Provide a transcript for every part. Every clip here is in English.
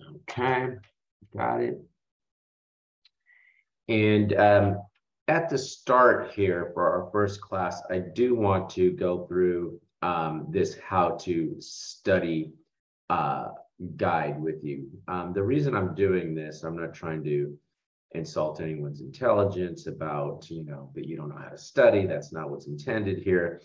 Okay, got it. And um, at the start here for our first class, I do want to go through um, this how to study uh, guide with you. Um, the reason I'm doing this, I'm not trying to insult anyone's intelligence about, you know, that you don't know how to study. That's not what's intended here.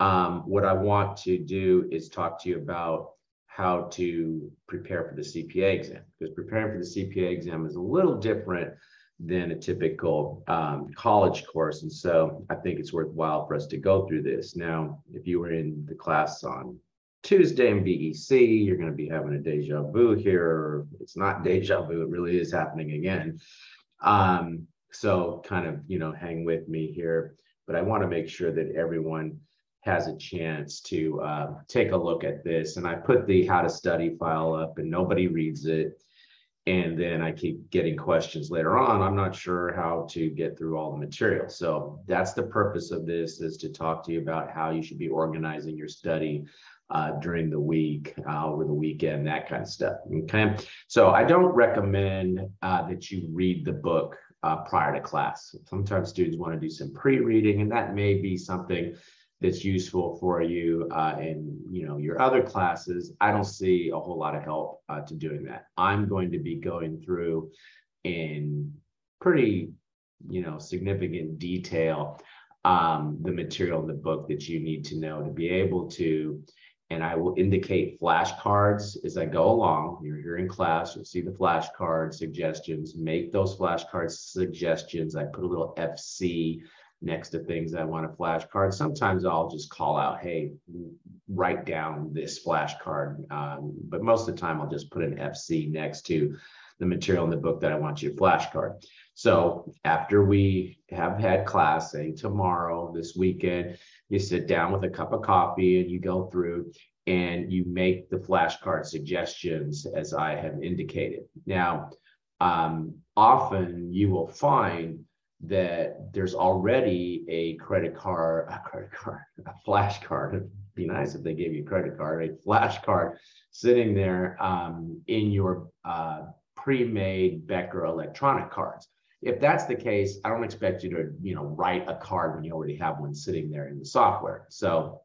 Um, what I want to do is talk to you about how to prepare for the CPA exam because preparing for the CPA exam is a little different than a typical um, college course. And so I think it's worthwhile for us to go through this. Now, if you were in the class on Tuesday in BEC, you're going to be having a deja vu here. It's not deja vu, it really is happening again. Um, so kind of, you know, hang with me here. But I want to make sure that everyone has a chance to uh, take a look at this. And I put the how to study file up and nobody reads it and then I keep getting questions later on. I'm not sure how to get through all the material. So that's the purpose of this is to talk to you about how you should be organizing your study uh, during the week, uh, over the weekend, that kind of stuff. Okay. So I don't recommend uh, that you read the book uh, prior to class. Sometimes students want to do some pre-reading and that may be something that's useful for you uh, in you know your other classes i don't see a whole lot of help uh, to doing that. I'm going to be going through in pretty you know significant detail um, the material in the book that you need to know to be able to and i will indicate flashcards as i go along. You're here in class you'll see the flashcard suggestions. Make those flashcard suggestions. I put a little fc next to things I want to flashcard. Sometimes I'll just call out, hey, write down this flashcard. Um, but most of the time I'll just put an FC next to the material in the book that I want you to flashcard. So after we have had class, say tomorrow, this weekend, you sit down with a cup of coffee and you go through and you make the flashcard suggestions as I have indicated. Now, um, often you will find that there's already a credit card, a credit card, a flash card. It'd be nice if they gave you a credit card, a flash card sitting there um, in your uh, pre-made Becker electronic cards. If that's the case, I don't expect you to, you know, write a card when you already have one sitting there in the software. So,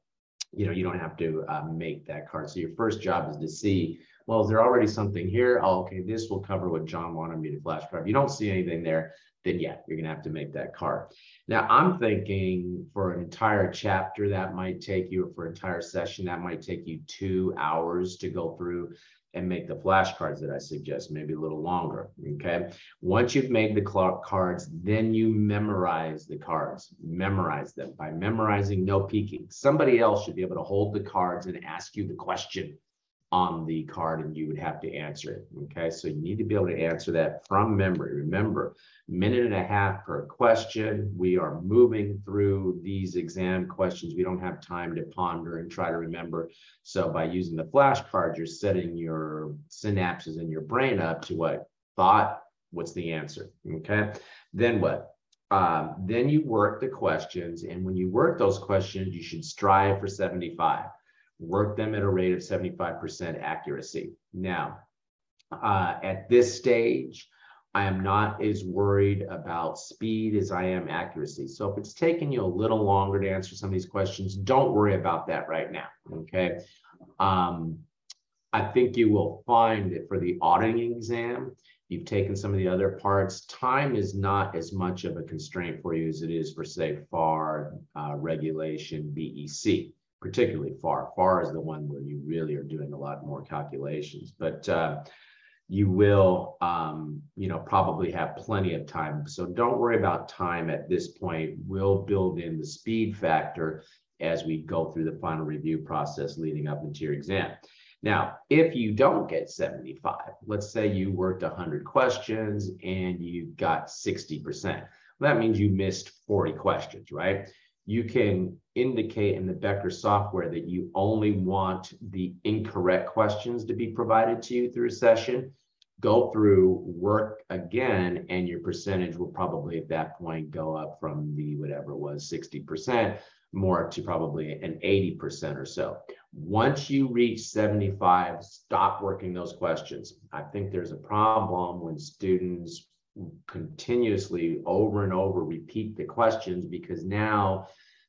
you know, you don't have to uh, make that card. So your first job is to see, well, is there already something here? Oh, okay, this will cover what John wanted me to flash card. If you don't see anything there, then yeah, you're gonna have to make that card. Now I'm thinking for an entire chapter that might take you, or for an entire session that might take you two hours to go through and make the flashcards that I suggest, maybe a little longer. Okay. Once you've made the cards, then you memorize the cards. Memorize them by memorizing, no peeking. Somebody else should be able to hold the cards and ask you the question on the card and you would have to answer it. Okay, so you need to be able to answer that from memory. Remember, minute and a half per question. We are moving through these exam questions. We don't have time to ponder and try to remember. So by using the flashcard, you're setting your synapses in your brain up to what? Thought, what's the answer? Okay, then what? Um, then you work the questions. And when you work those questions, you should strive for 75 work them at a rate of 75% accuracy. Now, uh, at this stage, I am not as worried about speed as I am accuracy. So if it's taking you a little longer to answer some of these questions, don't worry about that right now, okay? Um, I think you will find that for the auditing exam, you've taken some of the other parts, time is not as much of a constraint for you as it is for, say, FAR, uh, regulation, BEC particularly FAR. FAR is the one where you really are doing a lot more calculations, but uh, you will, um, you know, probably have plenty of time. So don't worry about time at this point. We'll build in the speed factor as we go through the final review process leading up into your exam. Now, if you don't get 75, let's say you worked 100 questions and you got 60%. Well, that means you missed 40 questions, right? You can indicate in the Becker software that you only want the incorrect questions to be provided to you through a session. Go through, work again, and your percentage will probably at that point go up from the whatever it was 60% more to probably an 80% or so. Once you reach 75, stop working those questions. I think there's a problem when students continuously over and over repeat the questions because now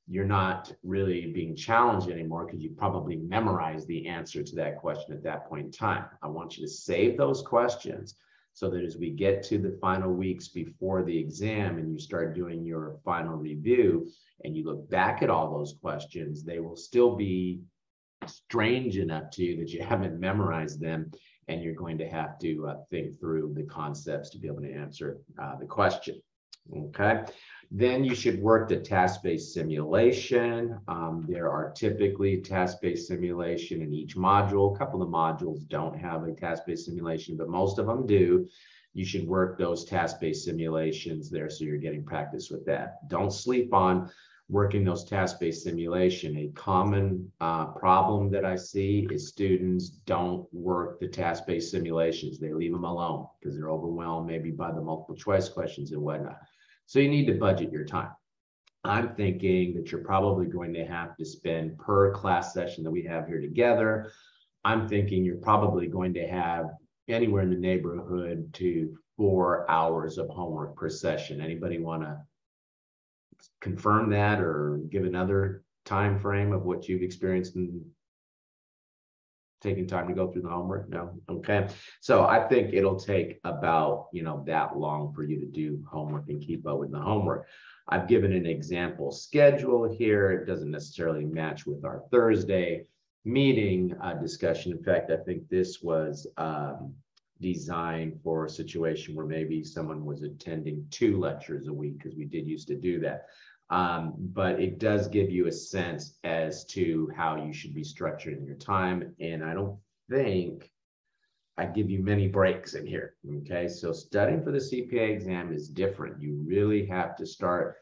you're not really being challenged anymore because you probably memorized the answer to that question at that point in time. I want you to save those questions so that as we get to the final weeks before the exam and you start doing your final review and you look back at all those questions, they will still be strange enough to you that you haven't memorized them and you're going to have to uh, think through the concepts to be able to answer uh, the question. Okay. Then you should work the task-based simulation. Um, there are typically task-based simulation in each module. A couple of modules don't have a task-based simulation, but most of them do. You should work those task-based simulations there so you're getting practice with that. Don't sleep on working those task-based simulation. A common uh, problem that I see is students don't work the task-based simulations. They leave them alone because they're overwhelmed maybe by the multiple choice questions and whatnot. So you need to budget your time. I'm thinking that you're probably going to have to spend per class session that we have here together. I'm thinking you're probably going to have anywhere in the neighborhood to four hours of homework per session. Anybody want to confirm that or give another time frame of what you've experienced in taking time to go through the homework? No. Okay. So I think it'll take about, you know, that long for you to do homework and keep up with the homework. I've given an example schedule here. It doesn't necessarily match with our Thursday meeting uh, discussion. In fact, I think this was um, designed for a situation where maybe someone was attending two lectures a week because we did used to do that. Um, but it does give you a sense as to how you should be structuring your time. And I don't think I give you many breaks in here. Okay. So studying for the CPA exam is different. You really have to start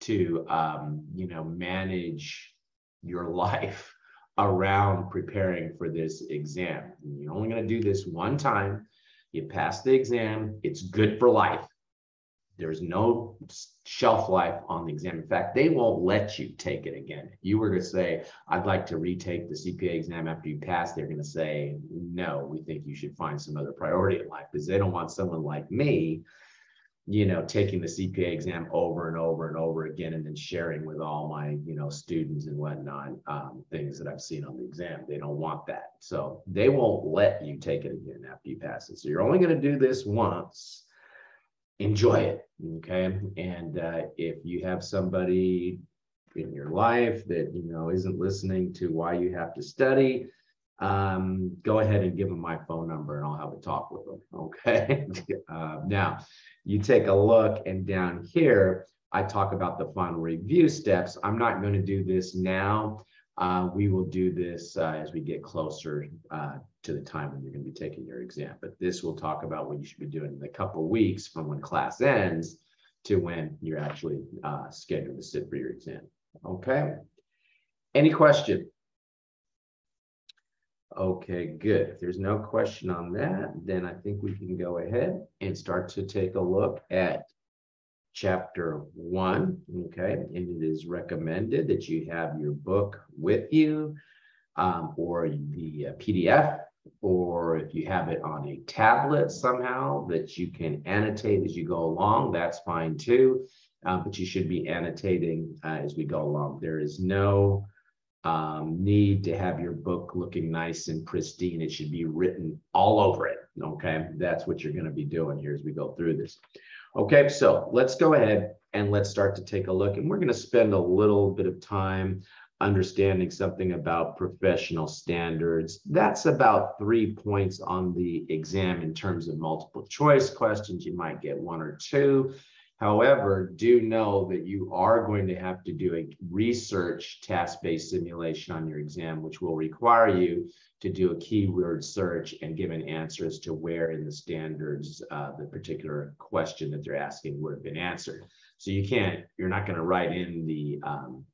to, um, you know, manage your life around preparing for this exam. You're only going to do this one time. You pass the exam, it's good for life. There's no shelf life on the exam. In fact, they won't let you take it again. If you were to say, I'd like to retake the CPA exam after you pass, they're going to say, no, we think you should find some other priority in life because they don't want someone like me, you know, taking the CPA exam over and over and over again and then sharing with all my, you know, students and whatnot, um, things that I've seen on the exam. They don't want that. So they won't let you take it again after you pass it. So you're only going to do this once enjoy it. Okay. And uh, if you have somebody in your life that, you know, isn't listening to why you have to study, um, go ahead and give them my phone number and I'll have a talk with them. Okay. uh, now, you take a look and down here, I talk about the final review steps. I'm not going to do this now. Uh, we will do this uh, as we get closer uh, to the time when you're going to be taking your exam. But this will talk about what you should be doing in a couple weeks from when class ends to when you're actually uh, scheduled to sit for your exam. Okay. Any question? Okay, good. If there's no question on that, then I think we can go ahead and start to take a look at chapter one, okay? And it is recommended that you have your book with you um, or the uh, PDF, or if you have it on a tablet somehow that you can annotate as you go along, that's fine too. Uh, but you should be annotating uh, as we go along. There is no um, need to have your book looking nice and pristine. It should be written all over it. Okay, that's what you're going to be doing here as we go through this. Okay, so let's go ahead and let's start to take a look. And we're going to spend a little bit of time understanding something about professional standards. That's about three points on the exam in terms of multiple choice questions. You might get one or two. However, do know that you are going to have to do a research task-based simulation on your exam, which will require you to do a keyword search and give an answer as to where in the standards uh, the particular question that they're asking would have been answered. So you can't, you're not going to write in the um,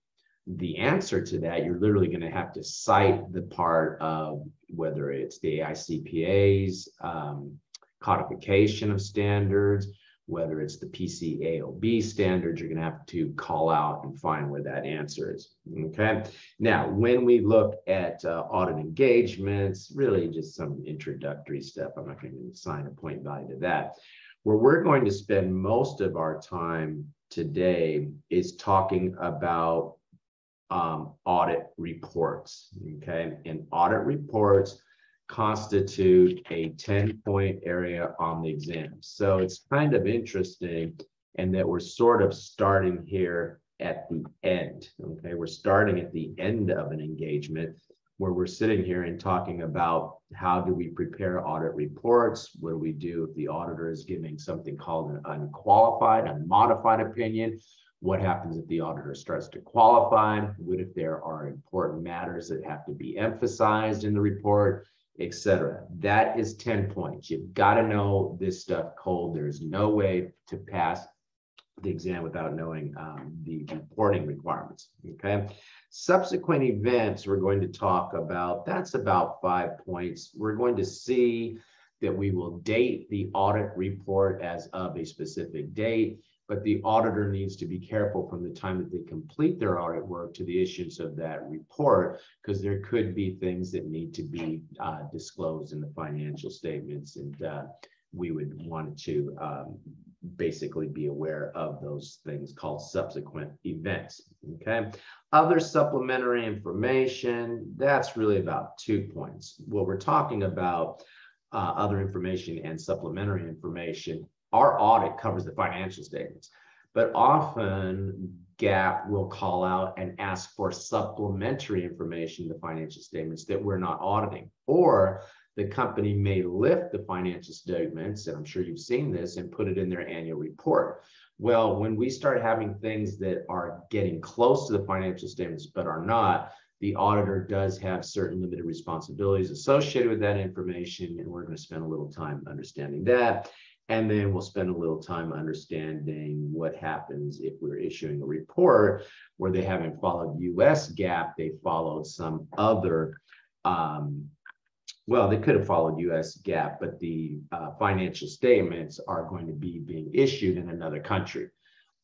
the answer to that. You're literally going to have to cite the part of whether it's the AICPA's um, codification of standards whether it's the PCAOB standards, you're going to have to call out and find where that answer is. Okay. Now, when we look at uh, audit engagements, really just some introductory stuff. I'm not going to assign a point value to that. Where we're going to spend most of our time today is talking about um, audit reports. Okay. And audit reports constitute a 10 point area on the exam. So it's kind of interesting and that we're sort of starting here at the end. Okay, we're starting at the end of an engagement where we're sitting here and talking about how do we prepare audit reports? What do we do if the auditor is giving something called an unqualified, unmodified opinion? What happens if the auditor starts to qualify? What if there are important matters that have to be emphasized in the report? Etc. That is 10 points. You've got to know this stuff cold. There's no way to pass the exam without knowing um, the reporting requirements. Okay. Subsequent events we're going to talk about, that's about five points. We're going to see that we will date the audit report as of a specific date but the auditor needs to be careful from the time that they complete their audit work to the issuance of that report, because there could be things that need to be uh, disclosed in the financial statements. And uh, we would want to um, basically be aware of those things called subsequent events. Okay. Other supplementary information, that's really about two points. What we're talking about, uh, other information and supplementary information our audit covers the financial statements, but often GAAP will call out and ask for supplementary information, the financial statements that we're not auditing, or the company may lift the financial statements, and I'm sure you've seen this, and put it in their annual report. Well, when we start having things that are getting close to the financial statements but are not, the auditor does have certain limited responsibilities associated with that information, and we're going to spend a little time understanding that. And then we'll spend a little time understanding what happens if we're issuing a report where they haven't followed US GAAP, they followed some other, um, well, they could have followed US GAAP, but the uh, financial statements are going to be being issued in another country.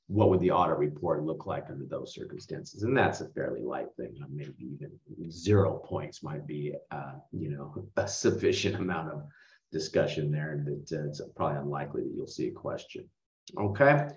What would the audit report look like under those circumstances? And that's a fairly light thing. Maybe even zero points might be, uh, you know, a sufficient amount of discussion there, and that uh, it's probably unlikely that you'll see a question. Okay.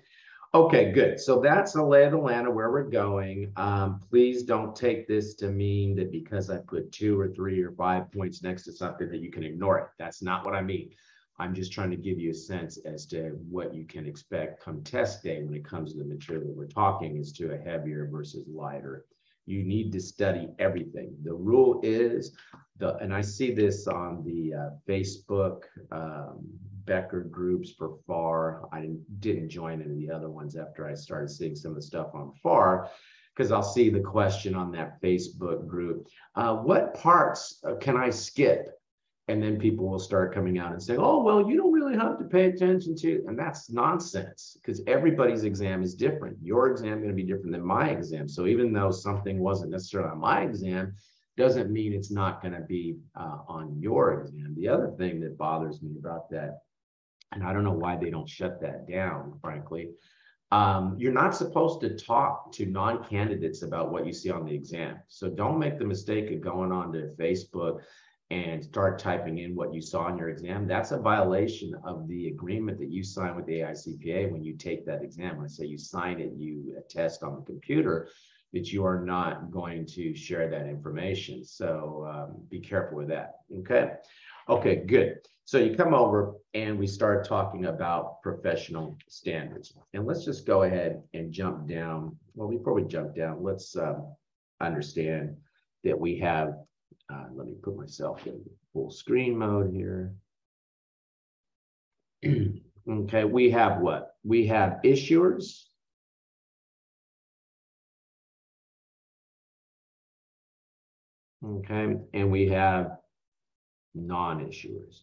Okay, good. So that's the lay of the land of where we're going. Um, please don't take this to mean that because I put two or three or five points next to something that you can ignore it. That's not what I mean. I'm just trying to give you a sense as to what you can expect come test day when it comes to the material we're talking as to a heavier versus lighter you need to study everything. The rule is the, and I see this on the uh, Facebook um, Becker groups for FAR. I didn't, didn't join any of the other ones after I started seeing some of the stuff on FAR because I'll see the question on that Facebook group. Uh, what parts uh, can I skip? and then people will start coming out and saying, oh, well, you don't really have to pay attention to, and that's nonsense because everybody's exam is different. Your exam is going to be different than my exam. So even though something wasn't necessarily on my exam, doesn't mean it's not going to be uh, on your exam. The other thing that bothers me about that, and I don't know why they don't shut that down, frankly, um, you're not supposed to talk to non-candidates about what you see on the exam. So don't make the mistake of going on to Facebook and start typing in what you saw on your exam, that's a violation of the agreement that you sign with the AICPA when you take that exam. When I say you sign it, you attest on the computer that you are not going to share that information. So um, be careful with that. Okay. Okay, good. So you come over and we start talking about professional standards. And let's just go ahead and jump down. Well, before we jump down, let's um, understand that we have uh, let me put myself in full screen mode here. okay, we have what? We have issuers. Okay, and we have non-issuers.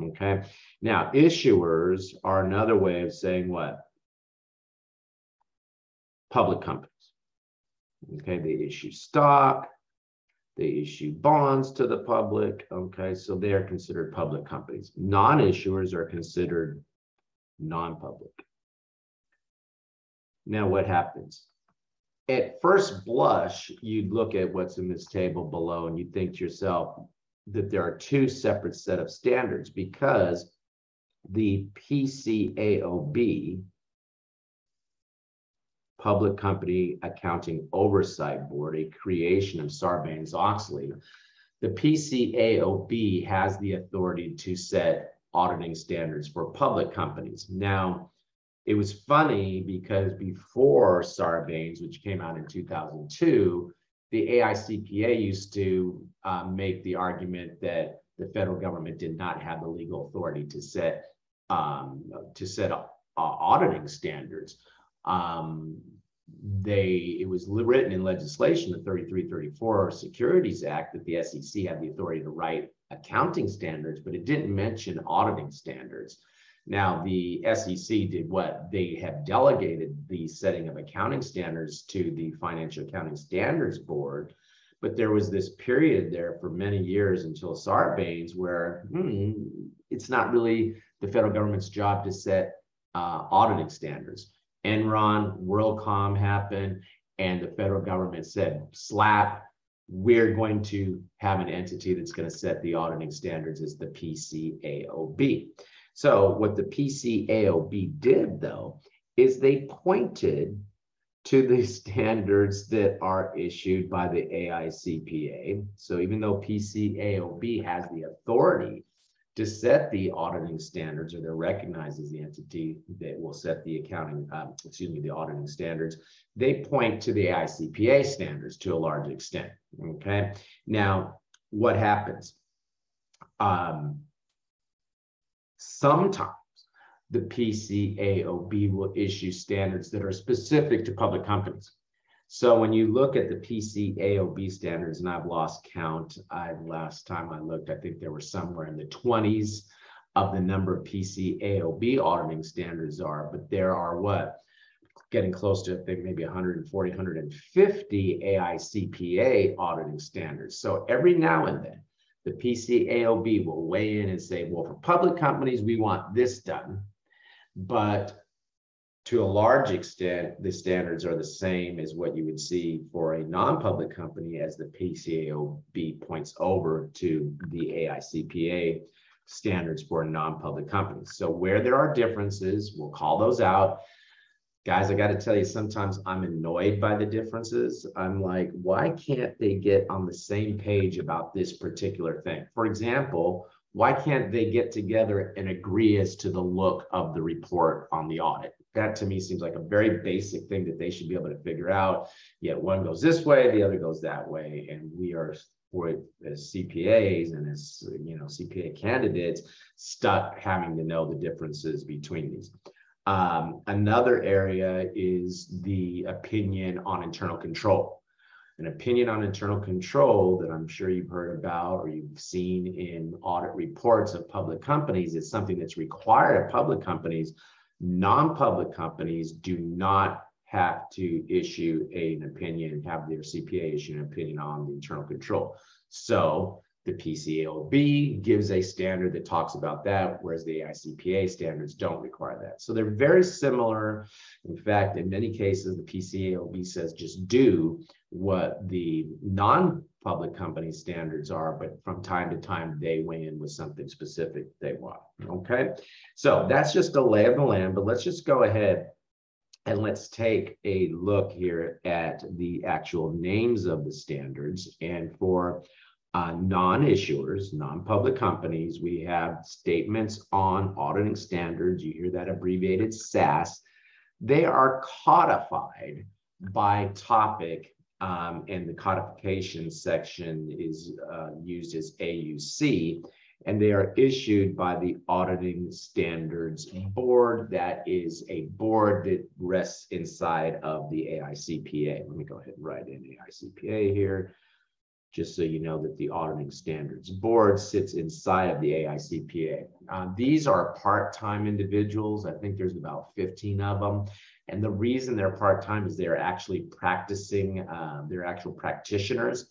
Okay, now issuers are another way of saying what? Public companies. Okay, they issue stock, They issue bonds to the public. Okay, so they are considered public companies. Non-issuers are considered non-public. Now, what happens? At first blush, you'd look at what's in this table below and you think to yourself that there are two separate set of standards because the PCAOB, Public Company Accounting Oversight Board, a creation of Sarbanes-Oxley, the PCAOB has the authority to set auditing standards for public companies. Now, it was funny because before Sarbanes, which came out in 2002, the AICPA used to um, make the argument that the federal government did not have the legal authority to set um, to set uh, auditing standards. Um, they it was written in legislation, the 3334 Securities Act, that the SEC had the authority to write accounting standards, but it didn't mention auditing standards. Now, the SEC did what? They have delegated the setting of accounting standards to the Financial Accounting Standards Board. But there was this period there for many years until Sarbanes where hmm, it's not really the federal government's job to set uh, auditing standards. Enron, WorldCom happened, and the federal government said, slap, we're going to have an entity that's going to set the auditing standards as the PCAOB. So what the PCAOB did though, is they pointed to the standards that are issued by the AICPA. So even though PCAOB has the authority to set the auditing standards, or they're recognized as the entity that will set the accounting, um, excuse me, the auditing standards, they point to the AICPA standards to a large extent. Okay. Now, what happens? Um, sometimes the PCAOB will issue standards that are specific to public companies. So when you look at the PCAOB standards, and I've lost count, I last time I looked, I think there were somewhere in the 20s of the number of PCAOB auditing standards are, but there are what? Getting close to, I think, maybe 140, 150 AICPA auditing standards. So every now and then, the PCAOB will weigh in and say, well, for public companies, we want this done. But to a large extent, the standards are the same as what you would see for a non-public company as the PCAOB points over to the AICPA standards for non-public companies. So where there are differences, we'll call those out. Guys, I got to tell you, sometimes I'm annoyed by the differences. I'm like, why can't they get on the same page about this particular thing? For example, why can't they get together and agree as to the look of the report on the audit? that to me seems like a very basic thing that they should be able to figure out. Yet one goes this way, the other goes that way, and we are for as CPAs and as you know CPA candidates stuck having to know the differences between these. Um, another area is the opinion on internal control. An opinion on internal control that I'm sure you've heard about or you've seen in audit reports of public companies is something that's required of public companies Non-public companies do not have to issue an opinion, have their CPA issue an opinion on the internal control. So the PCAOB gives a standard that talks about that, whereas the AICPA standards don't require that. So they're very similar. In fact, in many cases, the PCAOB says just do what the non public company standards are, but from time to time they weigh in with something specific they want. Okay, so that's just a lay of the land, but let's just go ahead and let's take a look here at the actual names of the standards. And for uh, non-issuers, non-public companies, we have statements on auditing standards. You hear that abbreviated SAS. They are codified by topic um, and the codification section is uh, used as AUC, and they are issued by the Auditing Standards Board. That is a board that rests inside of the AICPA. Let me go ahead and write in AICPA here, just so you know that the Auditing Standards Board sits inside of the AICPA. Uh, these are part-time individuals. I think there's about 15 of them. And the reason they're part time is they're actually practicing, uh, they're actual practitioners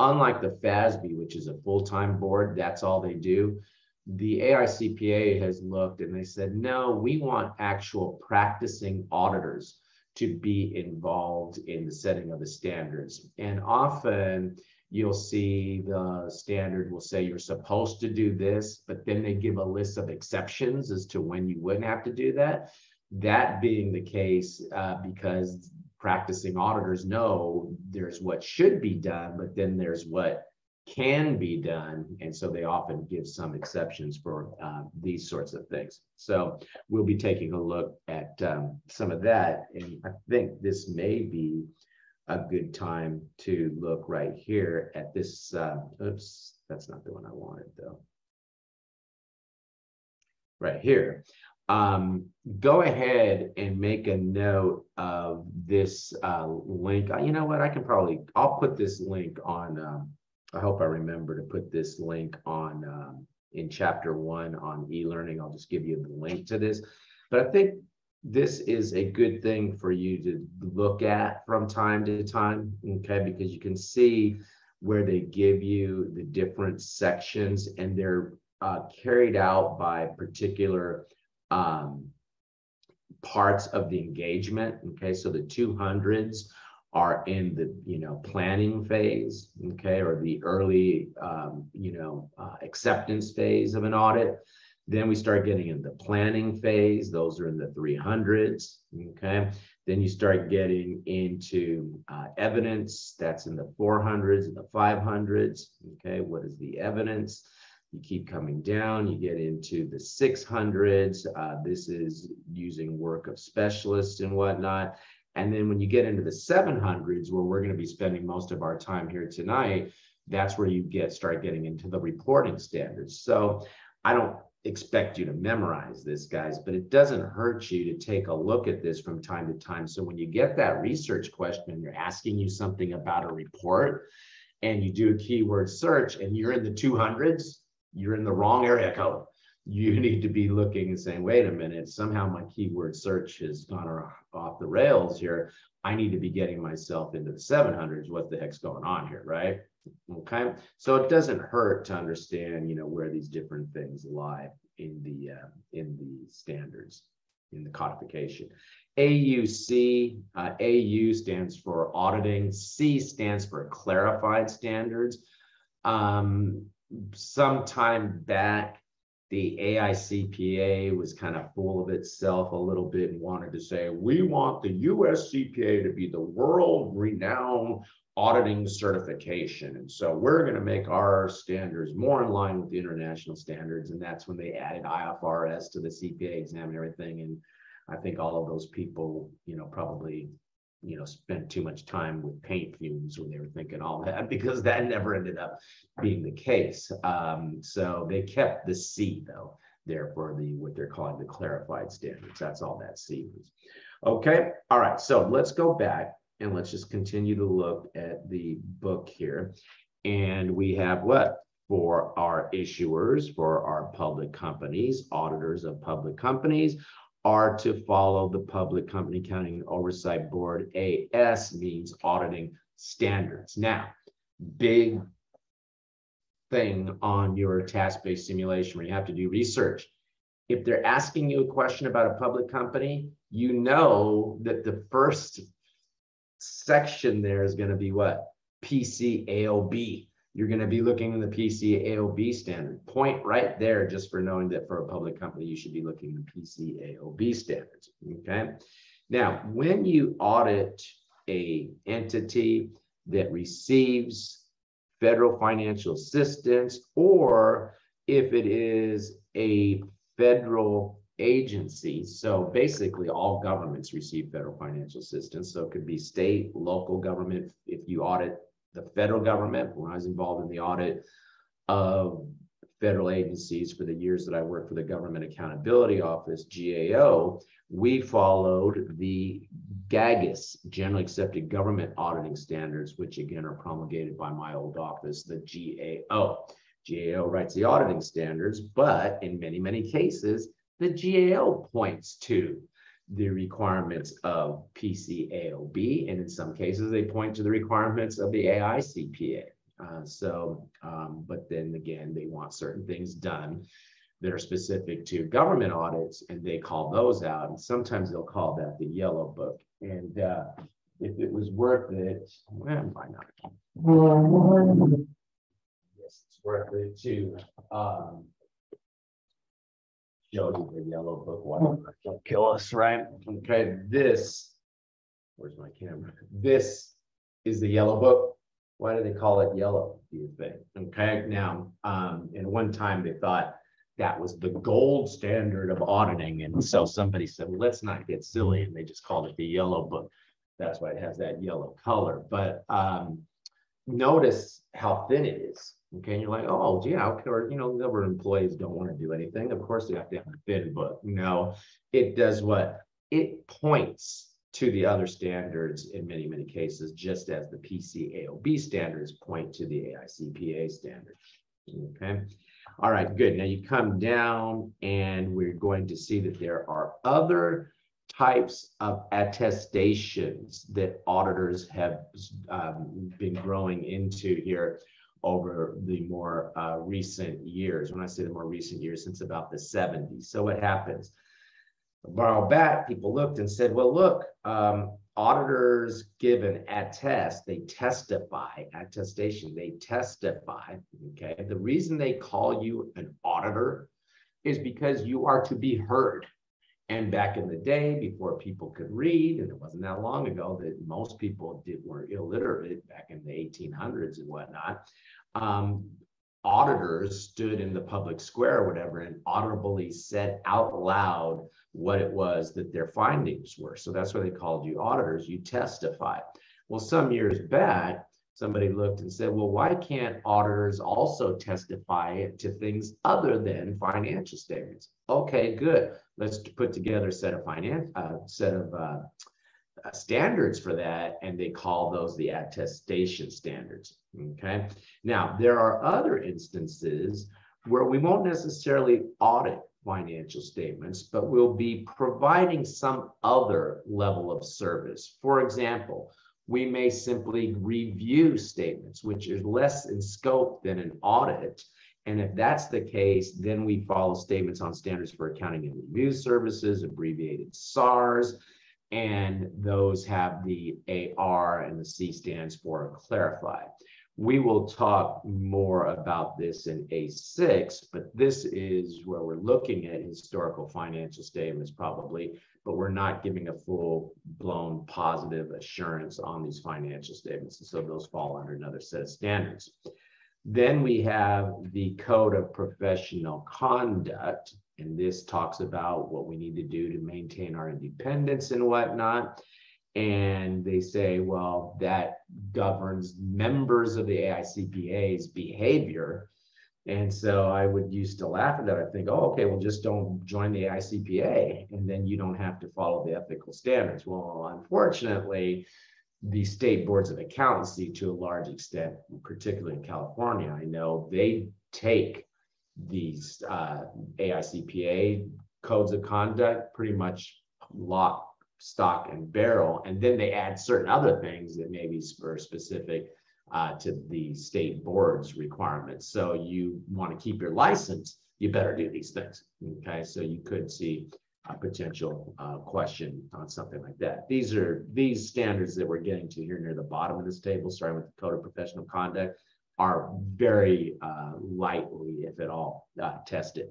unlike the FASB, which is a full-time board, that's all they do. The AICPA has looked and they said, no, we want actual practicing auditors to be involved in the setting of the standards. And often you'll see the standard will say you're supposed to do this, but then they give a list of exceptions as to when you wouldn't have to do that. That being the case, uh, because practicing auditors know there's what should be done, but then there's what can be done. And so they often give some exceptions for uh, these sorts of things. So we'll be taking a look at um, some of that. And I think this may be a good time to look right here at this. Uh, oops, that's not the one I wanted though. Right here um, go ahead and make a note of this uh, link. Uh, you know what? I can probably, I'll put this link on, um, I hope I remember to put this link on um, in chapter one on e-learning. I'll just give you the link to this. But I think this is a good thing for you to look at from time to time, okay? Because you can see where they give you the different sections and they're uh, carried out by particular um, parts of the engagement. Okay, so the 200s are in the you know planning phase, okay, or the early um, you know uh, acceptance phase of an audit. Then we start getting in the planning phase. Those are in the 300s. Okay. Then you start getting into uh, evidence. That's in the 400s and the 500s. Okay. What is the evidence? You keep coming down, you get into the 600s. Uh, this is using work of specialists and whatnot. And then when you get into the 700s, where we're going to be spending most of our time here tonight, that's where you get start getting into the reporting standards. So I don't expect you to memorize this, guys, but it doesn't hurt you to take a look at this from time to time. So when you get that research question, you're asking you something about a report, and you do a keyword search, and you're in the 200s, you're in the wrong area code. You need to be looking and saying, wait a minute, somehow my keyword search has gone off the rails here. I need to be getting myself into the 700s. What the heck's going on here, right? Okay, so it doesn't hurt to understand, you know, where these different things lie in the uh, in the standards, in the codification. AUC, uh, AU stands for auditing. C stands for clarified standards. Um, some time back, the AICPA was kind of full of itself a little bit and wanted to say, we want the US CPA to be the world renowned auditing certification. And so we're going to make our standards more in line with the international standards. And that's when they added IFRS to the CPA exam and everything. And I think all of those people, you know, probably you know, spent too much time with paint fumes when they were thinking all that because that never ended up being the case. Um, so they kept the C though there for the what they're calling the clarified standards. That's all that C was. Okay, all right. So let's go back and let's just continue to look at the book here. And we have what? For our issuers, for our public companies, auditors of public companies, are to follow the Public Company Accounting Oversight Board. AS means auditing standards. Now, big thing on your task-based simulation where you have to do research. If they're asking you a question about a public company, you know that the first section there is going to be what? PCAOB you're going to be looking in the PCAOB standard. Point right there just for knowing that for a public company, you should be looking in the PCAOB standards. Okay. Now, when you audit a entity that receives federal financial assistance, or if it is a federal agency, so basically all governments receive federal financial assistance. So it could be state, local government. If you audit the federal government when I was involved in the audit of federal agencies for the years that I worked for the Government Accountability Office, GAO, we followed the GAGAS, Generally Accepted Government Auditing Standards, which again are promulgated by my old office, the GAO. GAO writes the auditing standards, but in many, many cases, the GAO points to the requirements of PCAOB, and in some cases, they point to the requirements of the AICPA. Uh, so, um, but then again, they want certain things done that are specific to government audits, and they call those out. And sometimes they'll call that the yellow book. And uh, if it was worth it, well, why not? Yes, it's worth it to um, show you the yellow book. Why don't kill us, right? Okay, this, where's my camera? This is the yellow book. Why do they call it yellow, do you think? Okay, now, um, in one time they thought that was the gold standard of auditing. And so somebody said, well, let's not get silly. And they just called it the yellow book. That's why it has that yellow color. But um, notice how thin it is. Okay, and you're like, oh, yeah, or you know, number employees don't want to do anything. Of course, they have to have a thin book. No, it does what it points to the other standards in many, many cases, just as the PCAOB standards point to the AICPA standards. Okay. All right, good. Now you come down and we're going to see that there are other types of attestations that auditors have um, been growing into here over the more uh, recent years. When I say the more recent years, since about the 70s. So what happens? A while back, people looked and said, well, look, um, auditors give an attest, they testify, attestation, they testify. Okay. The reason they call you an auditor is because you are to be heard. And back in the day, before people could read, and it wasn't that long ago that most people did were illiterate back in the 1800s and whatnot. Um, auditors stood in the public square or whatever and audibly said out loud what it was that their findings were. So that's why they called you auditors. You testify. Well, some years back, somebody looked and said, well, why can't auditors also testify to things other than financial statements? Okay, good. Let's put together a set of finance, uh, set of uh, Uh, standards for that, and they call those the attestation standards. Okay. Now, there are other instances where we won't necessarily audit financial statements, but we'll be providing some other level of service. For example, we may simply review statements, which is less in scope than an audit. And if that's the case, then we follow statements on standards for accounting and review services, abbreviated SARS, and those have the AR and the C stands for clarify. We will talk more about this in A6, but this is where we're looking at historical financial statements probably, but we're not giving a full blown positive assurance on these financial statements. And so those fall under another set of standards. Then we have the Code of Professional Conduct, and this talks about what we need to do to maintain our independence and whatnot and they say, well, that governs members of the AICPA's behavior. And so I would used to laugh at that. I think, oh, okay, well, just don't join the AICPA, and then you don't have to follow the ethical standards. Well, unfortunately, the state boards of accountancy, to a large extent, particularly in California, I know they take these uh, AICPA codes of conduct pretty much lock stock and barrel, and then they add certain other things that maybe are specific uh, to the state board's requirements. So you want to keep your license, you better do these things. Okay, so you could see a potential uh, question on something like that. These are these standards that we're getting to here near the bottom of this table, starting with the Code of Professional Conduct, are very uh, if at all, uh, tested.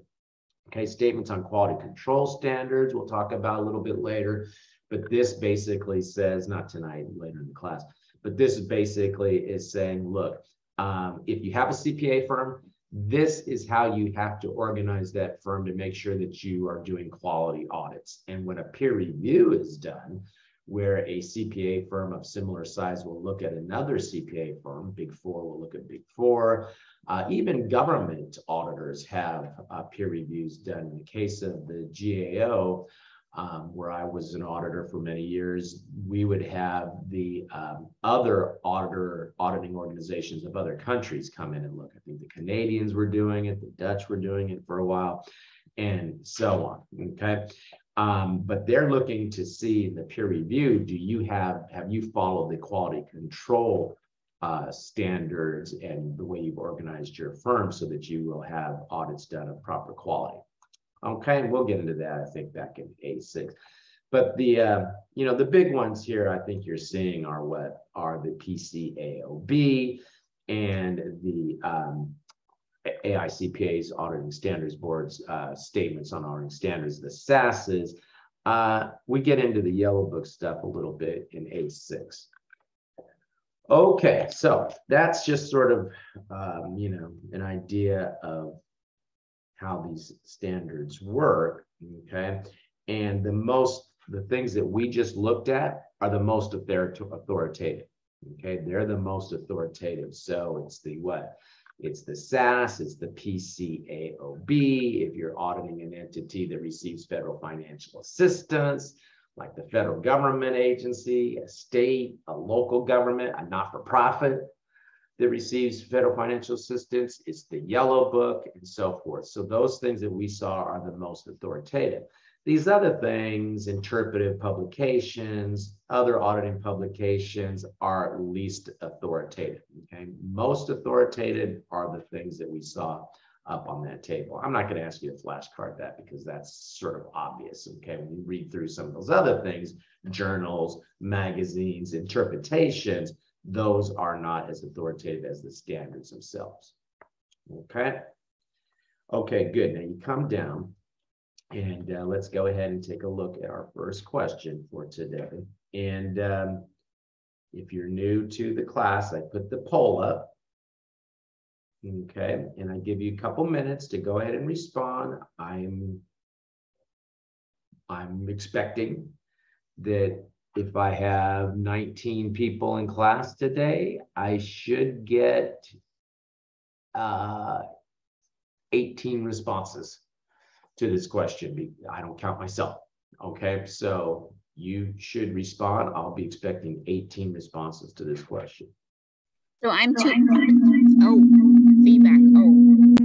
Okay, statements on quality control standards, we'll talk about a little bit later. But this basically says, not tonight, later in the class, but this basically is saying, look, um, if you have a CPA firm, this is how you have to organize that firm to make sure that you are doing quality audits. And when a peer review is done, where a CPA firm of similar size will look at another CPA firm, Big Four will look at Big Four. Uh, even government auditors have uh, peer reviews done. In the case of the GAO, um, where I was an auditor for many years, we would have the um, other auditor auditing organizations of other countries come in and look. I think the Canadians were doing it, the Dutch were doing it for a while, and so on. Okay. Um, but they're looking to see in the peer review. Do you have have you followed the quality control uh, standards and the way you've organized your firm so that you will have audits done of proper quality. Okay, we'll get into that, I think, back in A6. But the, uh, you know, the big ones here I think you're seeing are what are the PCAOB and the um, AICPA's Auditing Standards Board's uh, statements on auditing standards, the SASs. Uh, we get into the yellow book stuff a little bit in A6. Okay, so that's just sort of, um, you know, an idea of how these standards work, okay? And the most, the things that we just looked at are the most authoritative, okay? They're the most authoritative. So it's the what? It's the SAS, it's the PCAOB. If you're auditing an entity that receives federal financial assistance, like the federal government agency, a state, a local government, a not-for-profit that receives federal financial assistance, it's the yellow book and so forth. So those things that we saw are the most authoritative. These other things, interpretive publications, other auditing publications are least authoritative. Okay, most authoritative are the things that we saw up on that table. I'm not going to ask you to flashcard that because that's sort of obvious. Okay, when you read through some of those other things, journals, magazines, interpretations, those are not as authoritative as the standards themselves. Okay. Okay, good. Now you come down and uh, let's go ahead and take a look at our first question for today. And um, if you're new to the class, I put the poll up. Okay, and I give you a couple minutes to go ahead and respond. I'm I'm expecting that if I have 19 people in class today, I should get uh, 18 responses to this question. I don't count myself. Okay, so you should respond. I'll be expecting 18 responses to this question. So I'm too. Oh, feedback. Oh.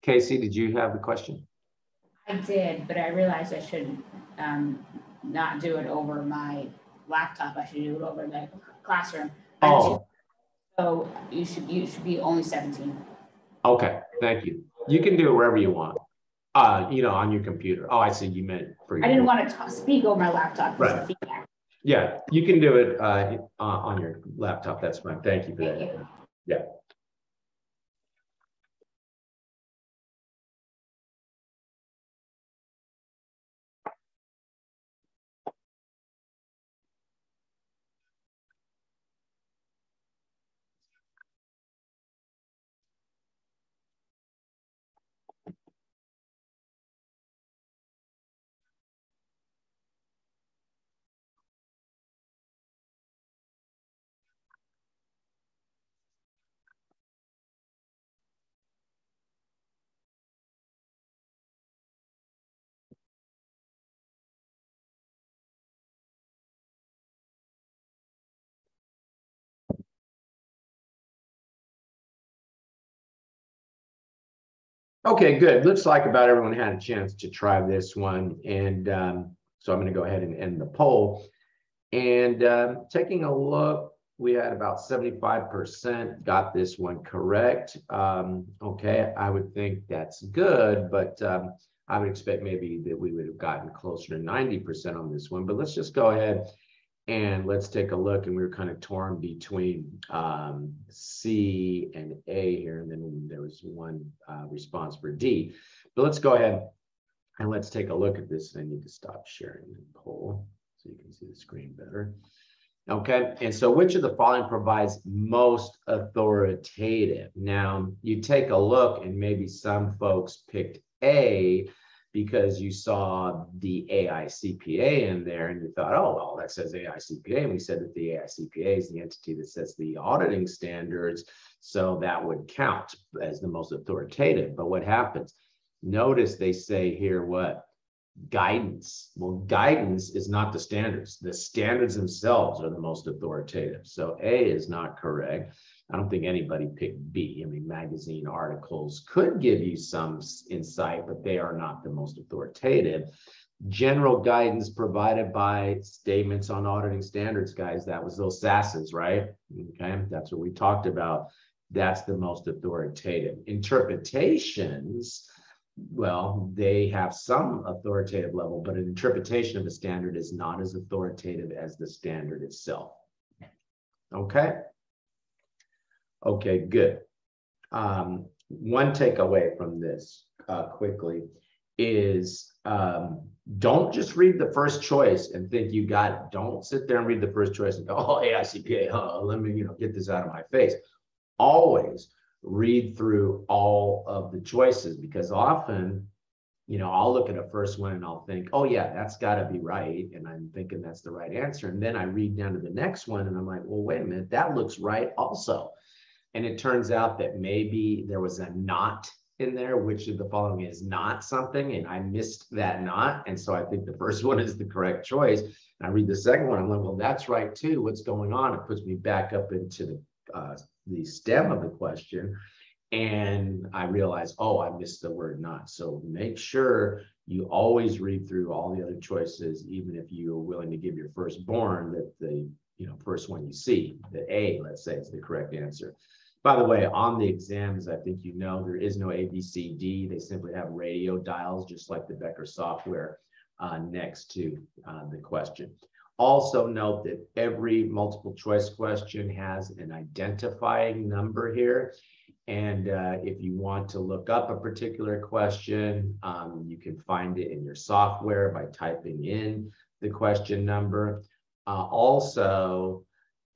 Casey, did you have the question? I did, but I realized I should um, not do it over my laptop. I should do it over the classroom. Oh, so you should you should be only 17. Okay, thank you. You can do it wherever you want. Uh, you know, on your computer. Oh, I see. You meant for. I didn't want to speak over my laptop. Right. Yeah, you can do it uh, on your laptop. That's fine. Thank you for Thank that. you. Yeah. Okay, good. Looks like about everyone had a chance to try this one. And um, so I'm going to go ahead and end the poll. And um, taking a look, we had about 75% got this one correct. Um, okay, I would think that's good, but um, I would expect maybe that we would have gotten closer to 90% on this one. But let's just go ahead and let's take a look. And we were kind of torn between um, C and A here. And then there was one uh, response for D. But let's go ahead and let's take a look at this. I need to stop sharing the poll so you can see the screen better. Okay, and so which of the following provides most authoritative? Now, you take a look and maybe some folks picked A because you saw the AICPA in there and you thought, oh, well, that says AICPA. And we said that the AICPA is the entity that sets the auditing standards. So that would count as the most authoritative. But what happens? Notice they say here what? Guidance. Well, guidance is not the standards. The standards themselves are the most authoritative. So A is not correct. I don't think anybody picked B. I mean, magazine articles could give you some insight, but they are not the most authoritative. general guidance provided by statements on auditing standards, guys. That was those SASs, right? Okay, that's what we talked about. That's the most authoritative. Interpretations, well, they have some authoritative level, but an interpretation of a standard is not as authoritative as the standard itself. Okay. Okay, good. Um, one takeaway from this uh, quickly is um, don't just read the first choice and think you got it. Don't sit there and read the first choice and go, oh, AICPA, oh, let me, you know, get this out of my face. Always read through all of the choices because often, you know, I'll look at a first one and I'll think, oh yeah, that's got to be right. And I'm thinking that's the right answer. And then I read down to the next one and I'm like, well, wait a minute, that looks right also. And it turns out that maybe there was a not in there, which of the following is not something, and I missed that not. And so I think the first one is the correct choice. And I read the second one, I'm like, well, that's right too. What's going on? It puts me back up into the uh, the stem of the question. And I realize, oh, I missed the word not. So make sure you always read through all the other choices, even if you're willing to give your firstborn that the you know first one you see, the A, let's say, is the correct answer. By the way, on the exams, I think you know there is no A, B, C, D. They simply have radio dials, just like the Becker software, uh, next to uh, the question. Also note that every multiple choice question has an identifying number here. And uh, if you want to look up a particular question, um, you can find it in your software by typing in the question number. Uh, also,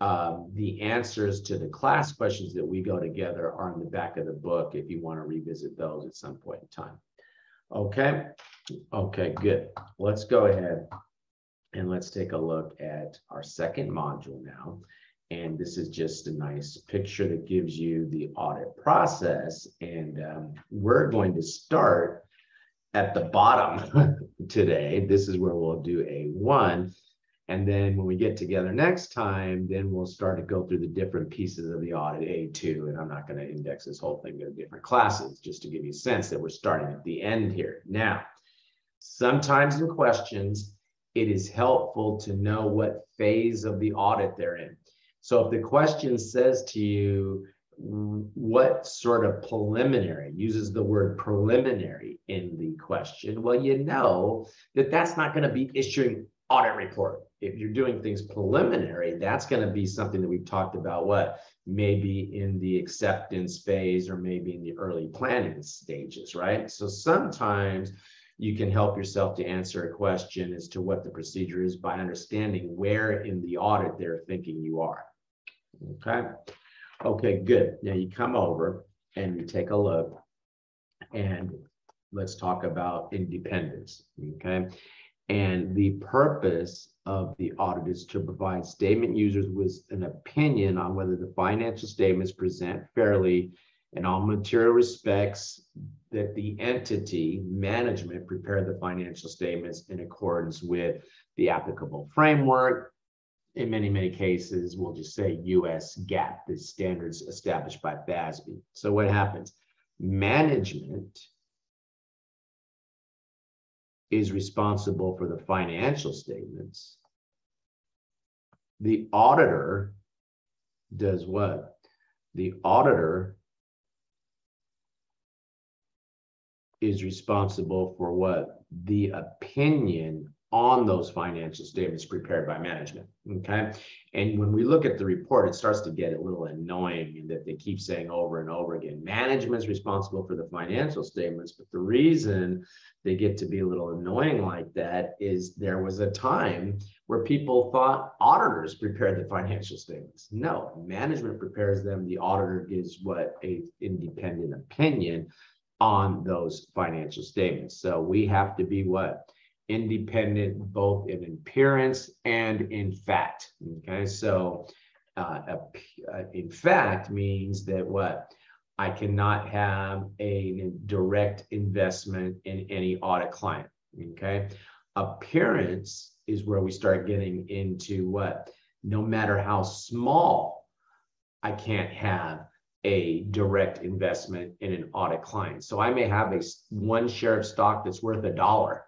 um, the answers to the class questions that we go together are in the back of the book if you want to revisit those at some point in time. Okay, okay, good. Let's go ahead and let's take a look at our second module now. And this is just a nice picture that gives you the audit process. And um, we're going to start at the bottom today. This is where we'll do A1. And then when we get together next time, then we'll start to go through the different pieces of the audit A2. And I'm not going to index this whole thing to different classes, just to give you a sense that we're starting at the end here. Now, sometimes in questions, it is helpful to know what phase of the audit they're in. So if the question says to you, what sort of preliminary uses the word preliminary in the question well you know that that's not going to be issuing audit report if you're doing things preliminary that's going to be something that we've talked about what maybe in the acceptance phase or maybe in the early planning stages right so sometimes you can help yourself to answer a question as to what the procedure is by understanding where in the audit they're thinking you are. Okay. Okay, good. Now you come over and you take a look and let's talk about independence. Okay. And the purpose of the audit is to provide statement users with an opinion on whether the financial statements present fairly in all material respects that the entity management prepared the financial statements in accordance with the applicable framework. In many, many cases, we'll just say US GAAP, the standards established by FASB. So what happens? Management is responsible for the financial statements. The auditor does what? The auditor is responsible for what? The opinion on those financial statements prepared by management. Okay. And when we look at the report, it starts to get a little annoying in that they keep saying over and over again management is responsible for the financial statements. But the reason they get to be a little annoying like that is there was a time where people thought auditors prepared the financial statements. No, management prepares them. The auditor gives what a independent opinion on those financial statements. So we have to be what? Independent both in appearance and in fact. Okay, so uh, uh, in fact means that what? I cannot have a direct investment in any audit client. Okay, appearance is where we start getting into what? No matter how small, I can't have a direct investment in an audit client. So I may have a one share of stock that's worth a dollar,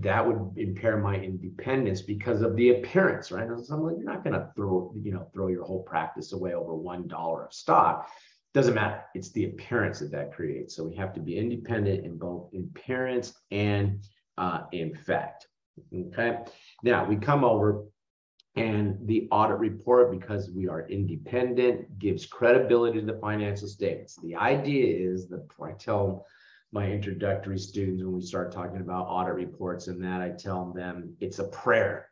that would impair my independence because of the appearance, right? So I'm like, you're not going to throw, you know, throw your whole practice away over one dollar of stock. Doesn't matter. It's the appearance that that creates. So we have to be independent in both in appearance and uh, in fact. Okay. Now we come over and the audit report, because we are independent, gives credibility to the financial statements. The idea is that I tell my introductory students when we start talking about audit reports and that I tell them it's a prayer.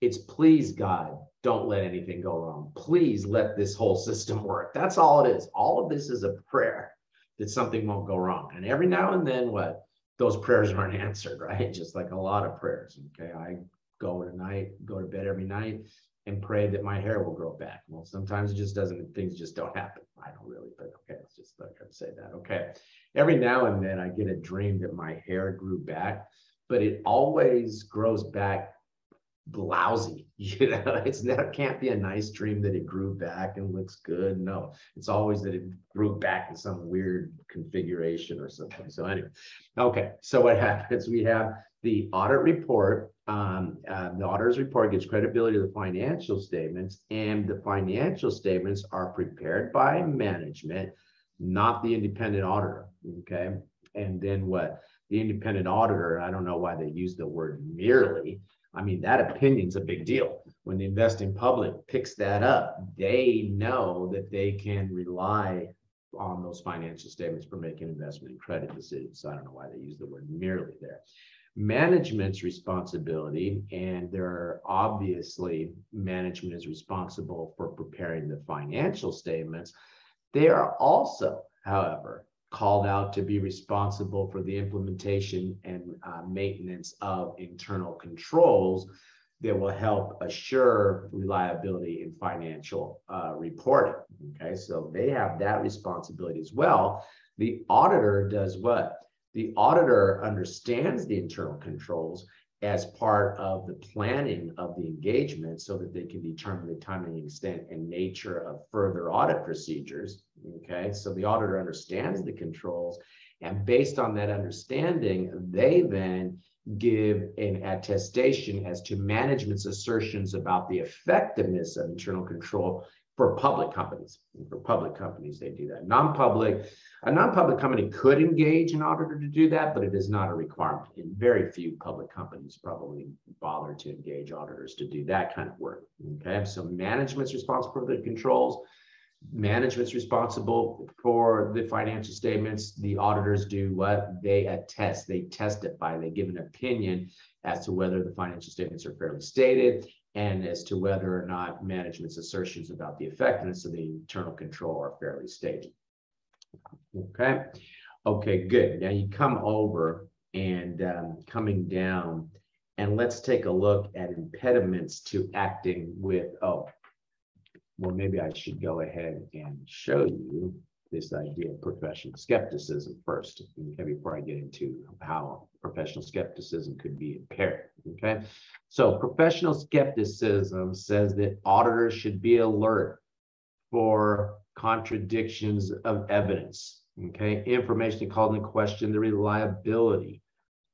It's please God, don't let anything go wrong. Please let this whole system work. That's all it is. All of this is a prayer that something won't go wrong. And every now and then, what those prayers aren't answered, right? Just like a lot of prayers. Okay. I go to night, go to bed every night and pray that my hair will grow back. Well, sometimes it just doesn't, things just don't happen. I don't really, but okay, let's just let her say that. Okay. Every now and then I get a dream that my hair grew back, but it always grows back blousy. You know, it's that can't be a nice dream that it grew back and looks good. No, it's always that it grew back in some weird configuration or something. So anyway, okay. So what happens? We have the audit report. Um, uh, the auditor's report gives credibility to the financial statements, and the financial statements are prepared by management, not the independent auditor. Okay, and then what? The independent auditor. I don't know why they use the word merely I mean, that opinion's a big deal. When the investing public picks that up, they know that they can rely on those financial statements for making investment and credit decisions. So I don't know why they use the word merely there. Management's responsibility, and there are obviously management is responsible for preparing the financial statements. They are also, however, called out to be responsible for the implementation and uh, maintenance of internal controls that will help assure reliability in financial uh, reporting. Okay, so they have that responsibility as well. The auditor does what? The auditor understands the internal controls as part of the planning of the engagement so that they can determine the timing, extent, and nature of further audit procedures. Okay, so the auditor understands the controls, and based on that understanding, they then give an attestation as to management's assertions about the effectiveness of internal control for public companies. For public companies, they do that. Non-public, a non-public company could engage an auditor to do that, but it is not a requirement. And very few public companies probably bother to engage auditors to do that kind of work. Okay, so management's responsible for the controls. Management's responsible for the financial statements. The auditors do what? They attest, they testify, they give an opinion as to whether the financial statements are fairly stated and as to whether or not management's assertions about the effectiveness of the internal control are fairly stated. Okay, okay, good. Now you come over and um, coming down, and let's take a look at impediments to acting with, oh, well, maybe I should go ahead and show you this idea of professional skepticism first, before I get into how professional skepticism could be impaired, okay? So professional skepticism says that auditors should be alert for contradictions of evidence, okay? Information called into question the reliability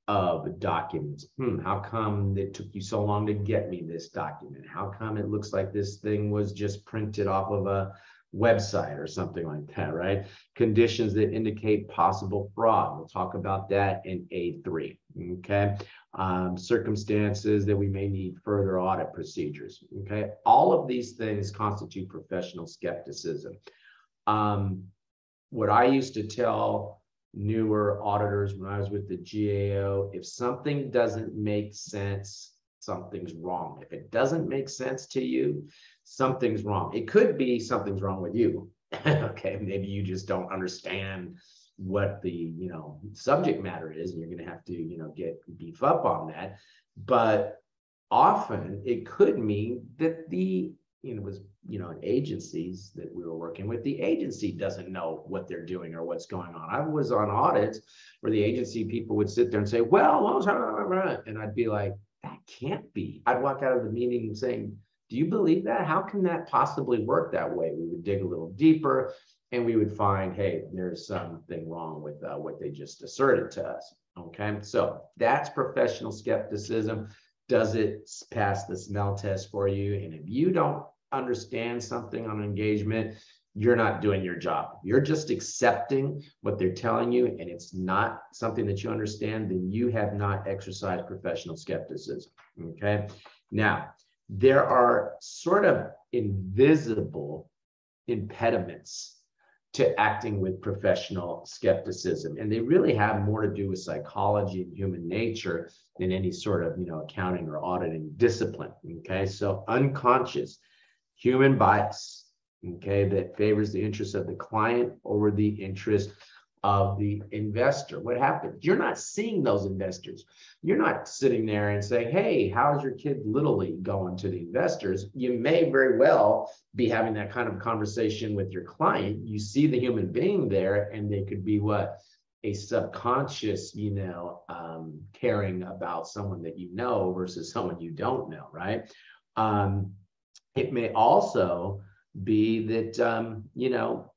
of documents. Hmm, how come it took you so long to get me this document? How come it looks like this thing was just printed off of a website or something like that, right? Conditions that indicate possible fraud. We'll talk about that in A3, okay? Um, circumstances that we may need further audit procedures, okay? All of these things constitute professional skepticism. Um, what I used to tell newer auditors when I was with the GAO, if something doesn't make sense, something's wrong. If it doesn't make sense to you, something's wrong. It could be something's wrong with you. okay, maybe you just don't understand what the you know subject matter is, and you're going to have to you know get beef up on that. But often it could mean that the you know was you know agencies that we were working with the agency doesn't know what they're doing or what's going on i was on audits where the agency people would sit there and say well and i'd be like that can't be i'd walk out of the meeting saying do you believe that? How can that possibly work that way? We would dig a little deeper and we would find, hey, there's something wrong with uh, what they just asserted to us. Okay, so that's professional skepticism. Does it pass the smell test for you? And if you don't understand something on engagement, you're not doing your job. You're just accepting what they're telling you, and it's not something that you understand, then you have not exercised professional skepticism. Okay. Now, there are sort of invisible impediments to acting with professional skepticism. And they really have more to do with psychology and human nature than any sort of, you know, accounting or auditing discipline. Okay. So unconscious human bias, okay, that favors the interest of the client over the interest of the investor. What happens? You're not seeing those investors. You're not sitting there and saying, hey, how's your kid Little League going to the investors? You may very well be having that kind of conversation with your client. You see the human being there, and they could be what? A subconscious, you know, um, caring about someone that you know versus someone you don't know, right? Um, it may also be that, um, you know,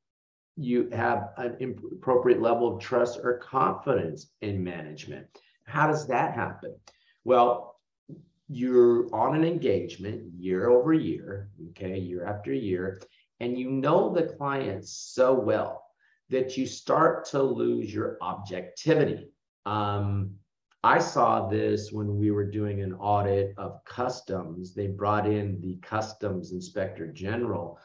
you have an appropriate level of trust or confidence in management. How does that happen? Well, you're on an engagement year over year, okay, year after year, and you know the clients so well that you start to lose your objectivity. Um, I saw this when we were doing an audit of customs. They brought in the customs inspector general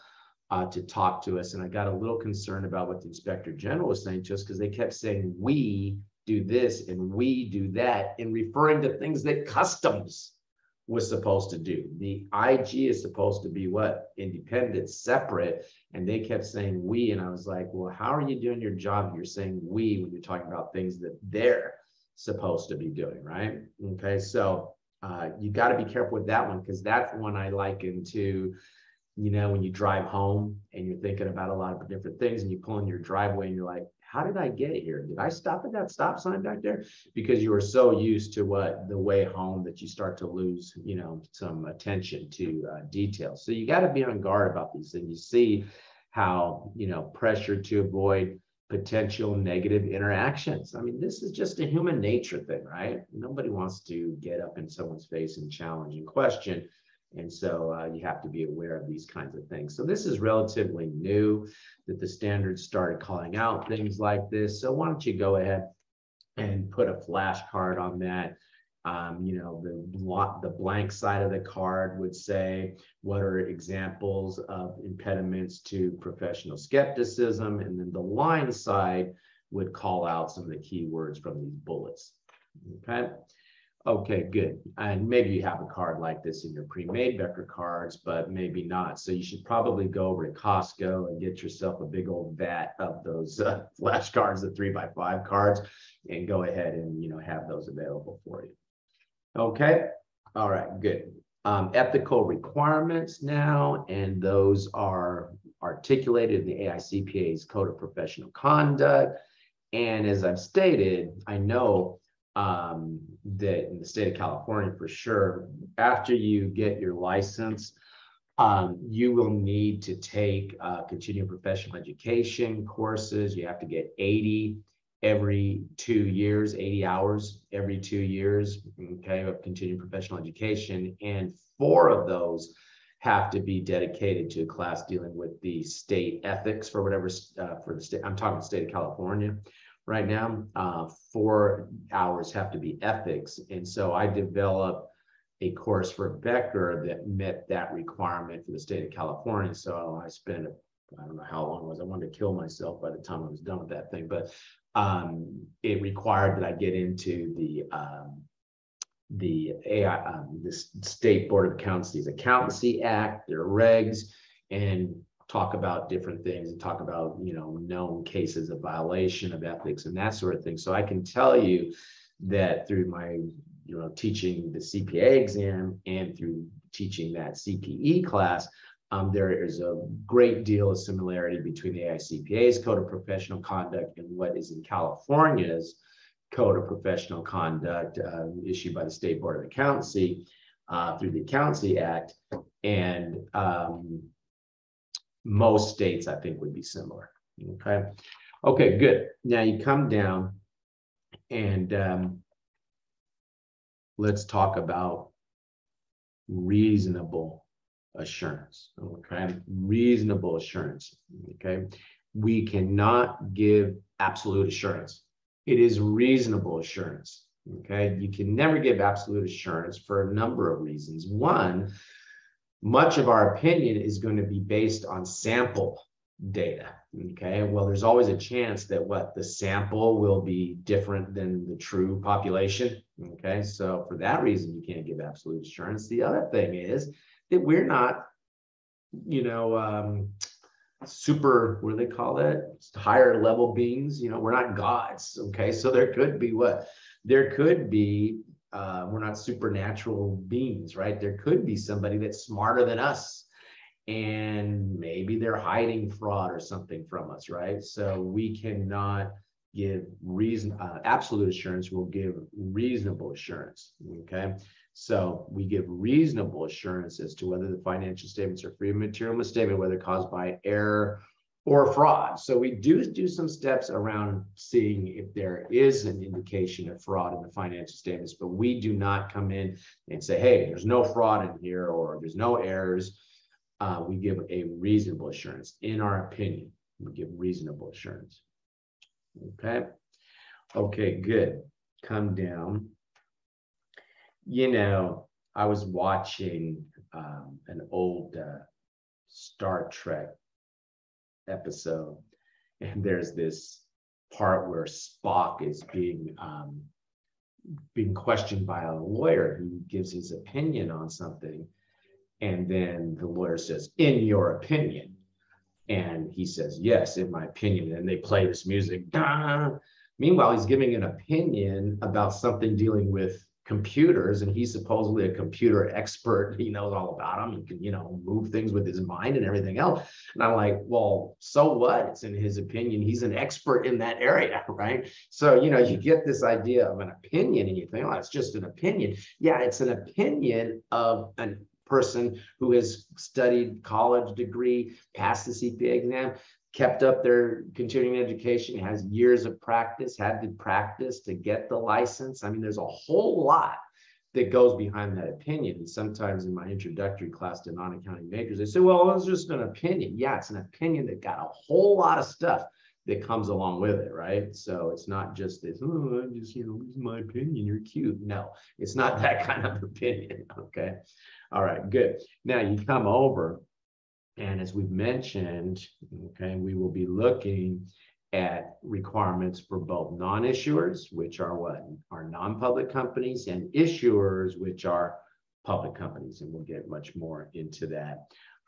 uh, to talk to us. And I got a little concerned about what the inspector general was saying to us because they kept saying, we do this and we do that, and referring to things that customs was supposed to do. The IG is supposed to be what? Independent, separate. And they kept saying we. And I was like, well, how are you doing your job? You're saying we when you're talking about things that they're supposed to be doing, right? Okay. So uh, you got to be careful with that one because that's one I liken to you know, when you drive home and you're thinking about a lot of different things and you pull in your driveway and you're like, how did I get here? Did I stop at that stop sign back there? Because you were so used to what the way home that you start to lose, you know, some attention to uh, details. So you got to be on guard about these things. You see how, you know, pressure to avoid potential negative interactions. I mean, this is just a human nature thing, right? Nobody wants to get up in someone's face and challenge and question and so uh, you have to be aware of these kinds of things. So this is relatively new that the standards started calling out things like this. So why don't you go ahead and put a flashcard on that. Um, you know, the, the blank side of the card would say, what are examples of impediments to professional skepticism? And then the line side would call out some of the key words from these bullets. Okay. Okay, good. And maybe you have a card like this in your pre-made Becker cards, but maybe not. So you should probably go over to Costco and get yourself a big old vat of those uh, flashcards, the three by five cards, and go ahead and you know have those available for you. Okay. All right. Good. Um, ethical requirements now, and those are articulated in the AICPA's Code of Professional Conduct. And as I've stated, I know um, that in the state of California for sure, after you get your license, um, you will need to take uh, continuing professional education courses. You have to get 80 every two years, 80 hours every two years, okay, of continuing professional education. And four of those have to be dedicated to a class dealing with the state ethics for whatever, uh, for the state, I'm talking the state of California right now. Uh, four hours have to be ethics. And so I developed a course for Becker that met that requirement for the state of California. So I spent, I don't know how long it was, I wanted to kill myself by the time I was done with that thing, but um, it required that I get into the um, the AI, um, the State Board of Accountancy's Accountancy Act, their regs, and talk about different things and talk about you know known cases of violation of ethics and that sort of thing so i can tell you that through my you know teaching the cpa exam and through teaching that cpe class um, there is a great deal of similarity between the AICPA's Code of Professional Conduct and what is in California's Code of Professional Conduct uh, issued by the State Board of Accountancy uh, through the Accountancy Act. And um, most states, I think, would be similar. Okay. Okay, good. Now you come down And um, let's talk about reasonable assurance. Okay, reasonable assurance. Okay, we cannot give absolute assurance. It is reasonable assurance. Okay, you can never give absolute assurance for a number of reasons. One, much of our opinion is going to be based on sample data. Okay, well, there's always a chance that what the sample will be different than the true population. Okay, so for that reason, you can't give absolute assurance. The other thing is that we're not, you know, um, super, what do they call it? Higher level beings. You know, we're not gods. Okay, so there could be what? There could be uh, we're not supernatural beings, right? There could be somebody that's smarter than us and maybe they're hiding fraud or something from us, right? So we cannot give reason uh, absolute assurance. We'll give reasonable assurance. Okay, so we give reasonable assurance as to whether the financial statements are free of material misstatement, whether caused by error or fraud. So we do do some steps around seeing if there is an indication of fraud in the financial statements, but we do not come in and say, hey, there's no fraud in here or there's no errors uh, we give a reasonable assurance. In our opinion, we give reasonable assurance. Okay. Okay, good. Come down. You know, I was watching um, an old uh, Star Trek episode, and there's this part where Spock is being um, being questioned by a lawyer who gives his opinion on something and then the lawyer says, in your opinion. And he says, yes, in my opinion. And they play this music. Meanwhile, he's giving an opinion about something dealing with computers and he's supposedly a computer expert he knows all about them he can you know move things with his mind and everything else. And i'm like well so what? It's in his opinion. He's an expert in that area right? So you know you get this idea of an opinion and you think oh it's just an opinion. Yeah it's an opinion of an person who has studied college degree, passed the CPA exam, kept up their continuing education, has years of practice, had to practice to get the license. I mean, there's a whole lot that goes behind that opinion. And sometimes in my introductory class to non-accounting majors, they say, well, it's just an opinion. Yeah, it's an opinion that got a whole lot of stuff that comes along with it, right? So it's not just this, oh, I just, you know, this is my opinion, you're cute. No, it's not that kind of opinion, okay? All right, good. Now you come over, and as we've mentioned, okay, we will be looking at requirements for both non-issuers, which are what are non-public companies, and issuers, which are public companies, and we'll get much more into that.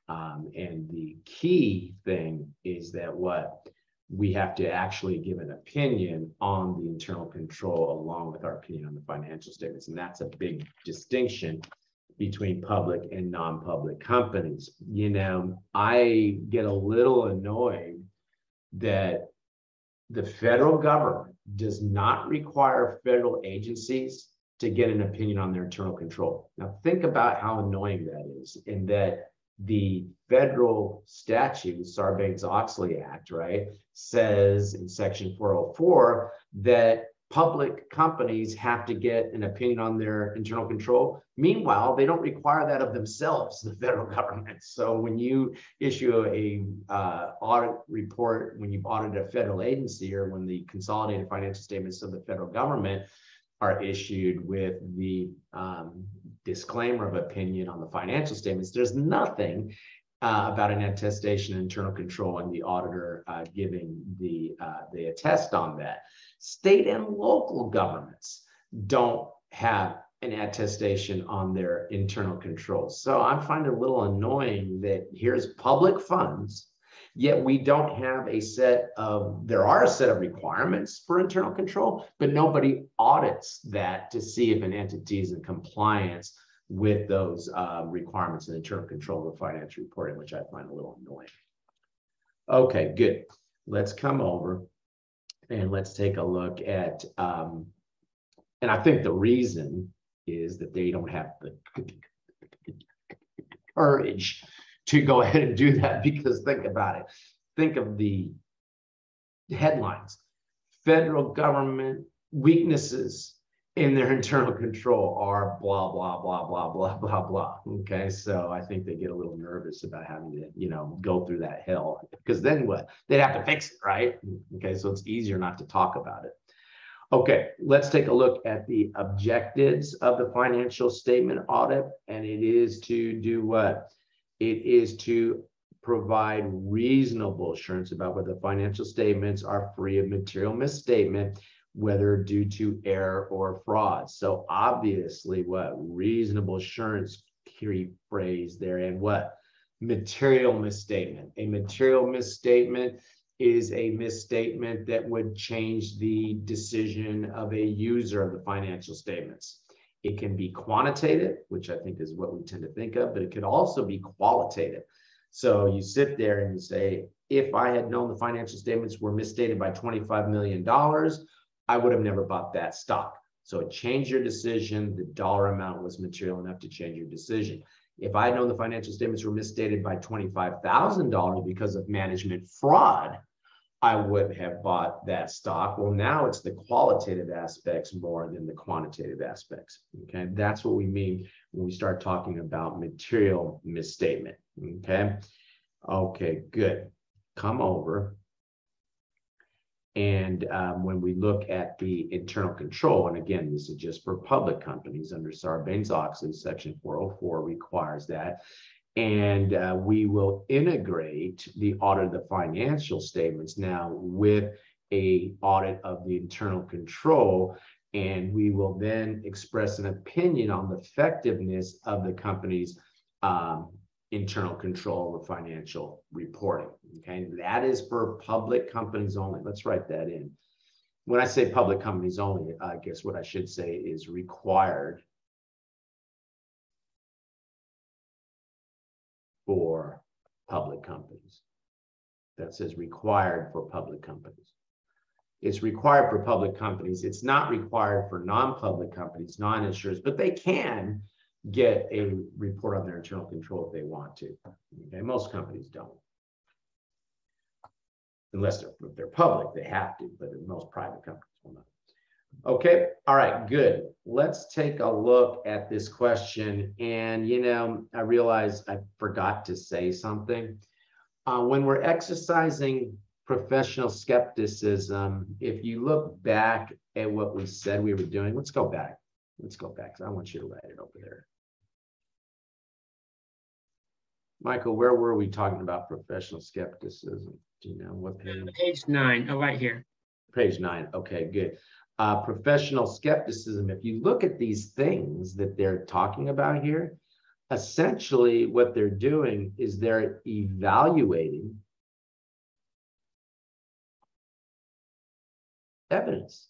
Um, and the key thing is that what we have to actually give an opinion on the internal control along with our opinion on the financial statements. And that's a big distinction between public and non-public companies. You know, I get a little annoyed that the federal government does not require federal agencies to get an opinion on their internal control. Now think about how annoying that is in that the federal statute, the Sarbanes-Oxley Act, right, says in section 404 that public companies have to get an opinion on their internal control. Meanwhile, they don't require that of themselves, the federal government. So when you issue a uh, audit report, when you've audited a federal agency or when the consolidated financial statements of the federal government are issued with the um, disclaimer of opinion on the financial statements, there's nothing uh, about an attestation internal control and the auditor uh, giving the uh, the attest on that. State and local governments don't have an attestation on their internal controls. So I find it a little annoying that here's public funds, yet we don't have a set of, there are a set of requirements for internal control, but nobody audits that to see if an entity is in compliance with those uh, requirements and internal control of financial reporting, which I find a little annoying. Okay, good. Let's come over and let's take a look at, um, and I think the reason is that they don't have the courage to go ahead and do that because think about it. Think of the headlines. Federal government weaknesses in their internal control are blah, blah, blah, blah, blah, blah, blah. Okay. So I think they get a little nervous about having to, you know, go through that hill because then what? They'd have to fix it, right? Okay. So it's easier not to talk about it. Okay, let's take a look at the objectives of the financial statement audit. And it is to do what? It is to provide reasonable assurance about whether the financial statements are free of material misstatement, whether due to error or fraud. So obviously what reasonable assurance key phrase there and what material misstatement. A material misstatement is a misstatement that would change the decision of a user of the financial statements. It can be quantitative, which I think is what we tend to think of, but it could also be qualitative. So you sit there and you say, if I had known the financial statements were misstated by $25 million, I would have never bought that stock. So it changed your decision. The dollar amount was material enough to change your decision. If I had known the financial statements were misstated by $25,000 because of management fraud, I would have bought that stock. Well, now it's the qualitative aspects more than the quantitative aspects. Okay, that's what we mean when we start talking about material misstatement. Okay, okay, good. Come over. And um, when we look at the internal control, and again, this is just for public companies under Sarbanes-Oxley, Section 404 requires that. And uh, we will integrate the audit of the financial statements now with a audit of the internal control. And we will then express an opinion on the effectiveness of the company's um, internal control of financial reporting. Okay, that is for public companies only. Let's write that in. When I say public companies only, I guess what I should say is required for public companies. That says required for public companies. It's required for public companies. It's not required for non-public companies, non-issuers, but they can get a report on their internal control if they want to. Okay, most companies don't. Unless they're, they're public, they have to, but most private companies will not. Okay, all right, good. Let's take a look at this question. And, you know, I realized I forgot to say something. Uh, when we're exercising professional skepticism, if you look back at what we said we were doing, let's go back. Let's go back. I want you to write it over there. Michael, where were we talking about professional skepticism? Do you know what page? Page nine, oh, right here. Page nine. Okay, good. Uh, professional skepticism. If you look at these things that they're talking about here, essentially what they're doing is they're evaluating evidence.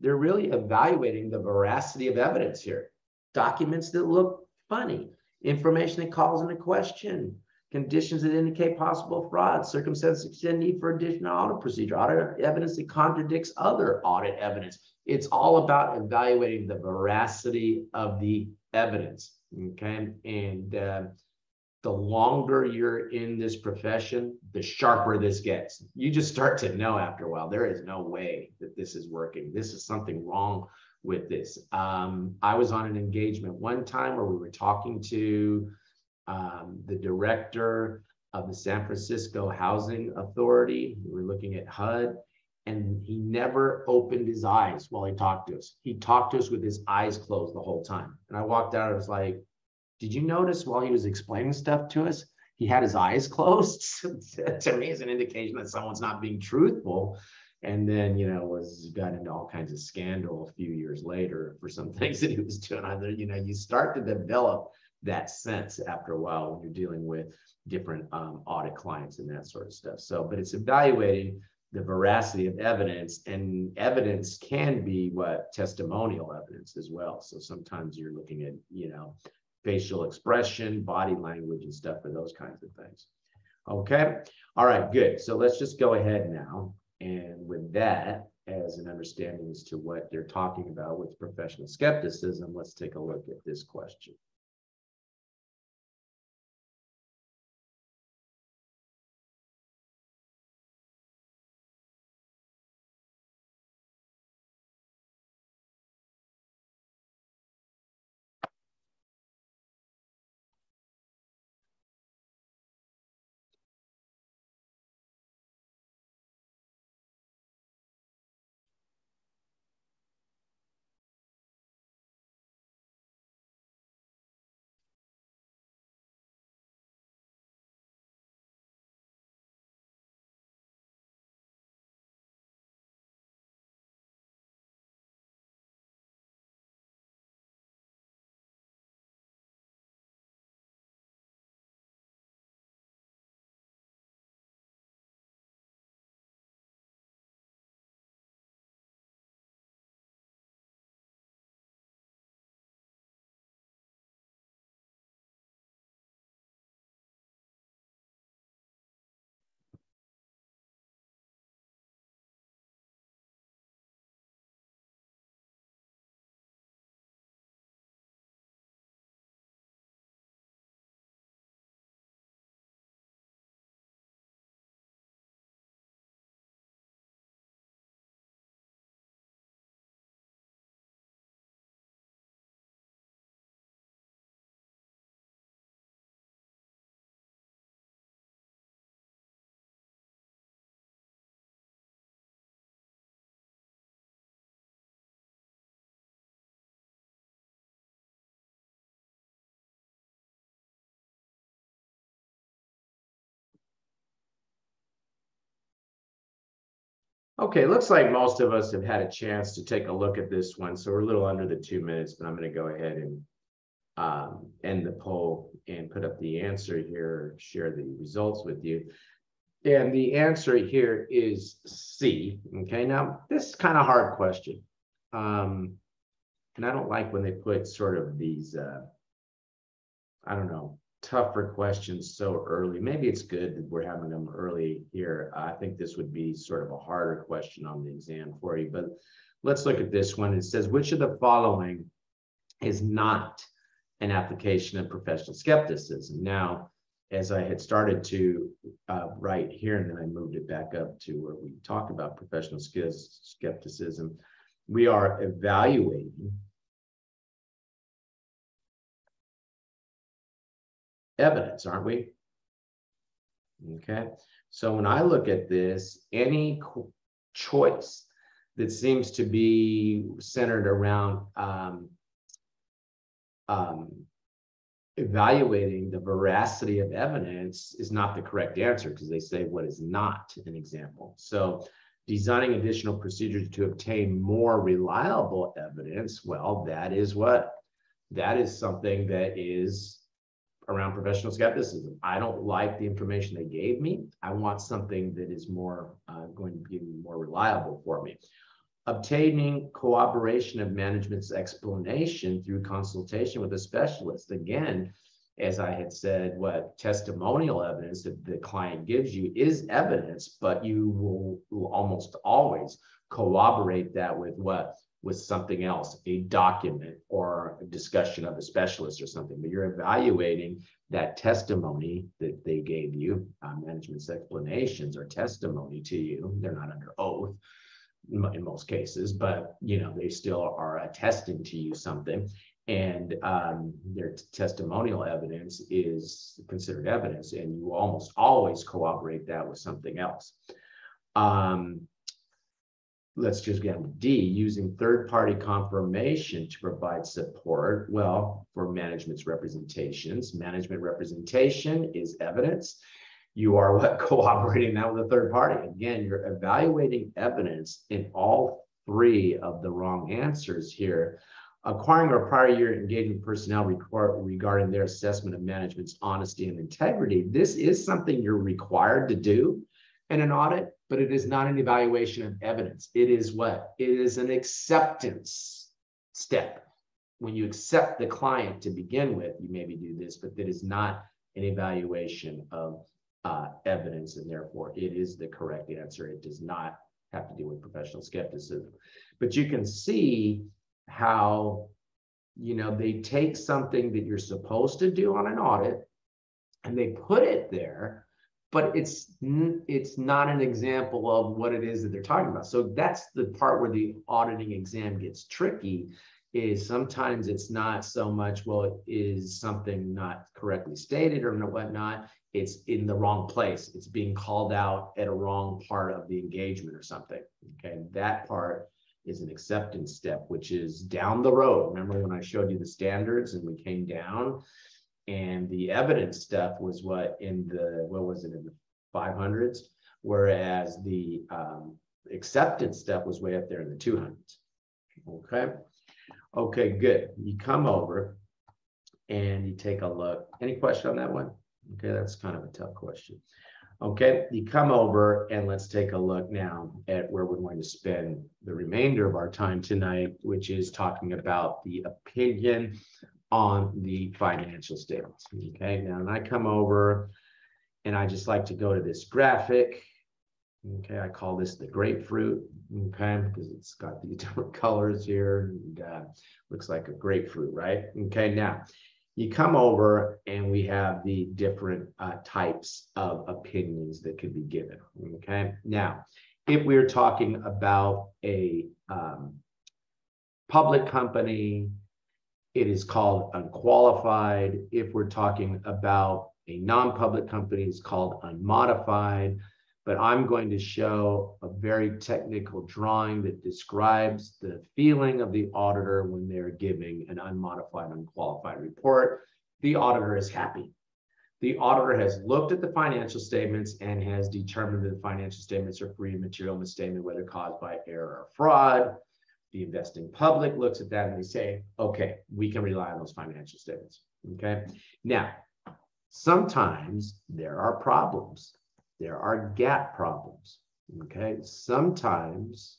They're really evaluating the veracity of evidence here documents that look funny, information that calls into question, conditions that indicate possible fraud, circumstances that need for additional audit procedure, audit evidence that contradicts other audit evidence. It's all about evaluating the veracity of the evidence. Okay. And uh, the longer you're in this profession, the sharper this gets. You just start to know after a while, there is no way that this is working. This is something wrong with this. Um, I was on an engagement one time where we were talking to um, the director of the San Francisco Housing Authority. We were looking at HUD, and he never opened his eyes while he talked to us. He talked to us with his eyes closed the whole time. And I walked out, I was like, Did you notice while he was explaining stuff to us, he had his eyes closed? to me, is an indication that someone's not being truthful and then you know was got into all kinds of scandal a few years later for some things that he was doing. Either you know you start to develop that sense after a while when you're dealing with different um, audit clients and that sort of stuff. So but it's evaluating the veracity of evidence and evidence can be what testimonial evidence as well. So sometimes you're looking at you know facial expression body language and stuff for those kinds of things. Okay? All right good. So let's just go ahead now and with that as an understanding as to what they're talking about with professional skepticism, let's take a look at this question. Okay, looks like most of us have had a chance to take a look at this one, so we're a little under the two minutes, but I'm gonna go ahead and um, end the poll and put up the answer here, share the results with you. And the answer here is C. Okay, now this is kind of hard question. Um, and I don't like when they put sort of these, uh, I don't know, tougher questions so early. Maybe it's good that we're having them early here. I think this would be sort of a harder question on the exam for you, but let's look at this one. It says, which of the following is not an application of professional skepticism? Now, as I had started to uh, write here, and then I moved it back up to where we talk about professional skepticism, we are evaluating evidence, aren't we? Okay, so when I look at this, any choice that seems to be centered around um, um, evaluating the veracity of evidence is not the correct answer because they say what is not an example. So designing additional procedures to obtain more reliable evidence, well, that is what? That is something that is around professional skepticism. I don't like the information they gave me. I want something that is more uh, going to be more reliable for me obtaining cooperation of management's explanation through consultation with a specialist. Again, as I had said, what testimonial evidence that the client gives you is evidence, but you will, will almost always corroborate that with what? With something else, a document or a discussion of a specialist or something. But you're evaluating that testimony that they gave you, uh, management's explanations or testimony to you. They're not under oath in most cases, but you know they still are attesting to you something, and um, their testimonial evidence is considered evidence, and you almost always corroborate that with something else. Um, let's just get D, using third-party confirmation to provide support. Well, for management's representations, management representation is evidence you are what cooperating now with a third party. Again, you're evaluating evidence in all three of the wrong answers here. Acquiring or prior year engagement personnel regarding their assessment of management's honesty and integrity. This is something you're required to do in an audit, but it is not an evaluation of evidence. It is what? It is an acceptance step. When you accept the client to begin with, you maybe do this, but that is not an evaluation of uh, evidence, and therefore it is the correct answer. It does not have to do with professional skepticism. But you can see how, you know, they take something that you're supposed to do on an audit and they put it there, but it's it's not an example of what it is that they're talking about. So that's the part where the auditing exam gets tricky is sometimes it's not so much, well, is something not correctly stated or whatnot it's in the wrong place. It's being called out at a wrong part of the engagement or something. Okay, that part is an acceptance step, which is down the road. Remember when I showed you the standards and we came down and the evidence stuff was what in the, what was it in the 500s? Whereas the um, acceptance step was way up there in the 200s. Okay. Okay, good. You come over and you take a look. Any question on that one? Okay, that's kind of a tough question. Okay, you come over and let's take a look now at where we're going to spend the remainder of our time tonight, which is talking about the opinion on the financial statements. Okay, now and I come over and I just like to go to this graphic. Okay, I call this the grapefruit. Okay, because it's got these different colors here and uh, looks like a grapefruit, right? Okay, now you come over and we have the different uh, types of opinions that could be given. Okay. Now, if we're talking about a um, public company, it is called unqualified. If we're talking about a non-public company, it's called unmodified but I'm going to show a very technical drawing that describes the feeling of the auditor when they're giving an unmodified, unqualified report. The auditor is happy. the auditor has looked at the financial statements and has determined that the financial statements are free of material misstatement, whether caused by error or fraud. The investing public looks at that and they say, okay, we can rely on those financial statements. Okay. Now, sometimes there are problems. There are GAAP problems. Okay. Sometimes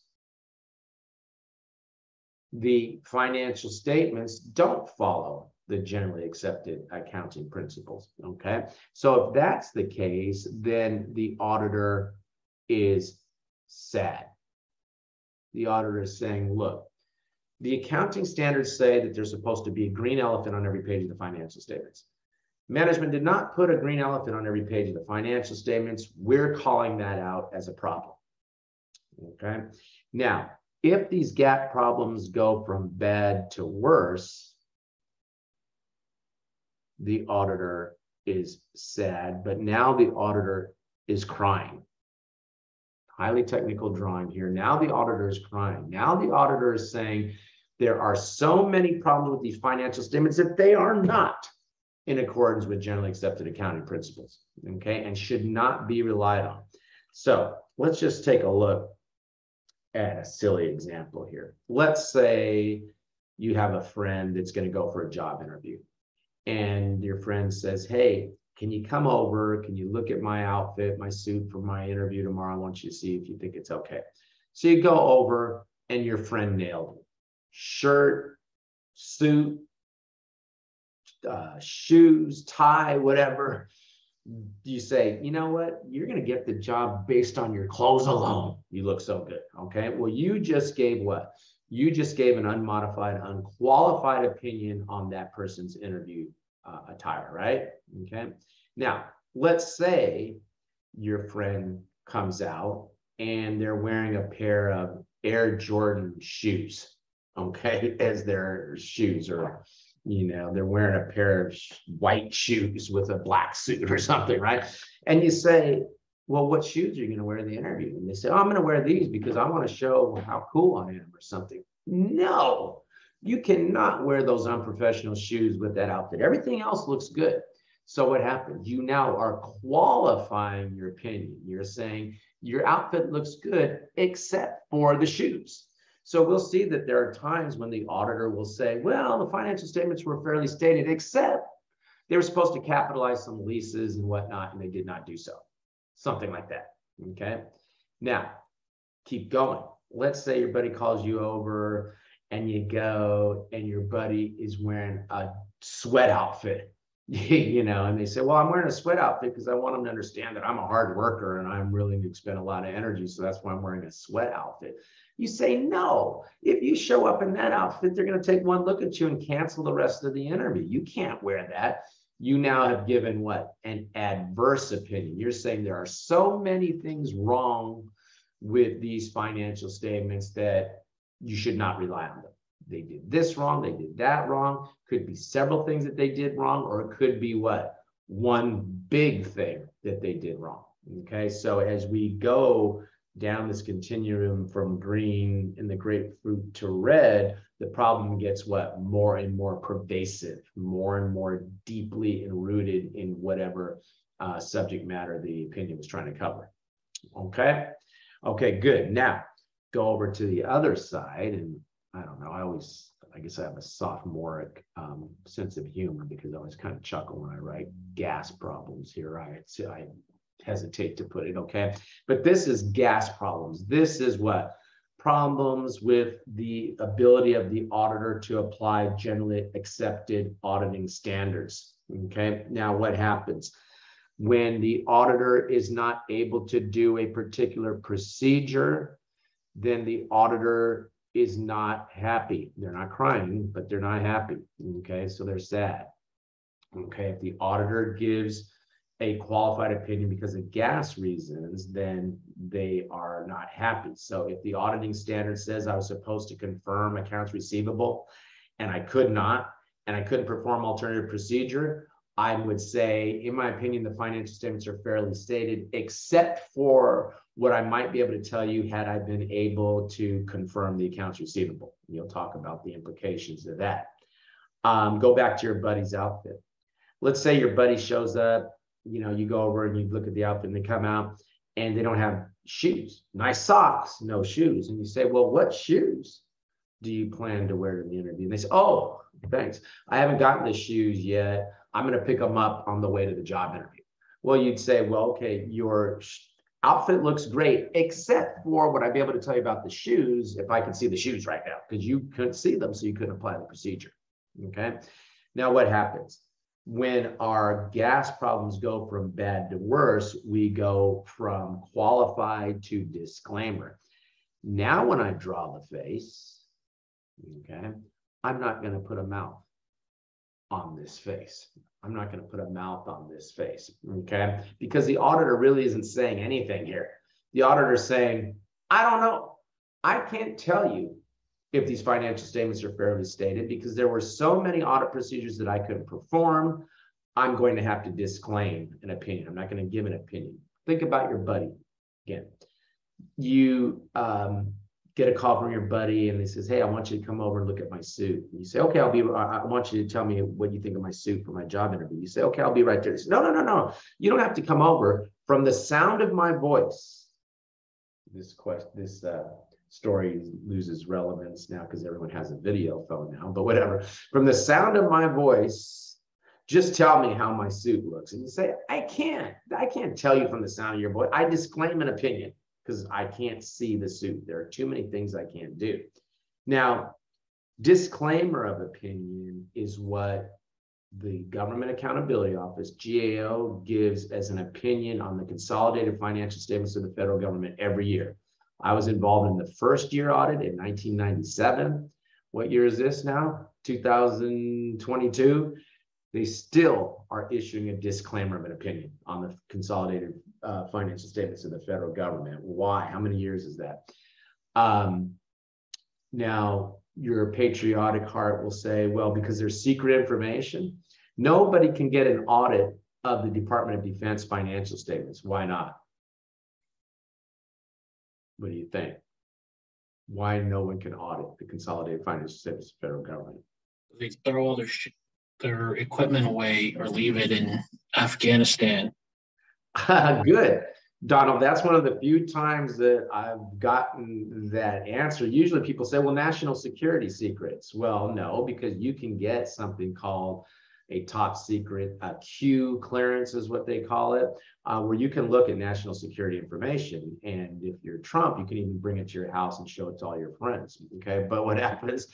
the financial statements don't follow the generally accepted accounting principles. Okay. So if that's the case, then the auditor is sad. The auditor is saying, look, the accounting standards say that there's supposed to be a green elephant on every page of the financial statements. Management did not put a green elephant on every page of the financial statements. We're calling that out as a problem. Okay. Now, if these GAAP problems go from bad to worse, the auditor is sad, but now the auditor is crying. Highly technical drawing here. Now the auditor is crying. Now the auditor is saying there are so many problems with these financial statements that they are not in accordance with generally accepted accounting principles, okay, and should not be relied on. So let's just take a look at a silly example here. Let's say you have a friend that's going to go for a job interview and your friend says, Hey, can you come over? Can you look at my outfit, my suit for my interview tomorrow? I want you to see if you think it's okay. So you go over and your friend nailed it. Shirt, suit, uh, shoes, tie, whatever. You say, you know what? You're going to get the job based on your clothes alone. You look so good. Okay. Well, you just gave what? You just gave an unmodified, unqualified opinion on that person's interview uh, attire, right? Okay. Now, let's say your friend comes out and they're wearing a pair of Air Jordan shoes, okay, as their shoes, or you know, they're wearing a pair of white shoes with a black suit or something, right? And you say, well, what shoes are you going to wear in the interview? And they say, oh, I'm going to wear these because I want to show how cool I am or something. No, you cannot wear those unprofessional shoes with that outfit. Everything else looks good. So what happens? You now are qualifying your opinion. You're saying your outfit looks good except for the shoes. So we'll see that there are times when the auditor will say, well, the financial statements were fairly stated, except they were supposed to capitalize some leases and whatnot, and they did not do so. Something like that. Okay. Now, keep going. Let's say your buddy calls you over and you go and your buddy is wearing a sweat outfit you know, and they say, well, I'm wearing a sweat outfit because I want them to understand that I'm a hard worker and I'm willing to expend a lot of energy. So that's why I'm wearing a sweat outfit. You say, no, if you show up in that outfit, they're going to take one look at you and cancel the rest of the interview. You can't wear that. You now have given what? An adverse opinion. You're saying there are so many things wrong with these financial statements that you should not rely on them. They did this wrong, they did that wrong. Could be several things that they did wrong, or it could be what? One big thing that they did wrong. Okay, so as we go down this continuum from green in the grapefruit to red, the problem gets what? More and more pervasive, more and more deeply rooted in whatever uh, subject matter the opinion was trying to cover. Okay, okay, good. Now go over to the other side and I don't know. I always, I guess I have a sophomoric um, sense of humor because I always kind of chuckle when I write GAAS problems here. I, I hesitate to put it, okay? But this is GAAS problems. This is what? Problems with the ability of the auditor to apply generally accepted auditing standards, okay? Now, what happens? When the auditor is not able to do a particular procedure, then the auditor is not happy. They're not crying, but they're not happy. Okay, so they're sad. Okay, if the auditor gives a qualified opinion because of GAAS reasons, then they are not happy. So if the auditing standard says I was supposed to confirm accounts receivable and I could not, and I couldn't perform alternative procedure, I would say, in my opinion, the financial statements are fairly stated, except for what I might be able to tell you had I been able to confirm the accounts receivable. You'll talk about the implications of that. Um, go back to your buddy's outfit. Let's say your buddy shows up you know, you go over and you look at the outfit and they come out and they don't have shoes, nice socks, no shoes. And you say, well, what shoes do you plan to wear to the interview? And they say, oh, thanks. I haven't gotten the shoes yet. I'm going to pick them up on the way to the job interview. Well, you'd say, well, okay, your outfit looks great, except for what I'd be able to tell you about the shoes if I could see the shoes right now, because you couldn't see them, so you couldn't apply the procedure. Okay. Now, what happens? When our GAAS problems go from bad to worse, we go from qualified to disclaimer. Now, when I draw the face, okay, I'm not going to put a mouth on this face. I'm not going to put a mouth on this face, okay? Because the auditor really isn't saying anything here. The auditor is saying, I don't know. I can't tell you if these financial statements are fairly stated because there were so many audit procedures that I couldn't perform. I'm going to have to disclaim an opinion. I'm not going to give an opinion. Think about your buddy again. You um, get a call from your buddy and he says, Hey, I want you to come over and look at my suit. And you say, Okay, I'll be, I want you to tell me what you think of my suit for my job interview. You say, Okay, I'll be right there. He says, No, no, no, no. You don't have to come over. From the sound of my voice, this question, this uh, story loses relevance now because everyone has a video phone now, but whatever. From the sound of my voice, just tell me how my suit looks. And you say, I can't, I can't tell you from the sound of your voice. I disclaim an opinion because I can't see the suit. There are too many things I can't do. Now, disclaimer of opinion is what the Government Accountability Office, GAO, gives as an opinion on the consolidated financial statements of the federal government every year. I was involved in the first year audit in 1997. What year is this now? 2022. They still are issuing a disclaimer of an opinion on the consolidated uh, financial statements of the federal government. Why? How many years is that? Um, now, your patriotic heart will say, well, because there's secret information. Nobody can get an audit of the Department of Defense financial statements. Why not? What do you think? Why no one can audit the consolidated financial statements of the federal government? They throw all their their equipment away or leave it in Afghanistan Good. Donald, that's one of the few times that I've gotten that answer. Usually people say, well, national security secrets. Well, no, because you can get something called a top secret, a Q clearance is what they call it, uh, where you can look at national security information. And if you're Trump, you can even bring it to your house and show it to all your friends. Okay. But what happens?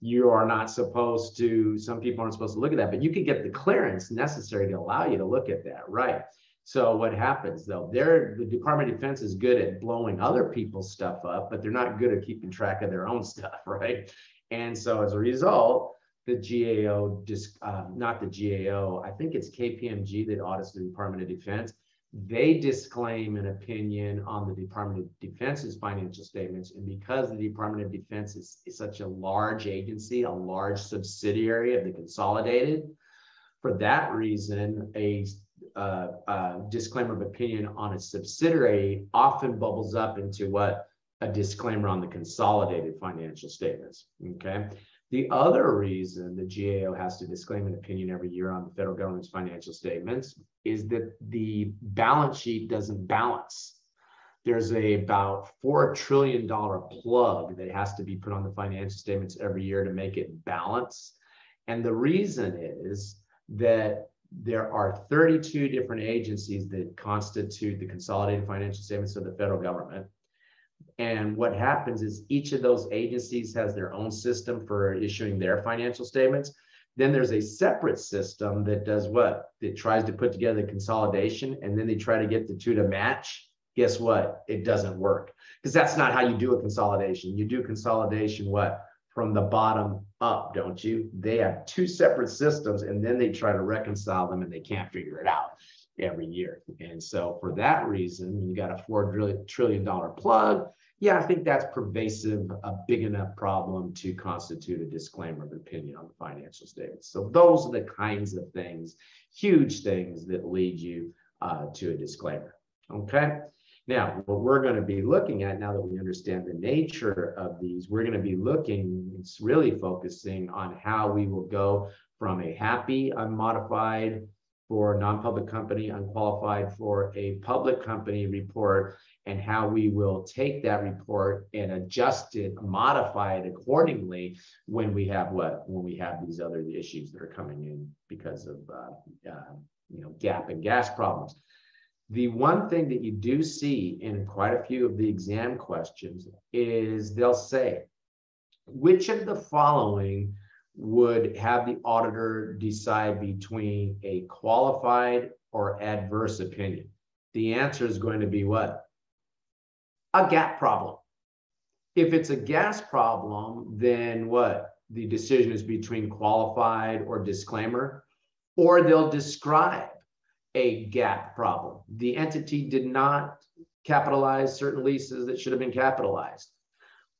You are not supposed to, some people aren't supposed to look at that, but you can get the clearance necessary to allow you to look at that. Right. So what happens though? They're the Department of Defense is good at blowing other people's stuff up, but they're not good at keeping track of their own stuff, right? And so as a result, the GAO, just um, not the GAO, I think it's KPMG that audits the Department of Defense. They disclaim an opinion on the Department of Defense's financial statements. And because the Department of Defense is, is such a large agency, a large subsidiary of the consolidated, for that reason, a uh, uh, disclaimer of opinion on a subsidiary often bubbles up into what a disclaimer on the consolidated financial statements. Okay. The other reason the GAO has to disclaim an opinion every year on the federal government's financial statements is that the balance sheet doesn't balance. There's a about $4 trillion plug that has to be put on the financial statements every year to make it balance. And the reason is that there are 32 different agencies that constitute the consolidated financial statements of the federal government. And what happens is each of those agencies has their own system for issuing their financial statements. Then there's a separate system that does what? That tries to put together the consolidation and then they try to get the two to match. Guess what? It doesn't work because that's not how you do a consolidation. You do consolidation what? From the bottom up, don't you? They have two separate systems and then they try to reconcile them and they can't figure it out every year. And so for that reason, you got a four trillion dollar plug. Yeah, I think that's pervasive, a big enough problem to constitute a disclaimer of opinion on the financial statements. So those are the kinds of things, huge things that lead you uh, to a disclaimer. Okay. Now, what we're going to be looking at now that we understand the nature of these, we're going to be looking, it's really focusing on how we will go from a happy, unmodified for non-public company, unqualified for a public company report, and how we will take that report and adjust it, modify it accordingly when we have what? When we have these other issues that are coming in because of, uh, uh, you know, GAAP and GAAS problems. The one thing that you do see in quite a few of the exam questions is they'll say, which of the following would have the auditor decide between a qualified or adverse opinion? The answer is going to be what? A GAAP problem. If it's a GAAS problem, then what? The decision is between qualified or disclaimer, or they'll describe a GAAP problem. The entity did not capitalize certain leases that should have been capitalized.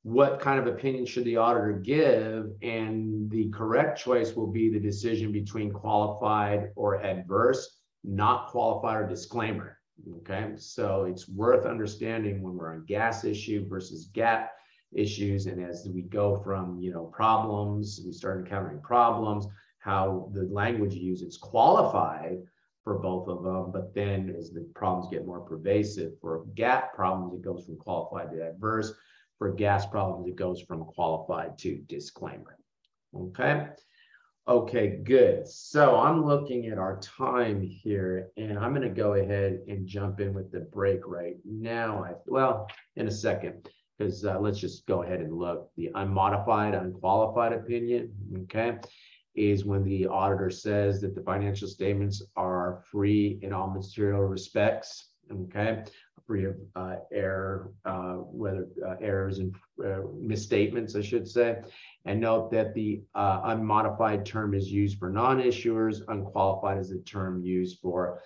What kind of opinion should the auditor give? And the correct choice will be the decision between qualified or adverse, not qualified or disclaimer. Okay, so it's worth understanding when we're on GAAS issue versus GAAP issues. And as we go from, you know, problems, we start encountering problems, how the language you use, it's qualified for both of them. But then as the problems get more pervasive for GAAP problems, it goes from qualified to adverse. For GAAS problems, it goes from qualified to disclaimer. Okay. Okay, good. So I'm looking at our time here and I'm going to go ahead and jump in with the break right now. I, well, in a second, because uh, let's just go ahead and look. The unmodified, unqualified opinion, okay, is when the auditor says that the financial statements are free in all material respects, okay, free of uh, error, uh, whether uh, errors and uh, misstatements, I should say. And note that the uh, unmodified term is used for non-issuers, unqualified is the term used for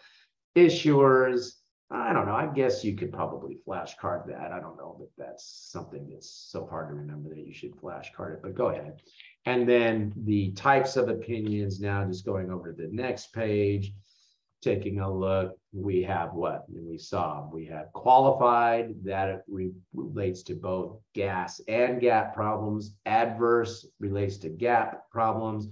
issuers. I don't know. I guess you could probably flashcard that. I don't know that that's something that's so hard to remember that you should flashcard it, but go ahead. And then the types of opinions now, just going over to the next page, taking a look, we have what? We saw we have qualified that re relates to both GAAS and GAAP problems adverse relates to GAAP problems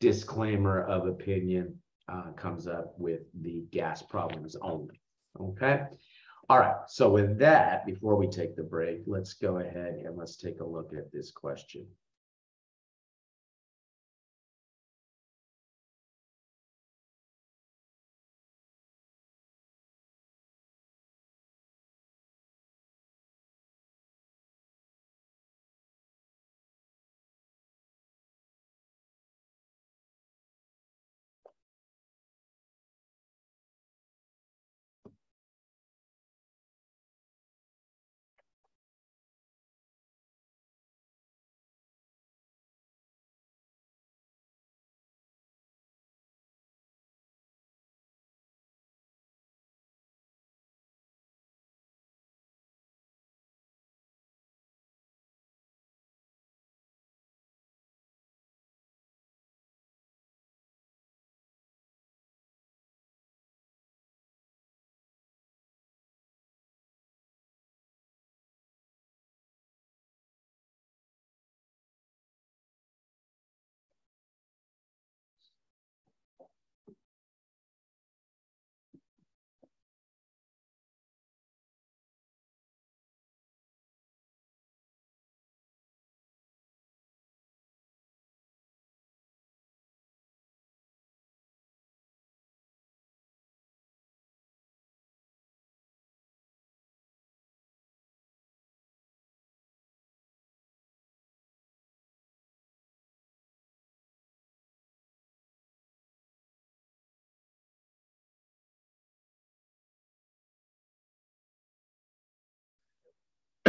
disclaimer of opinion uh, comes up with the GAAS problems only. Okay? All right. So with that before we take the break let's go ahead and let's take a look at this question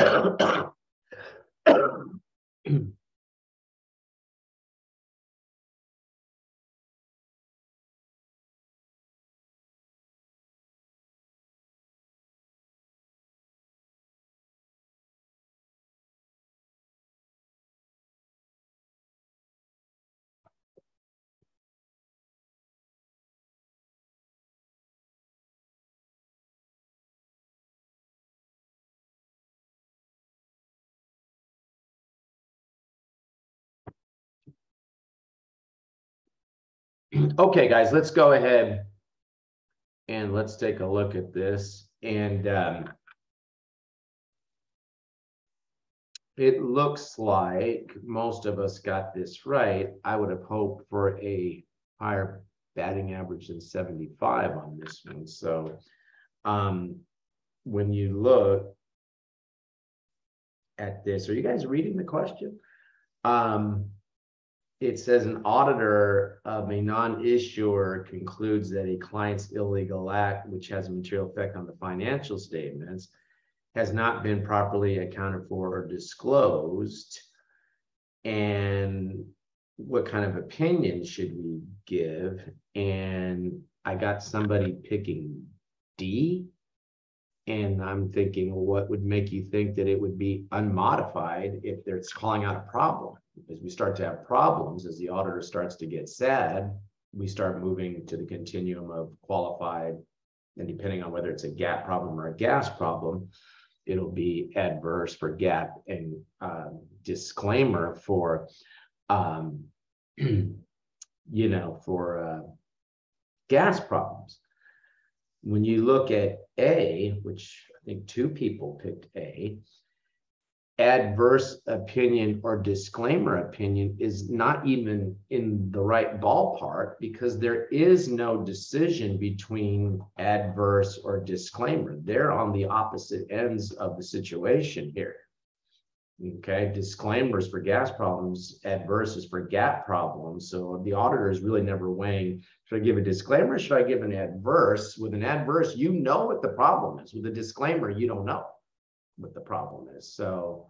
Thank you. Okay, guys, let's go ahead And let's take a look at this and um, it looks like most of us got this right. I would have hoped for a higher batting average than 75 on this one. So um, when you look at this, are you guys reading the question? Um, it says an auditor of a non-issuer concludes that a client's illegal act, which has a material effect on the financial statements, has not been properly accounted for or disclosed. And what kind of opinion should we give? And I got somebody picking D. And I'm thinking, what would make you think that it would be unmodified if it's calling out a problem? As we start to have problems, as the auditor starts to get sad, we start moving to the continuum of qualified. And depending on whether it's a GAAP problem or a GAAS problem, it'll be adverse for GAAP and uh, disclaimer for, um, you know, for uh, GAAS problems. When you look at A, which I think two people picked A, adverse opinion or disclaimer opinion is not even in the right ballpark because there is no decision between adverse or disclaimer. They're on the opposite ends of the situation here. Okay, disclaimers for GAAS problems, adverse is for GAAP problems. So the auditor is really never weighing, should I give a disclaimer? Should I give an adverse? With an adverse, you know what the problem is. With a disclaimer, you don't know what the problem is. So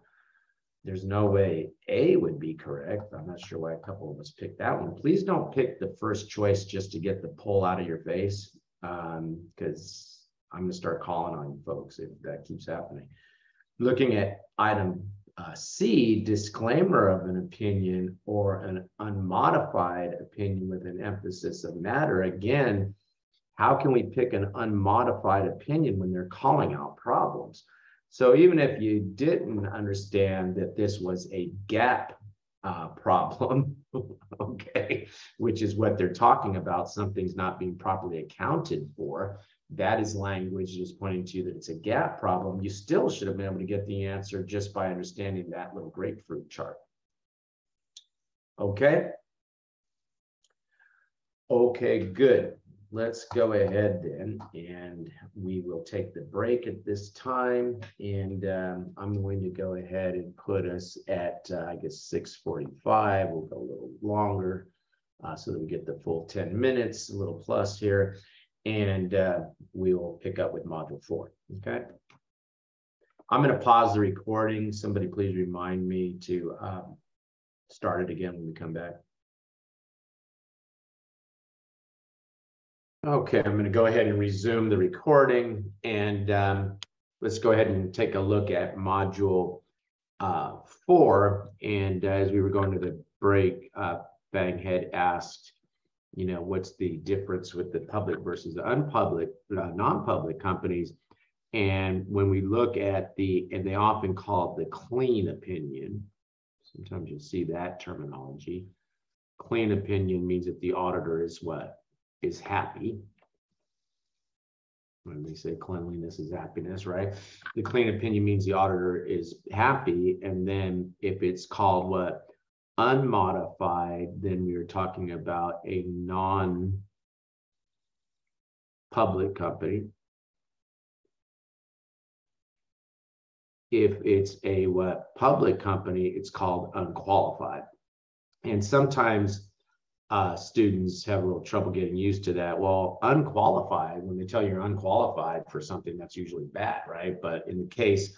there's no way A would be correct. I'm not sure why a couple of us picked that one. Please don't pick the first choice just to get the pull out of your face, because um, I'm going to start calling on you folks if that keeps happening. Looking at item uh, C, disclaimer of an opinion or an unmodified opinion with an emphasis of matter. Again, how can we pick an unmodified opinion when they're calling out problems? So even if you didn't understand that this was a GAAP uh, problem, okay, which is what they're talking about, something's not being properly accounted for, that is language just pointing to you that it's a GAAP problem. You still should have been able to get the answer just by understanding that little grapefruit chart. Okay. Okay, good let's go ahead then and we will take the break at this time and um, I'm going to go ahead and put us at uh, I guess 645 we'll go a little longer uh, so that we get the full 10 minutes a little plus here and uh, we will pick up with module four okay? I'm going to pause the recording. Somebody please remind me to um, start it again when we come back Okay, I'm going to go ahead and resume the recording and um, let's go ahead and take a look at module uh, four. And uh, as we were going to the break, uh, Bang had asked, you know, what's the difference with the public versus the unpublic, uh, non-public companies? And when we look at the, and they often call it the clean opinion, sometimes you'll see that terminology. Clean opinion means that the auditor is what? Is happy. When they say cleanliness is happiness, right? The clean opinion means the auditor is happy. And then if it's called what? Unmodified, then we are talking about a non public company. If it's a what public company, it's called unqualified. And sometimes uh, students have a little trouble getting used to that. Well, unqualified, when they tell you you're unqualified for something, that's usually bad, right? But in the case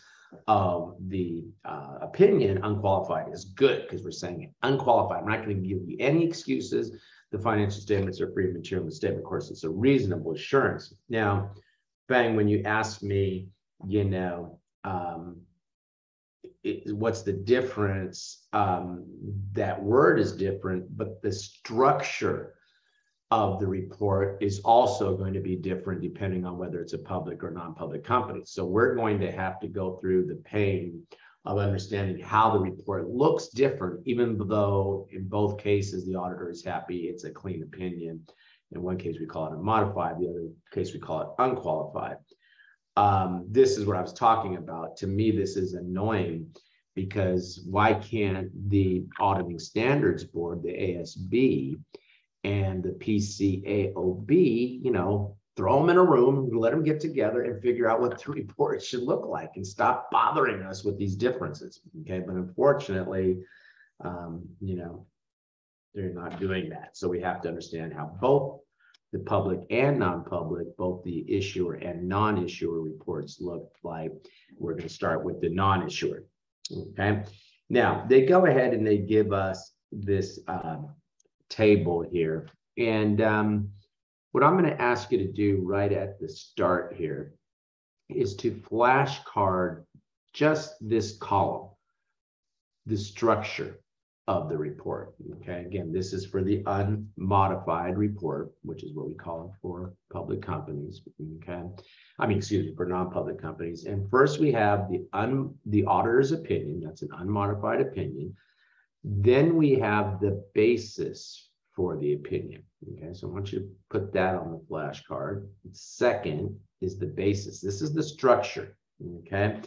of the uh, opinion, unqualified is good because we're saying unqualified. I'm not going to give you any excuses. The financial statements are free material statement. Of course, it's a reasonable assurance. Now, Bang, when you ask me, you know, um, it, what's the difference? Um, that word is different, but the structure of the report is also going to be different depending on whether it's a public or non-public company. So we're going to have to go through the pain of understanding how the report looks different, even though in both cases the auditor is happy, it's a clean opinion. In one case, we call it unmodified. The other case, we call it unqualified. Um, this is what I was talking about. To me, this is annoying because why can't the Auditing Standards Board, the ASB, and the PCAOB, you know, throw them in a room, let them get together and figure out what the report should look like and stop bothering us with these differences. Okay, but unfortunately, um, you know, they're not doing that. So we have to understand how both the public and non-public, both the issuer and non-issuer reports look like. We're going to start with the non-issuer. Okay. Now they go ahead and they give us this uh, table here. And um, what I'm going to ask you to do right at the start here is to flashcard just this column, the structure of the report. Okay, again, this is for the unmodified report, which is what we call it for public companies. Okay, I mean, excuse me, for non-public companies. And first we have the un the auditor's opinion. That's an unmodified opinion. Then we have the basis for the opinion. Okay, so I want you to put that on the flashcard. Second is the basis. This is the structure. Okay.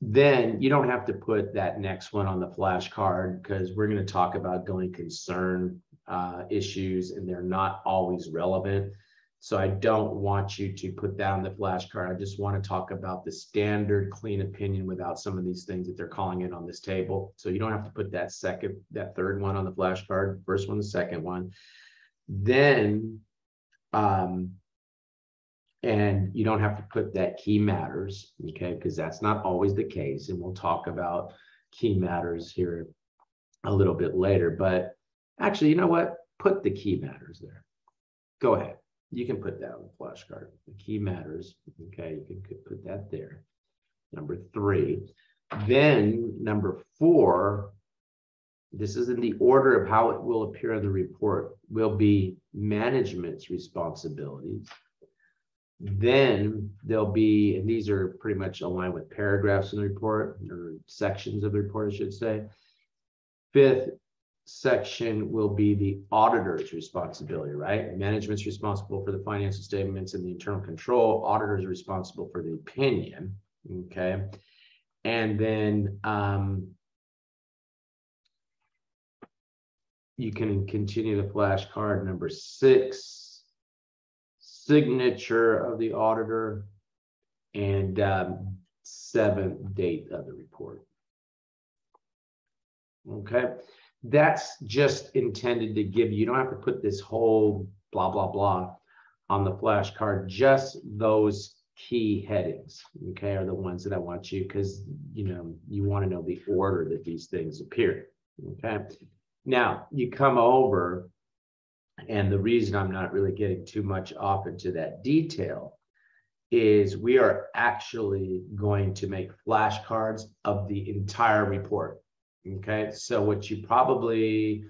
Then you don't have to put that next one on the flashcard because we're going to talk about going concern uh, issues and they're not always relevant. So I don't want you to put that on the flashcard. I just want to talk about the standard clean opinion without some of these things that they're calling in on this table. So you don't have to put that second, that third one on the flashcard, first one, the second one. Then, um, and you don't have to put that key matters, okay, because that's not always the case. And we'll talk about key matters here a little bit later. But actually, you know what? Put the key matters there. Go ahead you can put that on the flashcard. The key matters. Okay, you can put that there. Number three. Then number four, this is in the order of how it will appear in the report, will be management's responsibilities. Then there'll be, and these are pretty much aligned with paragraphs in the report or sections of the report, I should say. Fifth section will be the auditor's responsibility, right? Management's responsible for the financial statements and the internal control. Auditor's responsible for the opinion, okay? And then um, you can continue the flashcard number six, signature of the auditor, and um, seven, date of the report. Okay that's just intended to give you, you don't have to put this whole blah, blah, blah on the flashcard, just those key headings, okay, are the ones that I want you, because, you know, you want to know the order that these things appear, okay? Now, you come over, and the reason I'm not really getting too much off into that detail is we are actually going to make flashcards of the entire report. Okay, so what you probably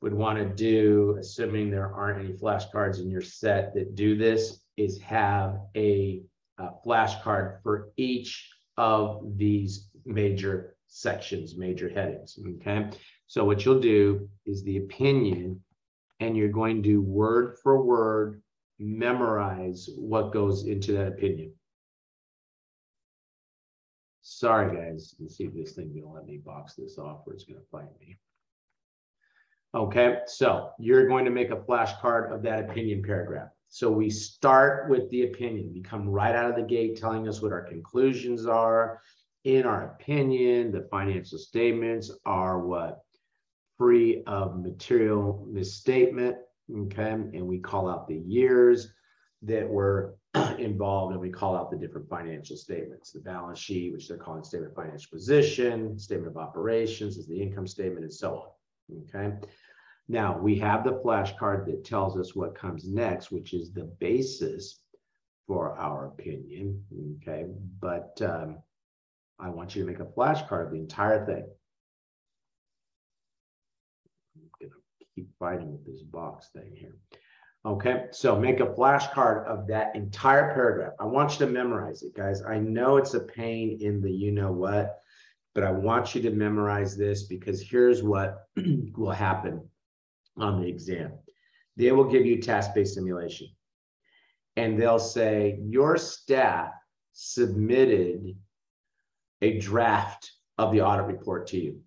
would want to do, assuming there aren't any flashcards in your set that do this, is have a, a flashcard for each of these major sections, major headings. Okay, so what you'll do is the opinion, and you're going to word for word memorize what goes into that opinion. Sorry, guys. Let's see if this thing will let me box this off or it's going to find me. Okay, so you're going to make a flashcard of that opinion paragraph. So we start with the opinion. We come right out of the gate telling us what our conclusions are. In our opinion, the financial statements are what? Free of material misstatement. Okay, and we call out the years that were involved and we call out the different financial statements. The balance sheet which they're calling statement of financial position statement of operations is the income statement and so on okay? Now we have the flashcard that tells us what comes next which is the basis for our opinion okay? But um, i want you to make a flashcard of the entire thing i'm gonna keep fighting with this box thing here Okay, so make a flashcard of that entire paragraph. I want you to memorize it, guys. I know it's a pain in the you know what, but I want you to memorize this because here's what will happen on the exam. they will give you task-based simulation. And they'll say, your staff submitted a draft of the audit report to you.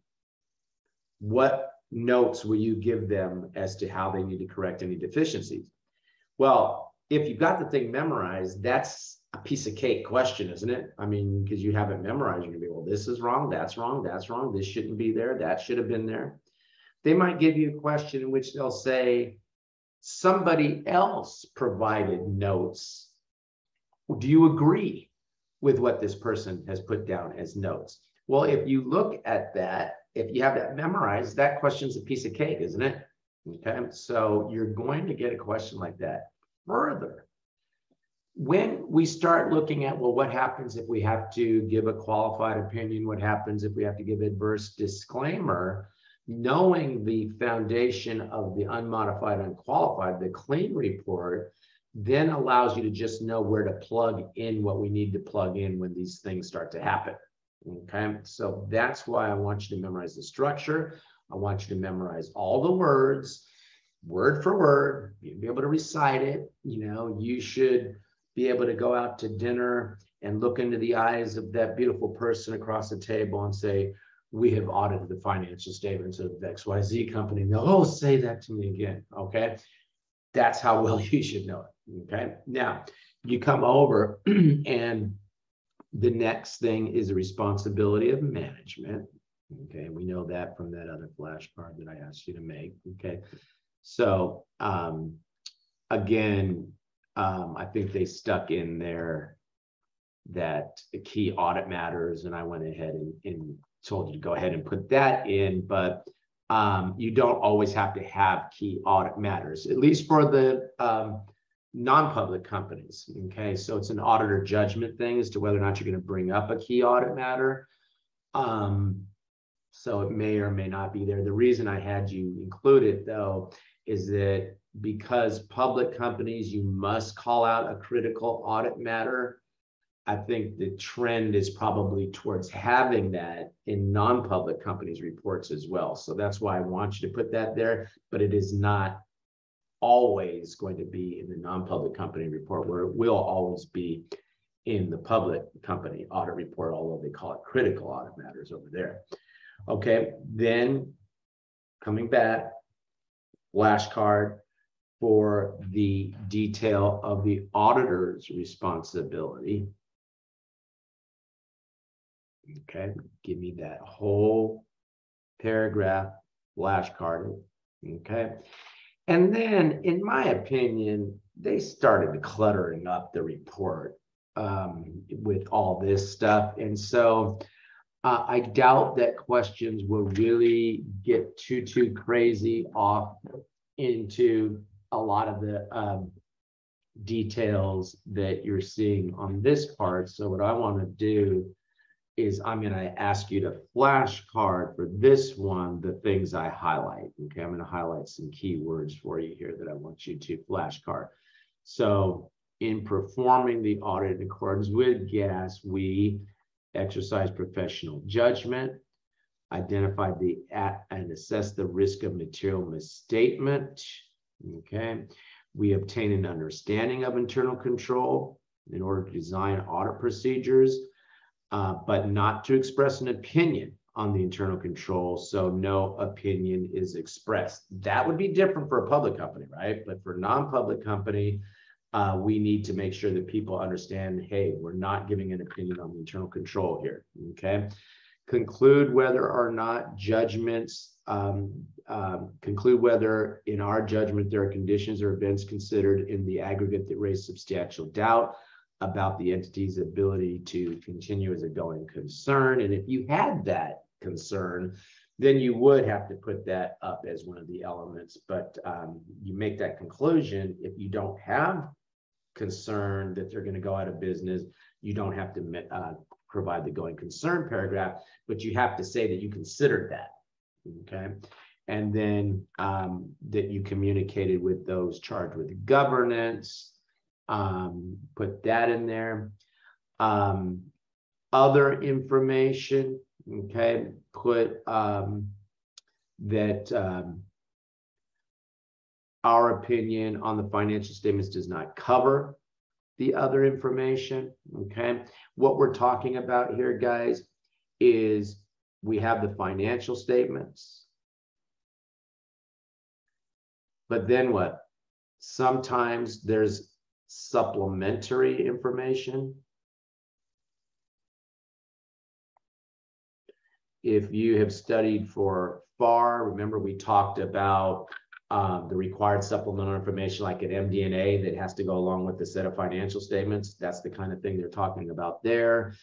What notes will you give them as to how they need to correct any deficiencies? Well, if you've got the thing memorized, that's a piece of cake question, isn't it? I mean, because you have it memorized, you're gonna be, well, this is wrong, that's wrong, that's wrong, this shouldn't be there, that should have been there. They might give you a question in which they'll say, somebody else provided notes. Do you agree with what this person has put down as notes? Well, if you look at that, if you have that memorized, that question's a piece of cake, isn't it? Okay, so you're going to get a question like that further. When we start looking at, well, what happens if we have to give a qualified opinion? What happens if we have to give adverse disclaimer? Knowing the foundation of the unmodified, unqualified, the clean report, then allows you to just know where to plug in what we need to plug in when these things start to happen. Okay, so that's why I want you to memorize the structure. I want you to memorize all the words, word for word, You'll be able to recite it. You know, you should be able to go out to dinner and look into the eyes of that beautiful person across the table and say, we have audited the financial statements of XYZ company. No, oh, say that to me again. Okay. That's how well you should know it. Okay. Now you come over and the next thing is the responsibility of management. Okay, we know that from that other flashcard that I asked you to make. Okay, so um, again, um, I think they stuck in there that the key audit matters, and I went ahead and, and told you to go ahead and put that in, but um, you don't always have to have key audit matters, at least for the um, non-public companies. Okay, so it's an auditor judgment thing as to whether or not you're going to bring up a key audit matter. Um, so it may or may not be there. The reason I had you include it though is that because public companies, you must call out a critical audit matter. I think the trend is probably towards having that in non-public companies reports as well. So that's why I want you to put that there, but it is not always going to be in the non-public company report where it will always be in the public company audit report, although they call it critical audit matters over there. Okay, then coming back, flashcard for the detail of the auditor's responsibility. Okay, give me that whole paragraph flashcard. Okay, and then, in my opinion, they started cluttering up the report um, with all this stuff. And so uh, I doubt that questions will really get too, too crazy off into a lot of the um, details that you're seeing on this part. So what I want to do is I'm going to ask you to flashcard for this one, the things I highlight. Okay, I'm going to highlight some keywords for you here that I want you to flashcard. So in performing the audit in accordance with GAAS, we exercise professional judgment, identified the at and assess the risk of material misstatement. Okay, we obtain an understanding of internal control in order to design audit procedures uh, but not to express an opinion on the internal control. So no opinion is expressed. That would be different for a public company, right? But for non-public company, uh, we need to make sure that people understand, hey, we're not giving an opinion on the internal control here, okay? Conclude whether or not judgments, um, um, conclude whether in our judgment there are conditions or events considered in the aggregate that raise substantial doubt about the entity's ability to continue as a going concern. And if you had that concern, then you would have to put that up as one of the elements. But um, you make that conclusion if you don't have concern that they're going to go out of business, you don't have to uh, provide the going concern paragraph, but you have to say that you considered that. Okay. And then um, that you communicated with those charged with governance, um, put that in there. Um, other information, okay, put um, that um, our opinion on the financial statements does not cover the other information, okay? What we're talking about here, guys, is we have the financial statements. But then what? Sometimes there's supplementary information. If you have studied for FAR, remember we talked about um, the required supplemental information like an MD&A that has to go along with the set of financial statements. That's the kind of thing they're talking about there.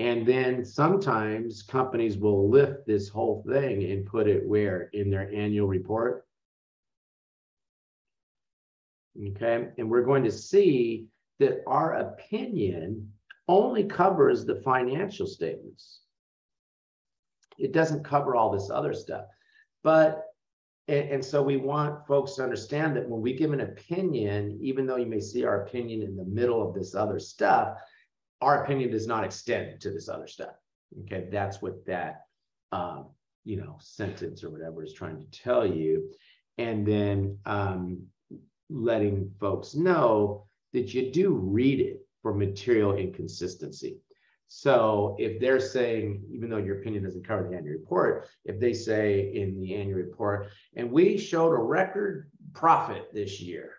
And then sometimes companies will lift this whole thing and put it where in their annual report. Okay, and we're going to see that our opinion only covers the financial statements. It doesn't cover all this other stuff. But and, and, so we want folks to understand that when we give an opinion, even though you may see our opinion in the middle of this other stuff, our opinion does not extend to this other stuff. Okay, that's what that um, you know sentence or whatever is trying to tell you, and then um, letting folks know that you do read it for material inconsistency. So if they're saying, even though your opinion doesn't cover the annual report, if they say in the annual report, and we showed a record profit this year,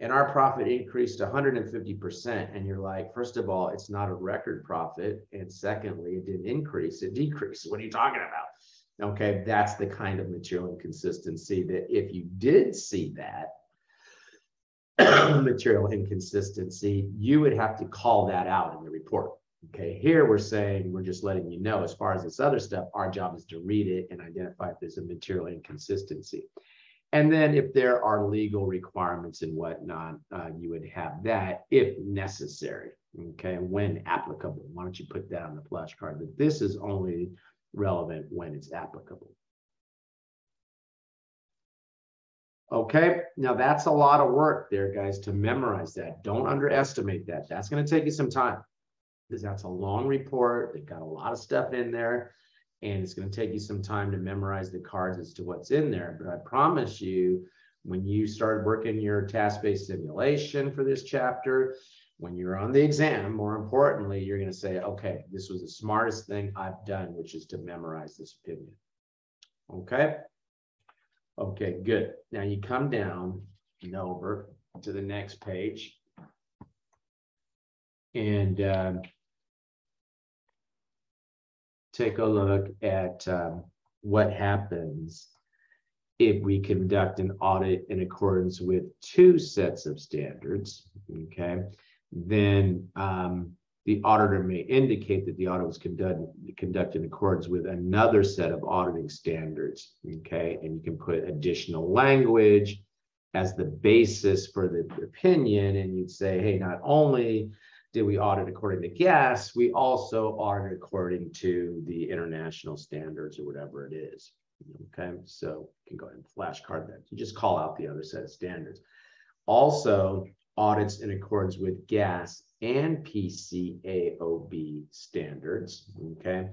and our profit increased 150%, and you're like, first of all, it's not a record profit, and secondly, it didn't increase, it decreased. What are you talking about? Okay, that's the kind of material inconsistency that if you did see that material inconsistency, you would have to call that out in the report. Okay, here we're saying we're just letting you know as far as this other stuff, our job is to read it and identify if there's a material inconsistency. And then if there are legal requirements and whatnot, uh, you would have that if necessary. Okay, when applicable. Why don't you put that on the flashcard that this is only relevant when it's applicable. Okay, now that's a lot of work there, guys, to memorize that. Don't underestimate that. That's going to take you some time because that's a long report. They've got a lot of stuff in there, and it's going to take you some time to memorize the cards as to what's in there. But I promise you, when you start working your task-based simulation for this chapter, when you're on the exam, more importantly, you're going to say, okay, this was the smartest thing I've done, which is to memorize this opinion. Okay. Okay, good. Now you come down and over to the next page. And um, take a look at um, what happens if we conduct an audit in accordance with two sets of standards, okay, then um, the auditor may indicate that the audit was conduct, conducted in accordance with another set of auditing standards, okay, and you can put additional language as the basis for the opinion, and you'd say, hey, not only did we audit according to GAAS, We also audit according to the international standards or whatever it is. Okay, so you can go ahead and flashcard that. You just call out the other set of standards. Also, audits in accordance with GAAS and PCAOB standards. Okay,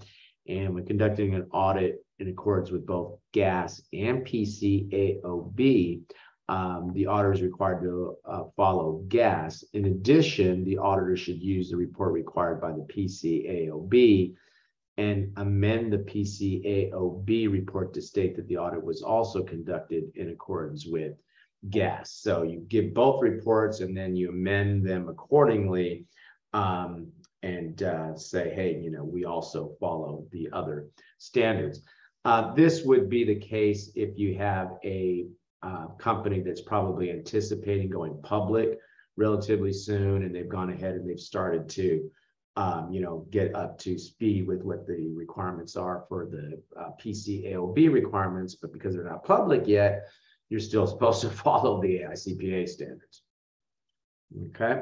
and when conducting an audit in accordance with both GAAS and PCAOB, um, the auditor is required to uh, follow GAAS. In addition, the auditor should use the report required by the PCAOB and amend the PCAOB report to state that the audit was also conducted in accordance with GAAS. So you give both reports and then you amend them accordingly um, and uh, say, hey, you know, we also follow the other standards. Uh, this would be the case if you have a uh, company that's probably anticipating going public relatively soon, and they've gone ahead and they've started to, um, you know, get up to speed with what the requirements are for the uh, PCAOB requirements. But because they're not public yet, you're still supposed to follow the AICPA standards. Okay.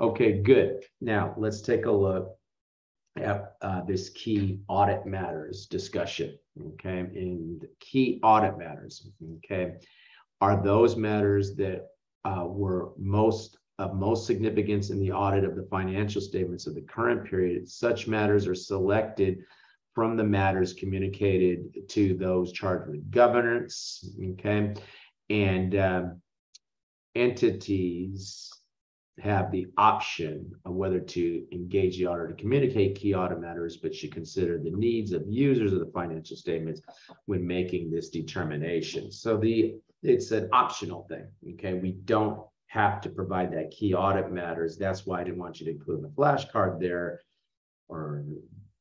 Okay, good. Now let's take a look at uh, this key audit matters discussion okay, and key audit matters, okay, are those matters that uh, were most of most significance in the audit of the financial statements of the current period. Such matters are selected from the matters communicated to those charged with governance, okay, and um, entities have the option of whether to engage the auditor to communicate key audit matters, but should consider the needs of users of the financial statements when making this determination. So the it's an optional thing. Okay, we don't have to provide that key audit matters. That's why I didn't want you to put in the flashcard there. Or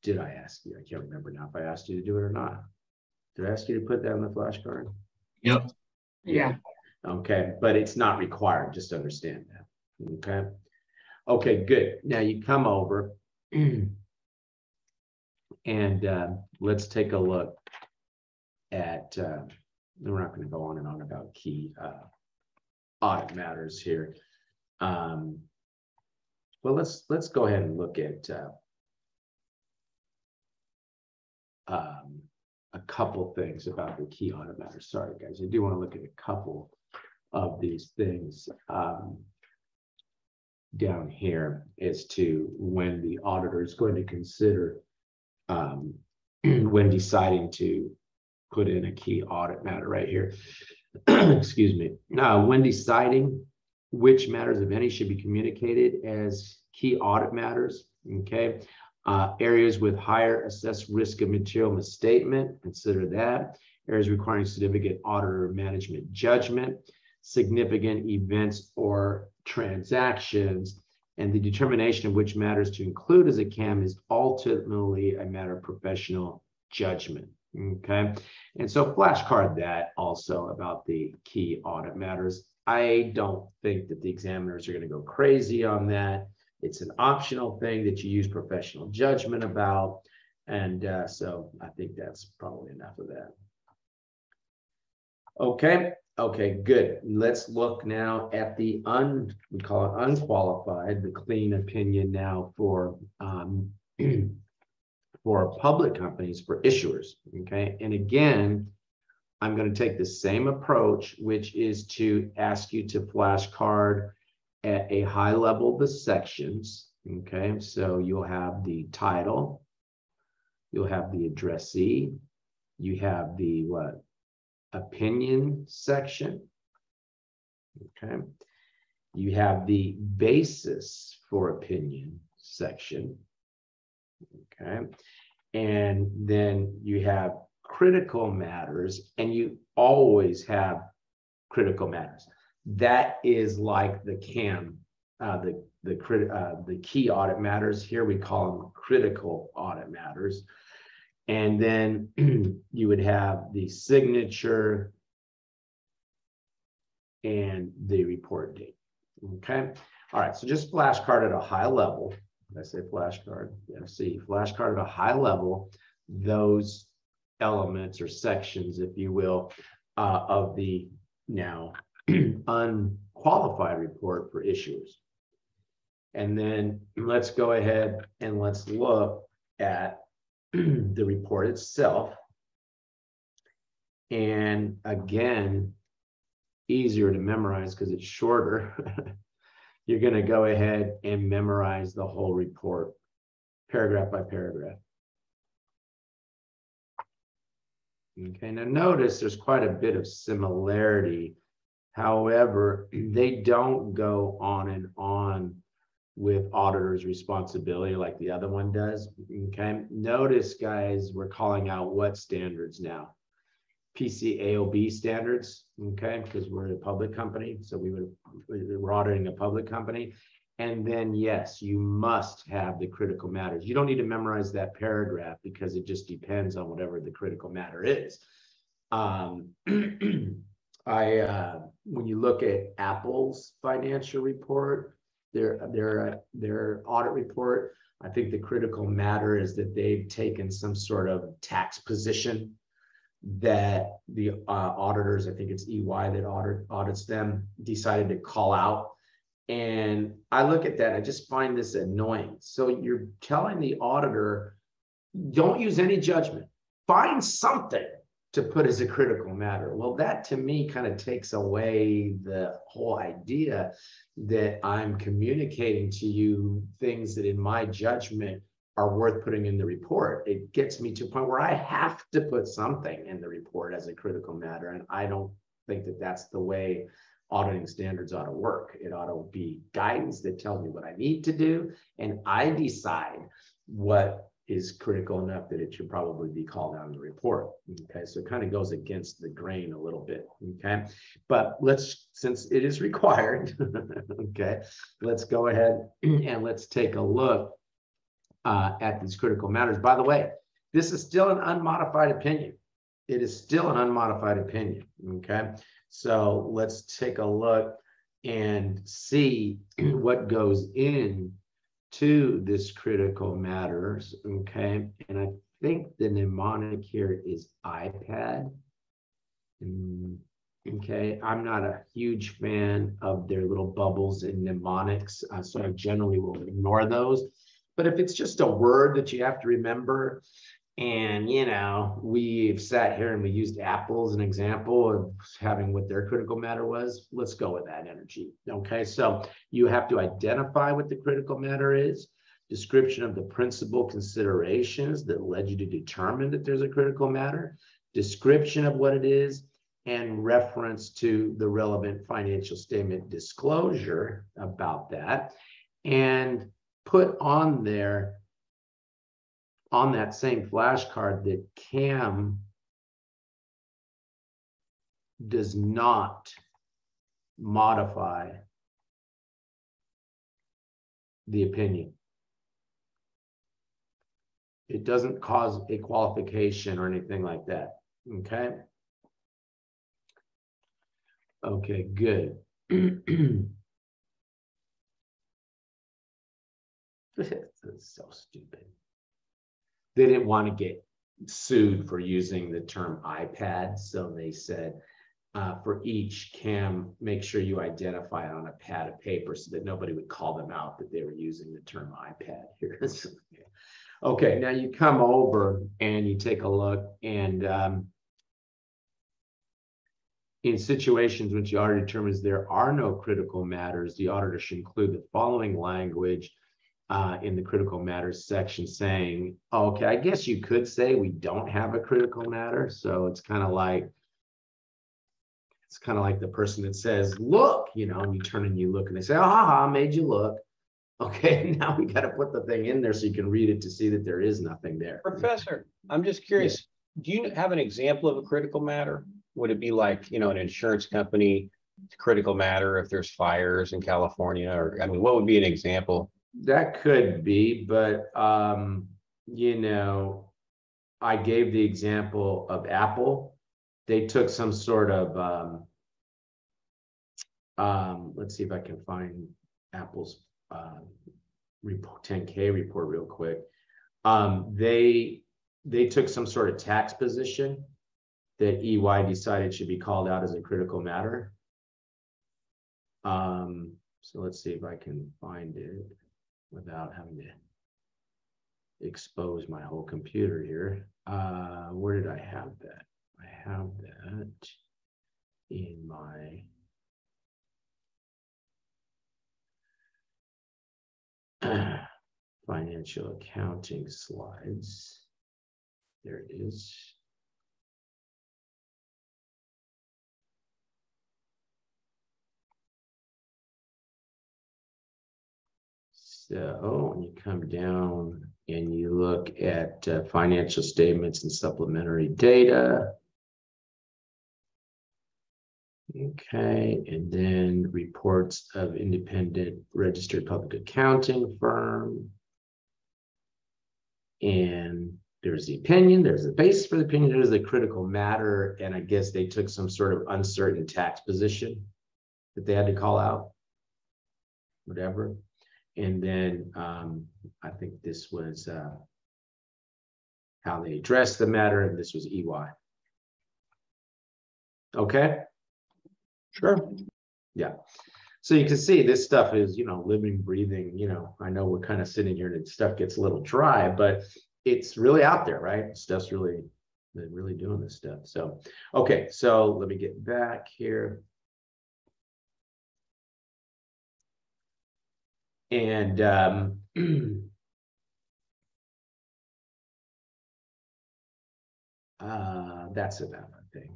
did I ask you? I can't remember now if I asked you to do it or not. Did I ask you to put that in the flashcard? Yep. Yeah. Okay, but it's not required, just understand that. Okay. Okay, good. Now you come over and uh, let's take a look at, uh, we're not going to go on and on about key uh, audit matters here. Um, well, let's let's go ahead and look at uh, um, a couple things about the key audit matters. Sorry, guys, I do want to look at a couple of these things. Um, down here as to when the auditor is going to consider um, when deciding to put in a key audit matter right here. Excuse me. Now, when deciding which matters, if any, should be communicated as key audit matters, okay? Uh, areas with higher assessed risk of material misstatement, consider that. Areas requiring significant auditor management judgment, significant events or transactions, and the determination of which matters to include as a CAM is ultimately a matter of professional judgment. Okay, and so flashcard that also about the key audit matters. I don't think that the examiners are going to go crazy on that. It's an optional thing that you use professional judgment about. And uh, so I think that's probably enough of that. Okay, Okay, good. Let's look now at the un, we call it unqualified, the clean opinion now for um, for public companies, for issuers. Okay, and again, I'm going to take the same approach, which is to ask you to flashcard at a high level the sections. Okay, so you'll have the title, you'll have the addressee, you have the what opinion section. Okay. You have the basis for opinion section. Okay. And then you have critical matters, and you always have critical matters. That is like the CAM, uh, the the crit, uh, the key audit matters. Here we call them critical audit matters. And then you would have the signature and the report date. Okay. All right. So just flashcard at a high level. I say flashcard. Yeah, see, flashcard at a high level, those elements or sections, if you will, uh, of the now unqualified report for issuers. And then let's go ahead and let's look at the report itself. And again, easier to memorize because it's shorter. You're going to go ahead and memorize the whole report, paragraph by paragraph. Okay, now notice there's quite a bit of similarity. However, they don't go on and on with auditor's responsibility like the other one does. Okay. Notice, guys, we're calling out what standards now? PCAOB standards. Okay. Because we're a public company. So we would, we're auditing a public company. And then, yes, you must have the critical matters. You don't need to memorize that paragraph because it just depends on whatever the critical matter is. Um, I, uh, when you look at Apple's financial report, their their their audit report. I think the critical matter is that they've taken some sort of tax position that the uh, auditors, I think it's EY that audit, audits them, decided to call out. And I look at that, I just find this annoying. So you're telling the auditor, don't use any judgment, find something to put as a critical matter. Well, that to me kind of takes away the whole idea that I'm communicating to you things that, in my judgment, are worth putting in the report. It gets me to a point where I have to put something in the report as a critical matter, and I don't think that that's the way auditing standards ought to work. It ought to be guidance that tells me what I need to do, and I decide what is critical enough that it should probably be called out in the report. Okay, so it kind of goes against the grain a little bit. Okay, but let's, since it is required, okay, let's go ahead and let's take a look uh, at these critical matters. By the way, this is still an unmodified opinion. It is still an unmodified opinion. Okay, so let's take a look and see what goes in to this critical matters, okay? And I think the mnemonic here is iPad. Mm, okay, I'm not a huge fan of their little bubbles in mnemonics, uh, so I generally will ignore those. But if it's just a word that you have to remember, and, you know, we've sat here and we used Apple as an example of having what their critical matter was. Let's go with that energy. Okay. So you have to identify what the critical matter is, description of the principal considerations that led you to determine that there's a critical matter, description of what it is, and reference to the relevant financial statement disclosure about that. And put on there on that same flashcard that CAM does not modify the opinion. It doesn't cause a qualification or anything like that. Okay. Okay, good. this is so stupid they didn't want to get sued for using the term iPad. So they said, uh, for each cam, make sure you identify it on a pad of paper so that nobody would call them out that they were using the term iPad here. okay, now you come over and you take a look and um, in situations which the auditor determines there are no critical matters, the auditor should include the following language uh, in the critical matters section saying, okay, I guess you could say we don't have a critical matter. So it's kind of like, it's kind of like the person that says, look, you know, and you turn and you look and they say, oh, ha, ha, made you look. Okay, now we got to put the thing in there so you can read it to see that there is nothing there. Professor, I'm just curious, do you have an example of a critical matter? Would it be like, you know, an insurance company, critical matter if there's fires in California, or I mean, what would be an example? That could be, but um, you know, I gave the example of Apple. They took some sort of um, um, let's see if I can find Apple's uh, report, 10K report real quick. Um, they they took some sort of tax position that EY decided should be called out as a critical matter. Um, so let's see if I can find it without having to expose my whole computer here. Uh, where did I have that? I have that in my financial accounting slides. There it is. So and you come down and you look at uh, financial statements and supplementary data. Okay, and then reports of independent registered public accounting firm. And there's the opinion, there's the basis for the opinion, there's the critical matter, and I guess they took some sort of uncertain tax position that they had to call out, whatever. And then um, I think this was uh, how they addressed the matter, and this was EY. Okay? Sure. Yeah. So you can see this stuff is, you know, living, breathing, you know, I know we're kind of sitting here and stuff gets a little dry, but it's really out there, right? Stuff's really, really doing this stuff. So, okay, so let me get back here. And um, uh, that's enough, I think.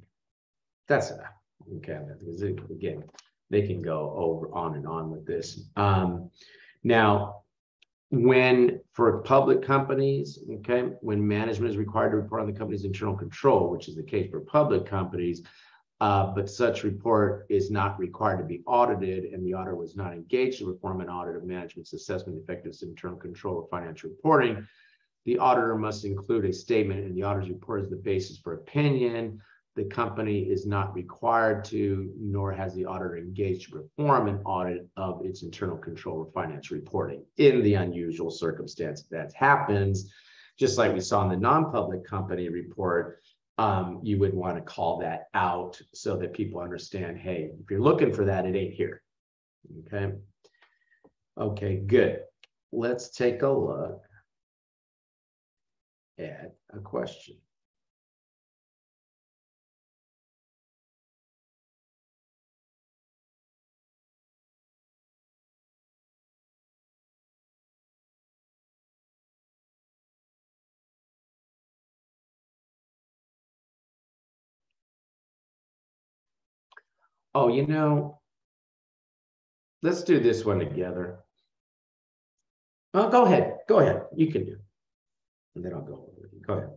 That's enough. Okay, because again, they can go over on and on with this. Um, now, when for public companies, okay, when management is required to report on the company's internal control, which is the case for public companies, uh, but such report is not required to be audited and the auditor was not engaged to perform an audit of management's assessment effectiveness of internal control of financial reporting. The auditor must include a statement in the auditor's report as the basis for opinion. The company is not required to, nor has the auditor engaged to perform an audit of its internal control of financial reporting. In the unusual circumstance that happens, just like we saw in the non-public company report, um, you would want to call that out so that people understand, hey, if you're looking for that, it ain't here. Okay. Okay, good. Let's take a look at a question. Oh, you know, let's do this one together. Oh, go ahead. Go ahead. You can do. it. And then I'll go. over. Go ahead.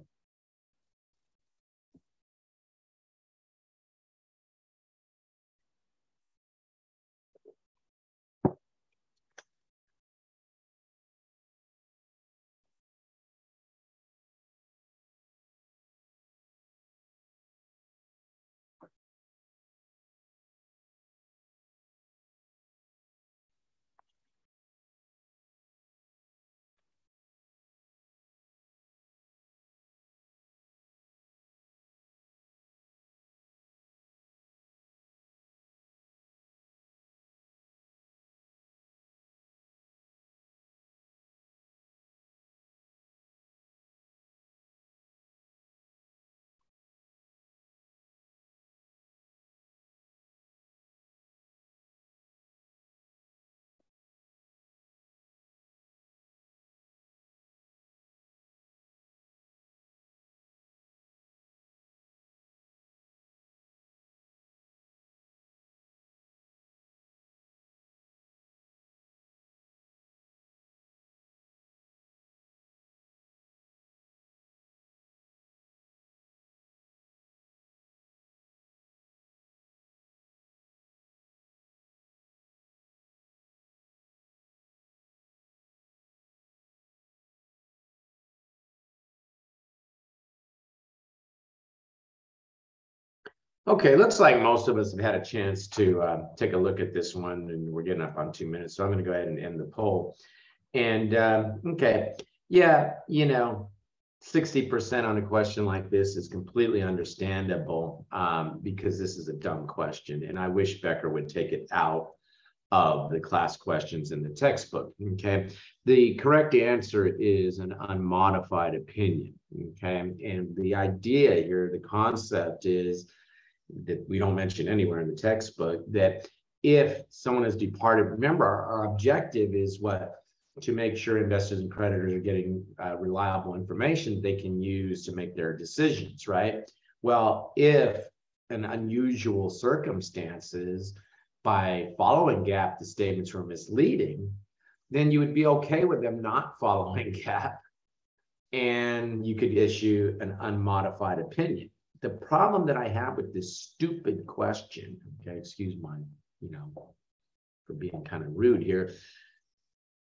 Okay, looks like most of us have had a chance to uh, take a look at this one, and we're getting up on two minutes, so I'm going to go ahead and end the poll. And um, okay, yeah, you know, sixty percent on a question like this is completely understandable um, because this is a dumb question, and I wish Becker would take it out of the class questions in the textbook. Okay, the correct answer is an unmodified opinion. Okay, and the idea here, the concept is that we don't mention anywhere in the textbook that if someone has departed, remember our, our objective is what? To make sure investors and creditors are getting uh, reliable information they can use to make their decisions, right? Well, if an unusual circumstances by following GAAP, the statements were misleading, then you would be okay with them not following GAAP and you could issue an unmodified opinion the problem that I have with this stupid question, okay, excuse my, you know, for being kind of rude here.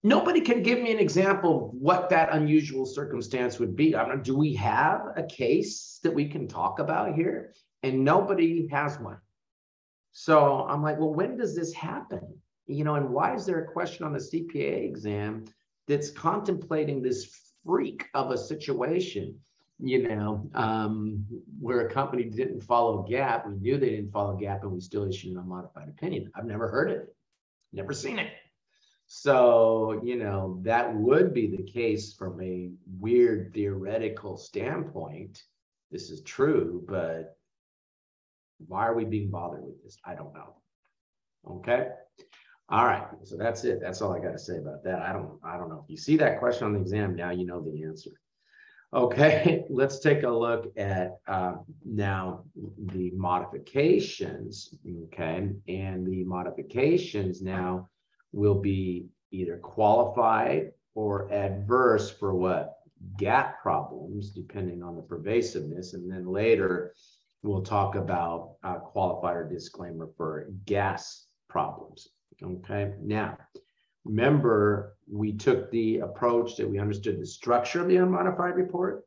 Nobody can give me an example of what that unusual circumstance would be. I mean, do we have a case that we can talk about here? And nobody has one. So I'm like, well, when does this happen? You know, and why is there a question on the CPA exam that's contemplating this freak of a situation? You know, um, where a company didn't follow GAAP, we knew they didn't follow GAAP, and we still issued an unmodified opinion. I've never heard it, never seen it. So, you know, that would be the case from a weird theoretical standpoint. This is true, but why are we being bothered with this? I don't know. Okay. All right. So that's it. That's all I got to say about that. I don't, I don't know. If you see that question on the exam, now you know the answer. Okay, let's take a look at uh, now the modifications. Okay, and the modifications now will be either qualified or adverse for what GAAP problems, depending on the pervasiveness. And then later, we'll talk about uh, qualified or disclaimer for GAAS problems. Okay, now remember we took the approach that we understood the structure of the unmodified report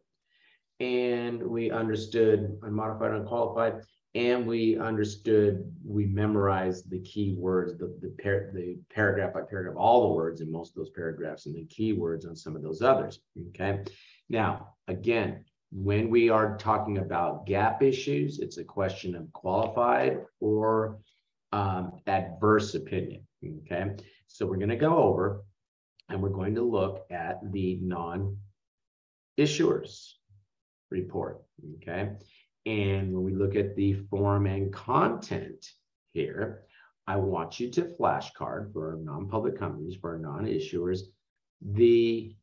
and we understood unmodified, unqualified, and we understood, we memorized the key words, the, the, par the paragraph by paragraph, all the words in most of those paragraphs and the key words on some of those others, okay? Now, again, when we are talking about GAAP issues, it's a question of qualified or um, adverse opinion, okay? So we're gonna go over and we're going to look at the non-issuers report, okay? And when we look at the form and content here, I want you to flashcard for non-public companies, for non-issuers, the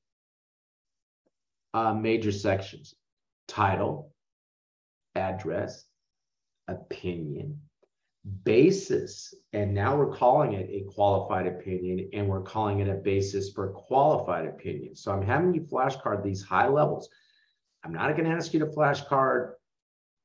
uh, major sections, title, address, opinion, basis, and now we're calling it a qualified opinion and we're calling it a basis for qualified opinion. So I'm having you flashcard these high levels. I'm not going to ask you to flashcard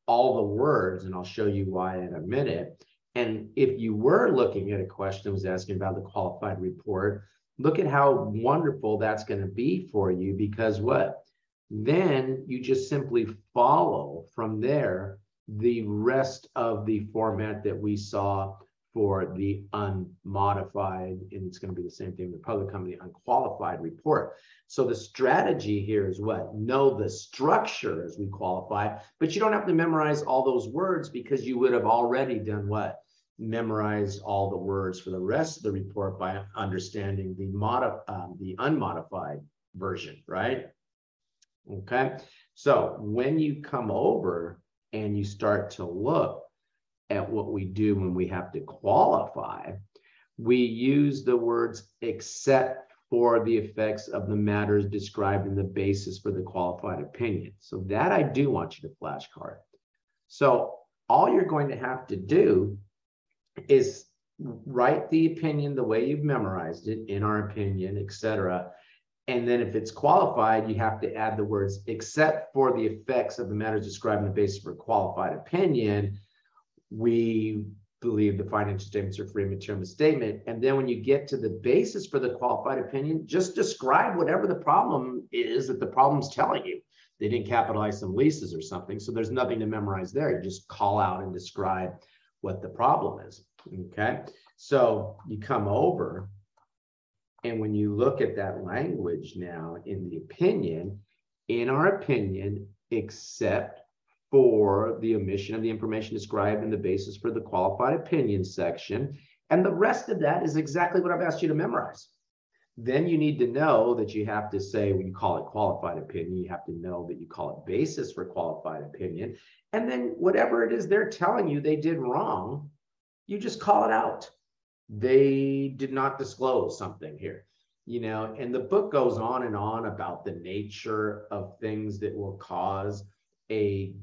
all the words, and I'll show you why in a minute. And if you were looking at a question that was asking about the qualified report, look at how wonderful that's going to be for you because what? Then you just simply follow from there the rest of the format that we saw for the unmodified, and it's going to be the same thing, the public company unqualified report. So the strategy here is what? Know the structure as we qualify, but you don't have to memorize all those words because you would have already done what? Memorized all the words for the rest of the report by understanding the mod um, the unmodified version, right? Okay. So when you come over and you start to look at what we do when we have to qualify, we use the words except for the effects of the matters described in the basis for the qualified opinion. So that I do want you to flashcard. So all you're going to have to do is write the opinion the way you've memorized it, in our opinion, etc. And then if it's qualified, you have to add the words except for the effects of the matters described in the basis for qualified opinion we believe the financial statements are free material misstatement. And then when you get to the basis for the qualified opinion, just describe whatever the problem is that the problem's telling you. They didn't capitalize some leases or something. So there's nothing to memorize there. You just call out and describe what the problem is. Okay. So you come over and when you look at that language now in the opinion, in our opinion, except for the omission of the information described in the basis for the qualified opinion section. And the rest of that is exactly what I've asked you to memorize. Then you need to know that you have to say, when you call it qualified opinion, you have to know that you call it basis for qualified opinion. And then whatever it is they're telling you they did wrong, you just call it out. They did not disclose something here you know and the book goes on and on about the nature of things that will cause a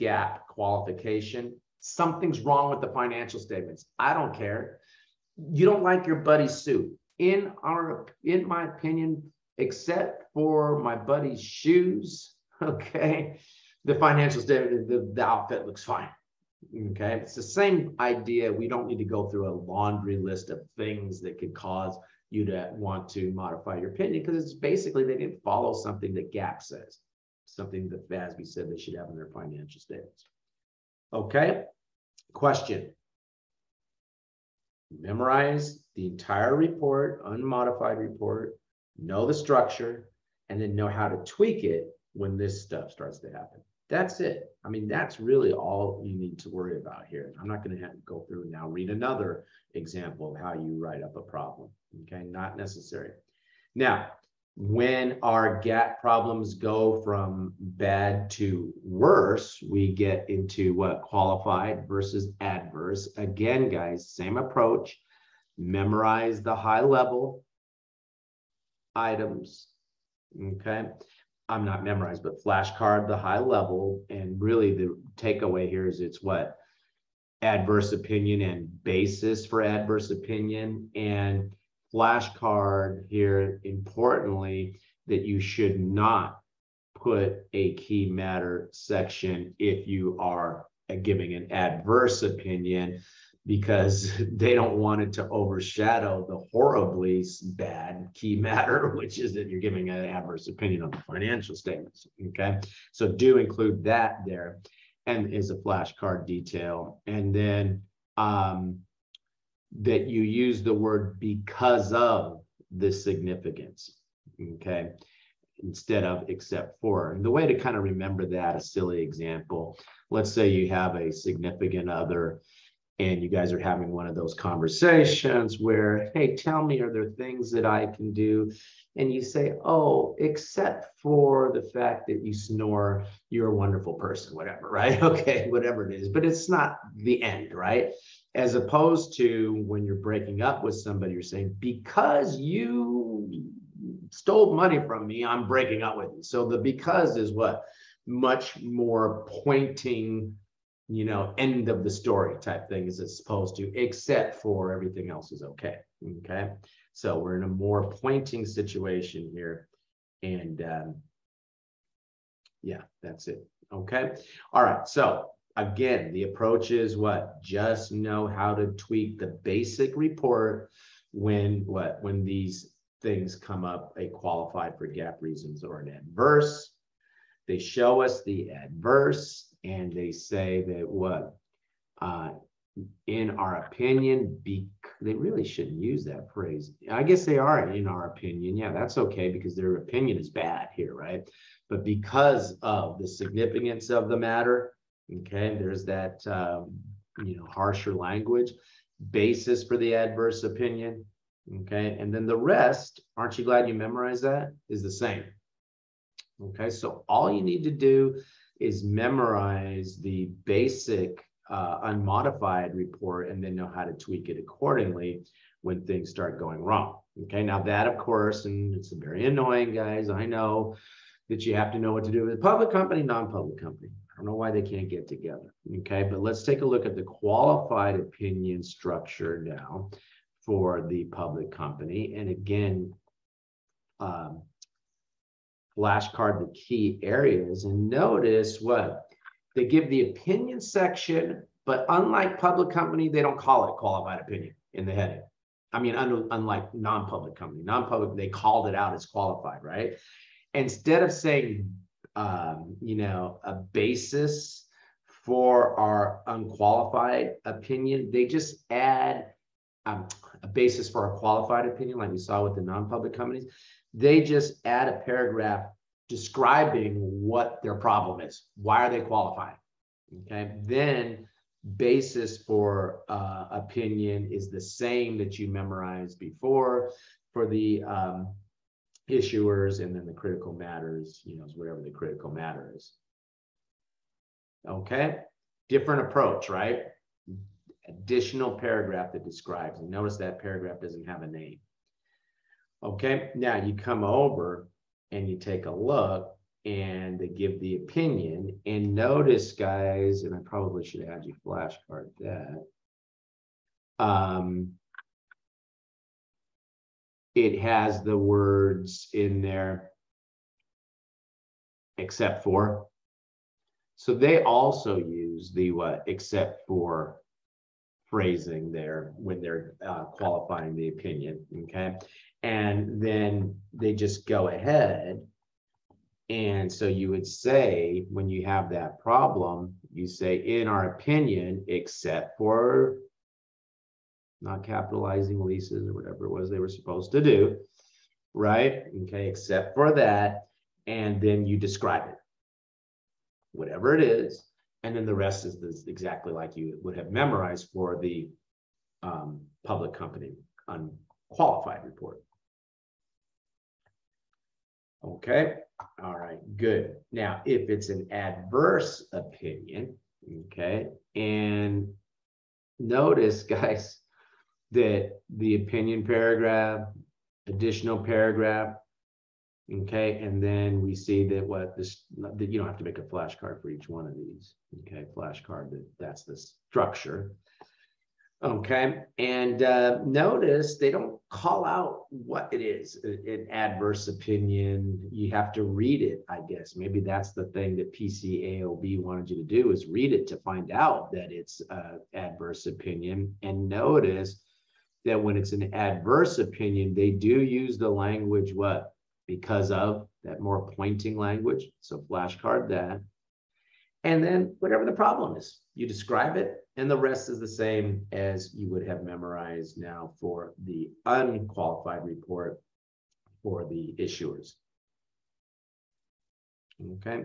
GAAP qualification. Something's wrong with the financial statements. I don't care. You don't like your buddy's suit. In our, in my opinion, except for my buddy's shoes, okay, the financial statement, the, the outfit looks fine. Okay, it's the same idea. We don't need to go through a laundry list of things that could cause you to want to modify your opinion because it's basically they didn't follow something that GAAP says something that FASB said they should have in their financial statements. Okay, question. Memorize the entire report, unmodified report, know the structure, and then know how to tweak it when this stuff starts to happen. That's it. I mean, that's really all you need to worry about here. I'm not going to go through now, read another example of how you write up a problem. Okay, not necessary. Now, when our GAAP problems go from bad to worse, we get into what qualified versus adverse. Again, guys, same approach. Memorize the high level items. Okay. I'm not memorized, but flashcard the high level. And really the takeaway here is it's what? Adverse opinion and basis for adverse opinion. And flashcard here, importantly, that you should not put a key matter section if you are giving an adverse opinion because they don't want it to overshadow the horribly bad key matter, which is that you're giving an adverse opinion on the financial statements. Okay, so do include that there, and is a flashcard detail, and then um, that you use the word because of the significance. Okay, instead of except for. And the way to kind of remember that, a silly example, let's say you have a significant other and you guys are having one of those conversations where, hey, tell me, are there things that I can do? And you say, oh, except for the fact that you snore, you're a wonderful person, whatever, right? Okay, whatever it is, but it's not the end, right? As opposed to when you're breaking up with somebody, you're saying, because you stole money from me, I'm breaking up with you. So the because is what? Much more pointing you know, end of the story type thing as it's supposed to, except for everything else is okay. Okay. So we're in a more pointing situation here. And um, yeah, that's it. Okay. All right. So again, the approach is what? Just know how to tweak the basic report when what? When these things come up, a qualified for GAAP reasons or an adverse. They show us the adverse and they say that what uh, in our opinion be they really shouldn't use that phrase. I guess they are in our opinion. Yeah that's okay because their opinion is bad here right? But because of the significance of the matter okay there's that um, you know harsher language basis for the adverse opinion okay? And then the rest aren't you glad you memorized that? Is the same. Okay so all you need to do is memorize the basic uh, unmodified report and then know how to tweak it accordingly when things start going wrong. Okay, now that of course, and it's very annoying, guys. I know that you have to know what to do with a public company, non-public company. I don't know why they can't get together. Okay, but let's take a look at the qualified opinion structure now for the public company. And again, um, flashcard the key areas and notice what they give the opinion section, but unlike public company, they don't call it qualified opinion in the heading. I mean, un unlike non-public company, non-public, they called it out as qualified, right? Instead of saying, um, you know, a basis for our unqualified opinion, they just add um, a basis for a qualified opinion, like we saw with the non-public companies. They just add a paragraph describing what their problem is. Why are they qualified? Okay. Then basis for uh, opinion is the same that you memorized before for the um, issuers and then the critical matters, you know, whatever the critical matter is. Okay. Different approach, right? Additional paragraph that describes, and notice that paragraph doesn't have a name. Okay, now you come over and you take a look and they give the opinion. And notice, guys, and I probably should add you flashcard that. Um, it has the words in there except for. So they also use the what except for phrasing there when they're uh, qualifying the opinion. Okay. And then they just go ahead. And so you would say, when you have that problem, you say, in our opinion, except for not capitalizing leases or whatever it was they were supposed to do, right? Okay, except for that. And then you describe it, whatever it is. And then the rest is exactly like you would have memorized for the um, public company unqualified report. Okay, all right, good. Now, if it's an adverse opinion, okay, and notice, guys, that the opinion paragraph, additional paragraph, Okay, and then we see that what this, that you don't have to make a flashcard for each one of these. Okay, flashcard, that that's the structure. Okay, and uh, notice they don't call out what it is an adverse opinion. You have to read it, I guess. Maybe that's the thing that PCAOB wanted you to do is read it to find out that it's uh, adverse opinion. And notice that when it's an adverse opinion, they do use the language what? Because of that more pointing language. So flashcard that. And then whatever the problem is, you describe it, and the rest is the same as you would have memorized now for the unqualified report for the issuers. Okay,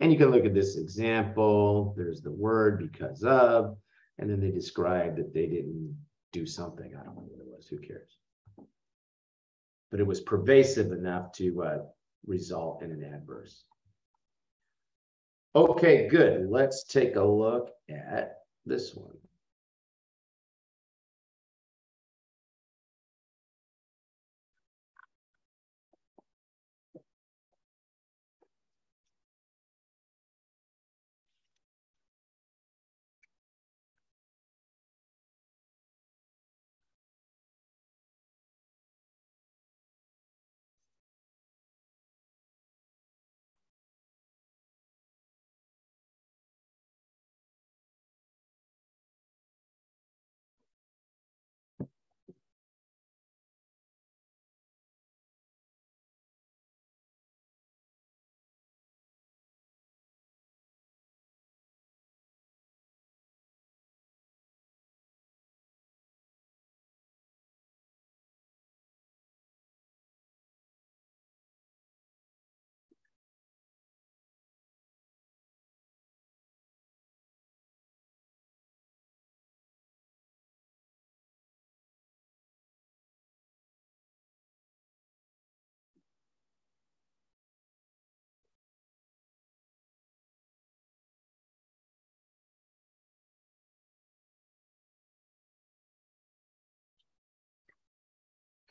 and you can look at this example. There's the word because of, and then they describe that they didn't do something. I don't know what it was. Who cares? But it was pervasive enough to uh, result in an adverse. Okay, good. Let's take a look at this one.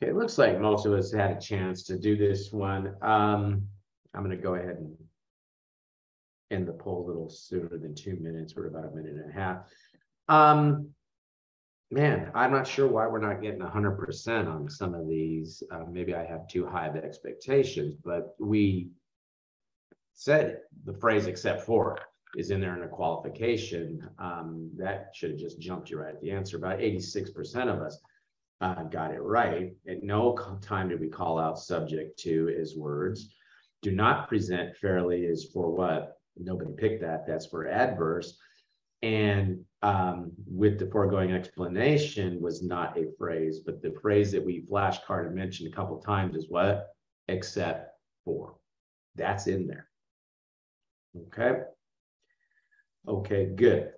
Okay, it looks like most of us had a chance to do this one. Um, I'm gonna go ahead and end the poll a little sooner than two minutes. We're about a minute and a half. Um, man, I'm not sure why we're not getting hundred percent on some of these. Uh, maybe I have too high of expectations, but we said the phrase except for is in there in a qualification. Um, that should have just jumped you right at the answer. About eighty-six percent of us uh, got it right. At no time did we call out subject to as words. Do not present fairly is for what? Nobody picked that. That's for adverse. And um, with the foregoing explanation was not a phrase, but the phrase that we flashcarded mentioned a couple times is what? Except for. That's in there. Okay. Okay, good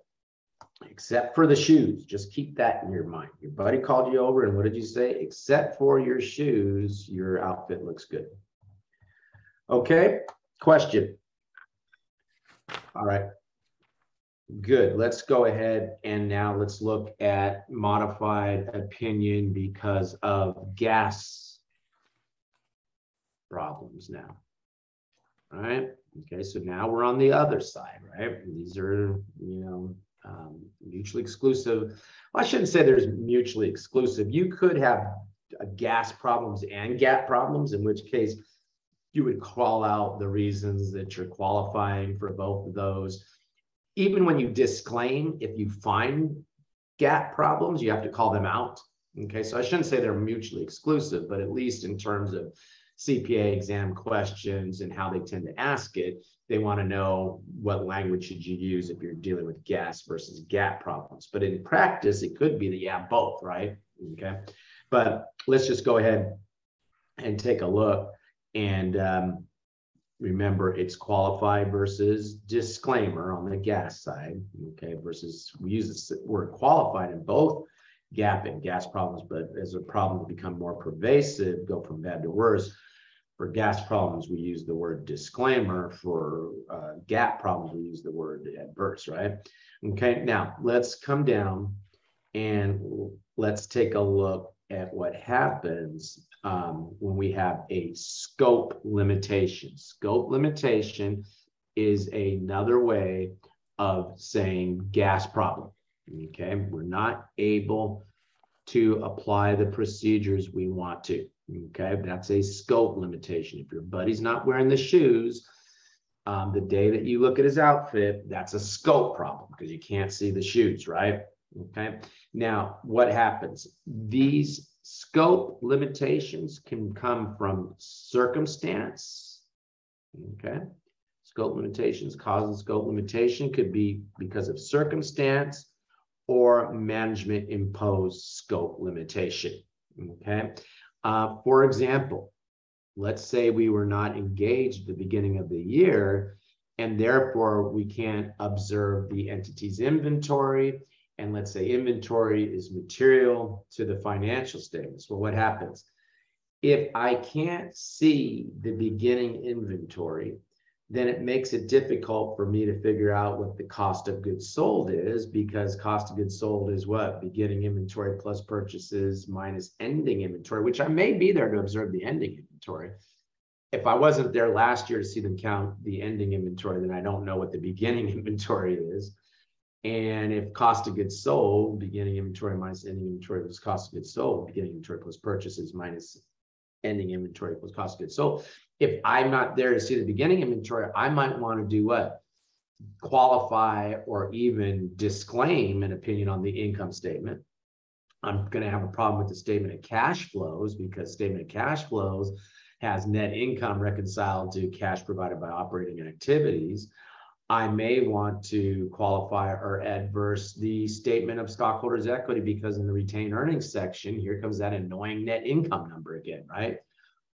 except for the shoes. Just keep that in your mind. Your buddy called you over, and what did you say? Except for your shoes, your outfit looks good. Okay, question. All right. Good. Let's go ahead and now let's look at modified opinion because of GAAS problems now. All right. Okay. So now we're on the other side, right? These are, you know, um, mutually exclusive. Well, I shouldn't say there's mutually exclusive. You could have uh, GAAS problems and GAAP problems, in which case you would call out the reasons that you're qualifying for both of those. Even when you disclaim, if you find GAAP problems, you have to call them out. Okay, so I shouldn't say they're mutually exclusive, but at least in terms of CPA exam questions and how they tend to ask it, they want to know what language should you use if you're dealing with GAAS versus GAAP problems. But in practice, it could be that you have both, right? Okay, but let's just go ahead and take a look. And um, remember, it's qualified versus disclaimer on the GAAS side. Okay, versus we use the word qualified in both GAAP and GAAS problems, but as a problem become more pervasive, go from bad to worse. For GAAS problems, we use the word disclaimer. For uh, GAAP problems, we use the word adverse, right? Okay, now let's come down and let's take a look at what happens um, when we have a scope limitation. Scope limitation is another way of saying GAAS problem. Okay, we're not able to apply the procedures we want to. Okay, that's a scope limitation. If your buddy's not wearing the shoes, um, the day that you look at his outfit, that's a scope problem because you can't see the shoes, right? Okay. Now, what happens? These scope limitations can come from circumstance. Okay. Scope limitations, cause of scope limitation could be because of circumstance or management imposed scope limitation. Okay. Uh, for example, let's say we were not engaged at the beginning of the year, and therefore we can't observe the entity's inventory. And let's say inventory is material to the financial statements. Well, what happens? If I can't see the beginning inventory, then it makes it difficult for me to figure out what the cost of goods sold is because cost of goods sold is what beginning inventory plus purchases minus ending inventory, which I may be there to observe the ending inventory. If I wasn't there last year to see them count the ending inventory, then I don't know what the beginning inventory is. And if cost of goods sold, beginning inventory minus ending inventory was cost of goods sold, beginning inventory plus purchases minus ending inventory plus cost of goods sold. If I'm not there to see the beginning inventory, I might want to do what? Qualify or even disclaim an opinion on the income statement. I'm going to have a problem with the statement of cash flows because statement of cash flows has net income reconciled to cash provided by operating activities. I may want to qualify or adverse the statement of stockholders' equity because in the retained earnings section, here comes that annoying net income number again, right?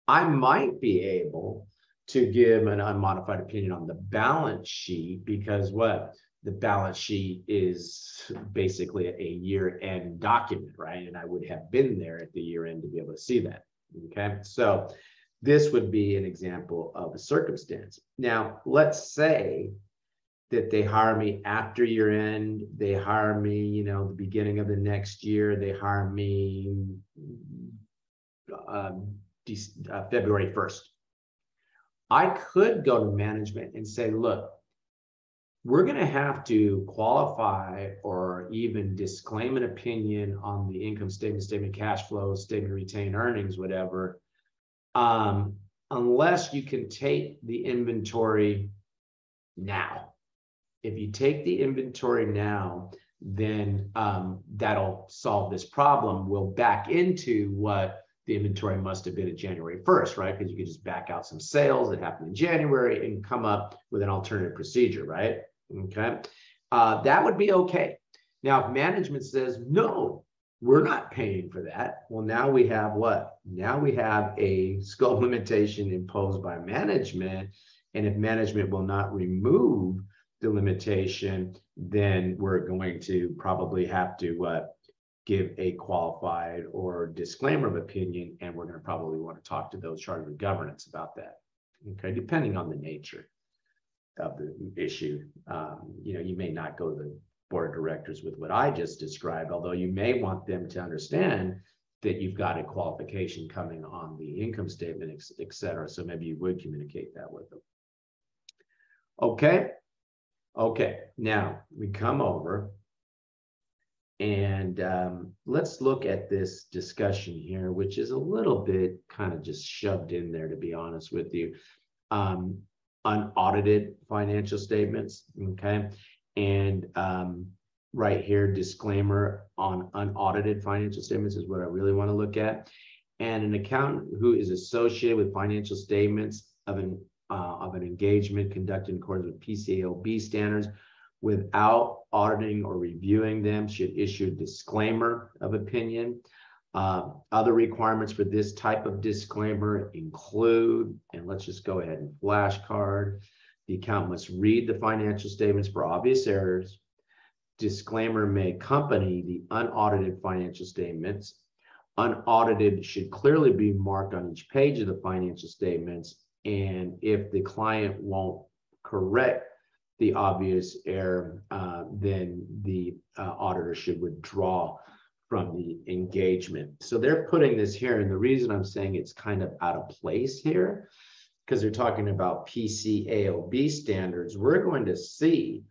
I might be able to give an unmodified opinion on the balance sheet because what? The balance sheet is basically a year end document, right? And I would have been there at the year end to be able to see that. Okay. So this would be an example of a circumstance. Now, let's say that they hire me after year end, they hire me, you know, the beginning of the next year, they hire me um, uh, February 1st. I could go to management and say, look, we're going to have to qualify or even disclaim an opinion on the income statement, statement cash flow, statement retained earnings, whatever, um, unless you can take the inventory now. If you take the inventory now, then um, that'll solve this problem. We'll back into what the inventory must have been at January 1st, right? Because you could just back out some sales that happened in January and come up with an alternative procedure, right? Okay. Uh, that would be okay. Now, if management says, no, we're not paying for that. Well, now we have what? Now we have a scope limitation imposed by management. And if management will not remove the limitation, then we're going to probably have to what? Give a qualified or disclaimer of opinion, and we're going to probably want to talk to those chartered of governance about that. Okay, depending on the nature of the issue, um, you know, you may not go to the board of directors with what I just described, although you may want them to understand that you've got a qualification coming on the income statement, et cetera. So maybe you would communicate that with them. Okay. Okay. Now we come over and um, let's look at this discussion here, which is a little bit kind of just shoved in there, to be honest with you. Um, unaudited financial statements, okay? And um, right here, disclaimer on unaudited financial statements is what I really want to look at. And an accountant who is associated with financial statements of an uh, of an engagement conducted in accordance with PCAOB standards without auditing or reviewing them should issue a disclaimer of opinion. Uh, other requirements for this type of disclaimer include, and let's just go ahead and flashcard, the account must read the financial statements for obvious errors. Disclaimer may accompany the unaudited financial statements. Unaudited should clearly be marked on each page of the financial statements. And if the client won't correct the obvious error, uh, then the uh, auditor should withdraw from the engagement. So they're putting this here, and the reason I'm saying it's kind of out of place here, because they're talking about PCAOB standards, we're going to see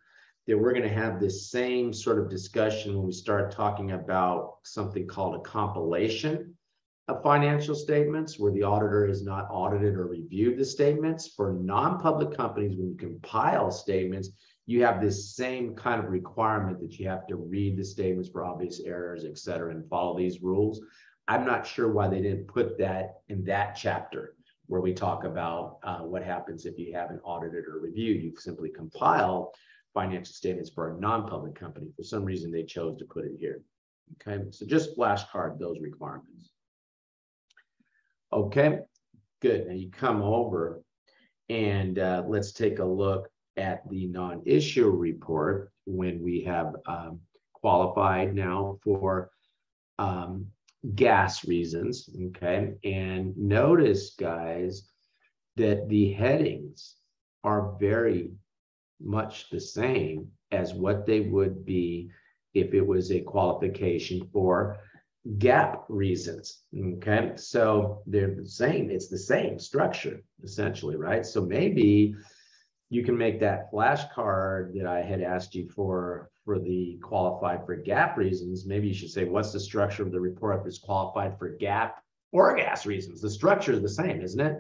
that we're going to have this same sort of discussion when we start talking about something called a compilation of financial statements where the auditor has not audited or reviewed the statements. For non-public companies, when you compile statements, you have this same kind of requirement that you have to read the statements for obvious errors, et cetera, and follow these rules. I'm not sure why they didn't put that in that chapter where we talk about uh, what happens if you haven't audited or reviewed. You simply compile financial statements for a non-public company. For some reason, they chose to put it here. Okay, so just flashcard those requirements. Okay, good. Now you come over and uh, let's take a look at the non-issuer report when we have um, qualified now for um, GAAS reasons, okay? And notice, guys, that the headings are very much the same as what they would be if it was a qualification for GAAP reasons. Okay, so they're the same, it's the same structure essentially, right? So maybe you can make that flashcard that I had asked you for for the qualified for GAAP reasons. Maybe you should say, what's the structure of the report if it's qualified for GAAP or GAAS reasons? The structure is the same, isn't it?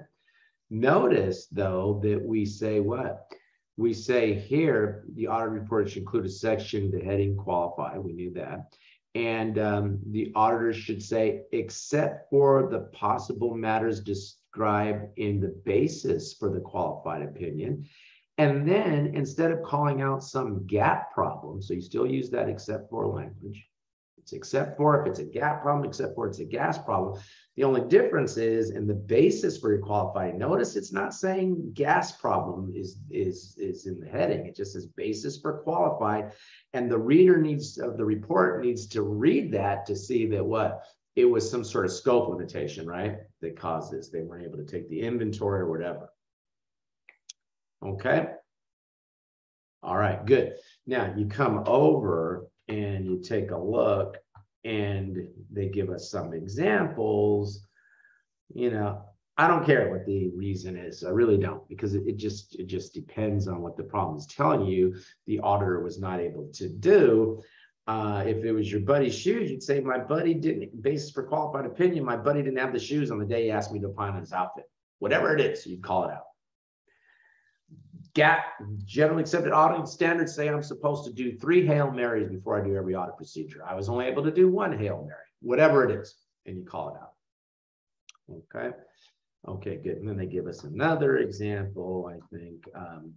Notice though that we say what? We say here the audit report should include a section, the heading qualified. We knew that. And um, the auditors should say, except for the possible matters described in the basis for the qualified opinion, and then instead of calling out some GAAP problem, so you still use that except for language, it's except for if it's a GAAP problem, except for it's a GAAS problem. The only difference is in the basis for your qualifying. Notice it's not saying GAAS problem is, is, is in the heading. It just says basis for qualified. And the reader needs of the report needs to read that to see that what it was some sort of scope limitation, right? That caused this. They weren't able to take the inventory or whatever. Okay. All right, good. Now you come over and you take a look and they give us some examples. You know, I don't care what the reason is. I really don't, because it, it just it just depends on what the problem is telling you. The auditor was not able to do. Uh, if it was your buddy's shoes, you'd say, "My buddy didn't." Basis for qualified opinion, my buddy didn't have the shoes on the day he asked me to opine on his outfit. Whatever it is, you'd call it out. GAAS generally accepted auditing standards say I'm supposed to do three Hail Marys before I do every audit procedure. I was only able to do one Hail Mary, whatever it is, and you call it out. Okay. Okay, good. And then they give us another example, I think. Um,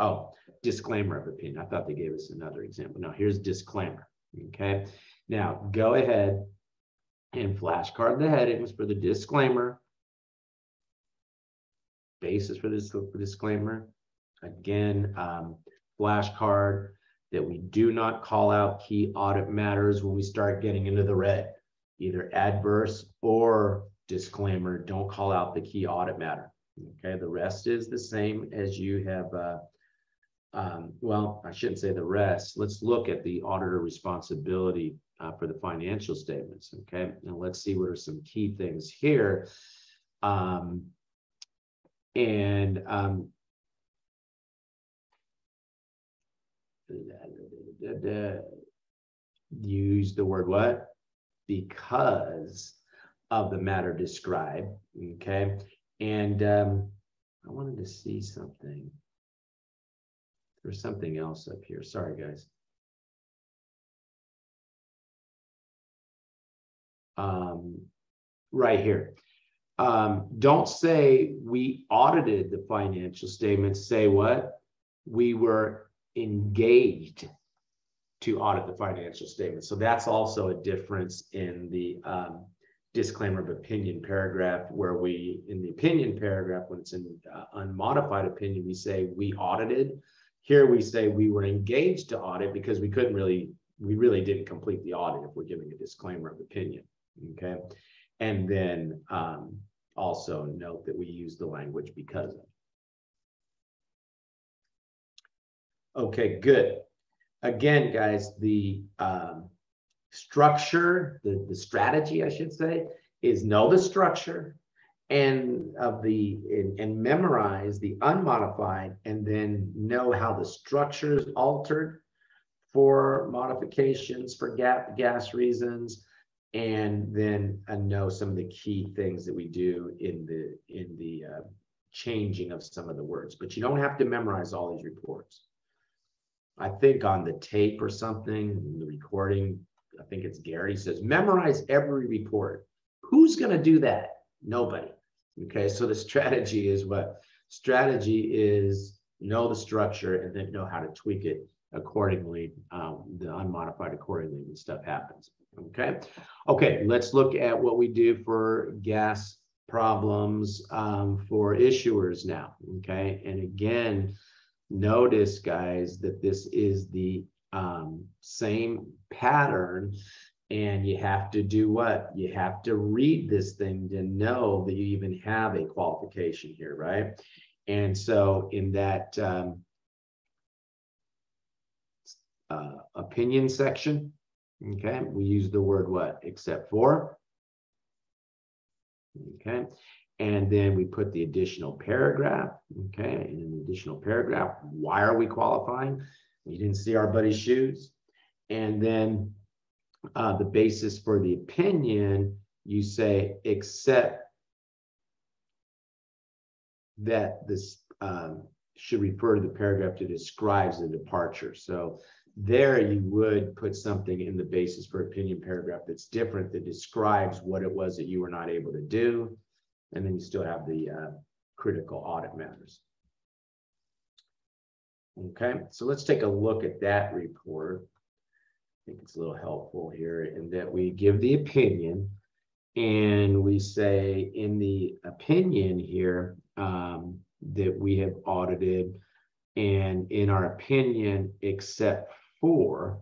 oh, disclaimer of opinion. I thought they gave us another example. Now, here's disclaimer. Okay. Now, go ahead and flashcard the headings for the disclaimer. Basis for this disclaimer Again, um, flashcard that we do not call out key audit matters when we start getting into the red, either adverse or disclaimer. Don't call out the key audit matter. Okay, the rest is the same as you have. Uh, um, well, I shouldn't say the rest. Let's look at the auditor responsibility uh, for the financial statements. Okay, and let's see what are some key things here. Um, and um, use the word what? Because of the matter described. Okay. And um, I wanted to see something. There's something else up here. Sorry, guys. Um, right here. Um, don't say we audited the financial statements. Say what? We were engaged to audit the financial statements. So that's also a difference in the um, disclaimer of opinion paragraph where we, in the opinion paragraph, when it's in uh, unmodified opinion, we say we audited. Here we say we were engaged to audit because we couldn't really, we really didn't complete the audit if we're giving a disclaimer of opinion, okay? And then um, also note that we use the language because of. Okay, good. Again, guys, the um, structure, the, the strategy, I should say, is know the structure and of the and, and memorize the unmodified and then know how the structure is altered for modifications for GAAP GAAS reasons and then uh, know some of the key things that we do in the in the uh, changing of some of the words but you don't have to memorize all these reports i think on the tape or something the recording i think it's gary says memorize every report. Who's going to do that? Nobody. Okay so the strategy is what? Strategy is know the structure and then know how to tweak it accordingly um, the unmodified accordingly when stuff happens. Okay? Okay let's look at what we do for GAAS problems um, for issuers now. Okay and again notice guys that this is the um, same pattern and you have to do what? You have to read this thing to know that you even have a qualification here right? And so in that um, uh, opinion section okay we use the word what? Except for. Okay and then we put the additional paragraph okay in an additional paragraph. Why are we qualifying? We didn't see our buddy's shoes. And then uh, the basis for the opinion you say except that this um, should refer to the paragraph that describes the departure. So there you would put something in the basis for opinion paragraph that's different that describes what it was that you were not able to do. And then you still have the uh, critical audit matters. Okay, so let's take a look at that report. I think it's a little helpful here in that we give the opinion and we say in the opinion here um, that we have audited and in our opinion, except for,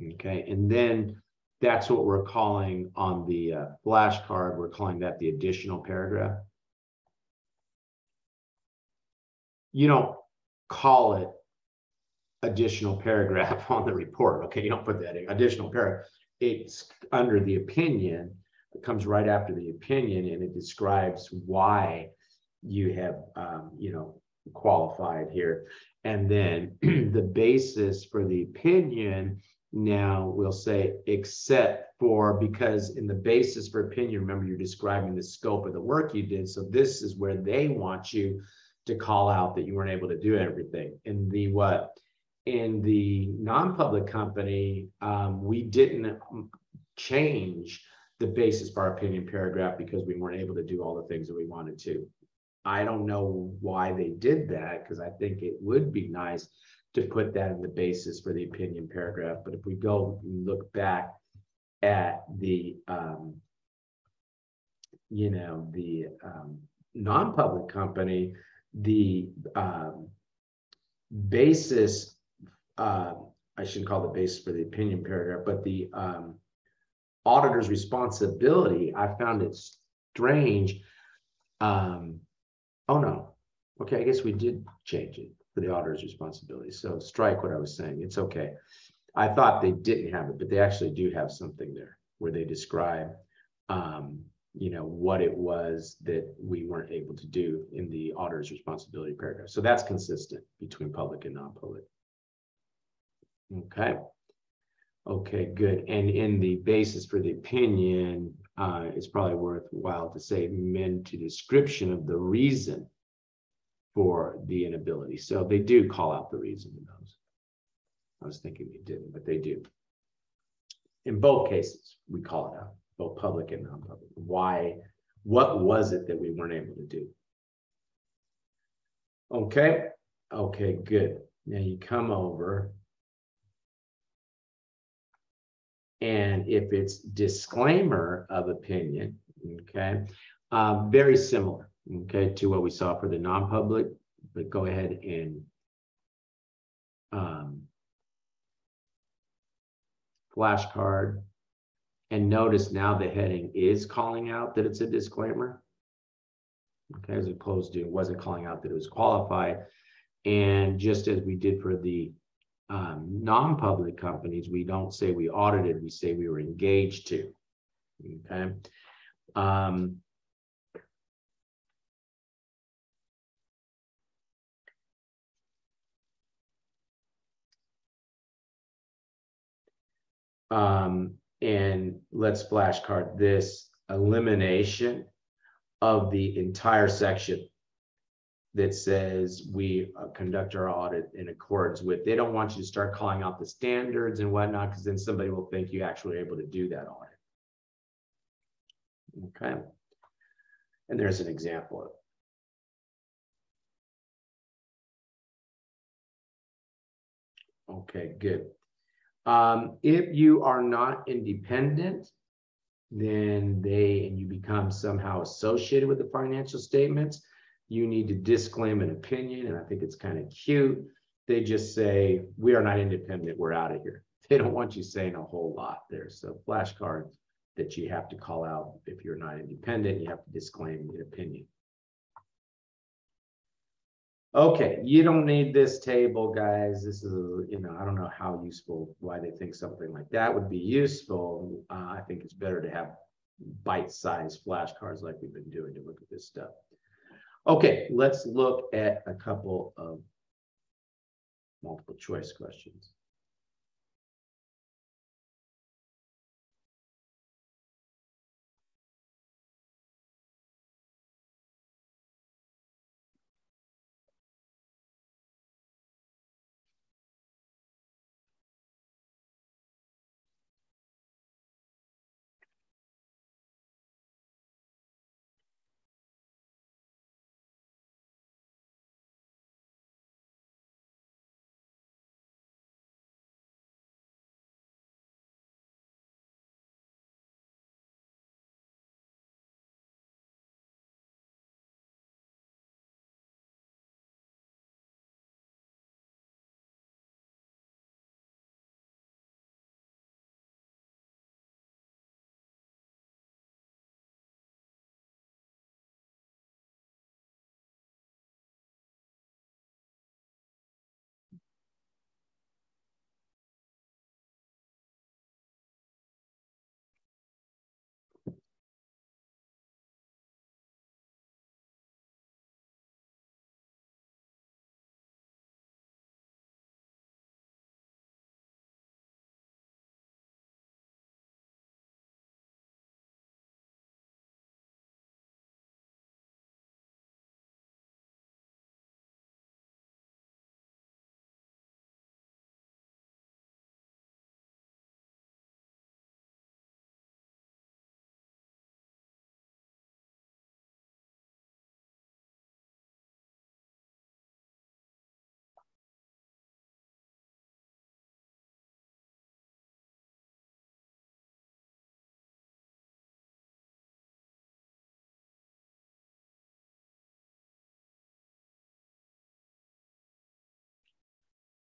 Okay, and then that's what we're calling on the uh, flashcard, we're calling that the additional paragraph. You don't call it additional paragraph on the report. Okay, you don't put that in additional paragraph. It's under the opinion, it comes right after the opinion and it describes why you have, um, you know, qualified here. And then the basis for the opinion now we'll say except for because in the basis for opinion, remember you're describing the scope of the work you did. So this is where they want you to call out that you weren't able to do everything. In the what? In the non-public company, um, we didn't change the basis for our opinion paragraph because we weren't able to do all the things that we wanted to. I don't know why they did that because I think it would be nice to put that in the basis for the opinion paragraph. But if we go look back at the, um, you know, the um, non-public company, the um, basis, uh, I shouldn't call the basis for the opinion paragraph, but the um, auditor's responsibility, I found it strange um, Oh, no. Okay, I guess we did change it for the auditor's responsibility. So strike what I was saying. It's okay. I thought they didn't have it, but they actually do have something there where they describe, um, you know, what it was that we weren't able to do in the auditor's responsibility paragraph. So that's consistent between public and non-public. Okay. Okay, good. And in the basis for the opinion, uh, it's probably worthwhile to say meant to description of the reason for the inability. So they do call out the reason in those. I was thinking they didn't, but they do. In both cases, we call it out, both public and non-public. Why, what was it that we weren't able to do? Okay, okay, good. Now you come over And if it's disclaimer of opinion, okay, um, very similar, okay, to what we saw for the non-public, but go ahead and um, flashcard. And notice now the heading is calling out that it's a disclaimer. Okay, as opposed to it wasn't calling out that it was qualified. And just as we did for the um, non-public companies, we don't say we audited, we say we were engaged to. Okay. Um, um, and let's flashcard this elimination of the entire section that says we uh, conduct our audit in accordance with, they don't want you to start calling out the standards and whatnot, because then somebody will think you actually are able to do that audit. Okay. And there's an example of. Okay, good. Um, if you are not independent, then they and you become somehow associated with the financial statements, you need to disclaim an opinion. And I think it's kind of cute. They just say, We are not independent, we're out of here. They don't want you saying a whole lot. There's a flashcards that you have to call out if you're not independent, you have to disclaim an opinion. Okay, you don't need this table, guys. This is, you know, I don't know how useful, why they think something like that would be useful. Uh, I think it's better to have bite-sized flashcards like we've been doing to look at this stuff. Okay, let's look at a couple of multiple choice questions.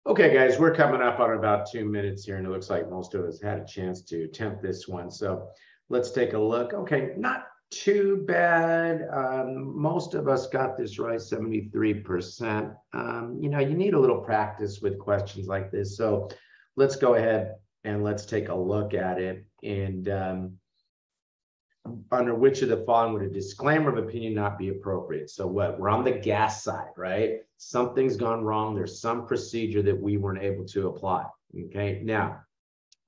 Okay, guys, we're coming up on about two minutes here, and it looks like most of us had a chance to attempt this one. So let's take a look. Okay, not too bad. Um, most of us got this right, 73%. Um, you know, you need a little practice with questions like this. So let's go ahead and let's take a look at it. And um, under which of the following would a disclaimer of opinion not be appropriate? So what? We're on the GAAS side, right? Something's gone wrong. There's some procedure that we weren't able to apply. Okay. Now,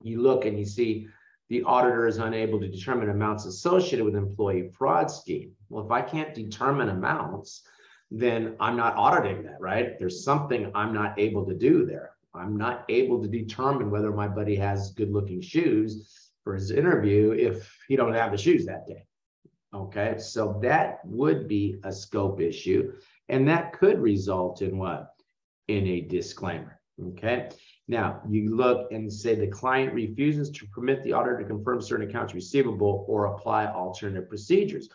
you look and you see the auditor is unable to determine amounts associated with employee fraud scheme. Well, if I can't determine amounts, then I'm not auditing that, right? There's something I'm not able to do there. I'm not able to determine whether my buddy has good looking shoes for his interview if he don't have the shoes that day. Okay, so that would be a scope issue, and that could result in what? In a disclaimer. Okay, now you look and say the client refuses to permit the auditor to confirm certain accounts receivable or apply alternative procedures.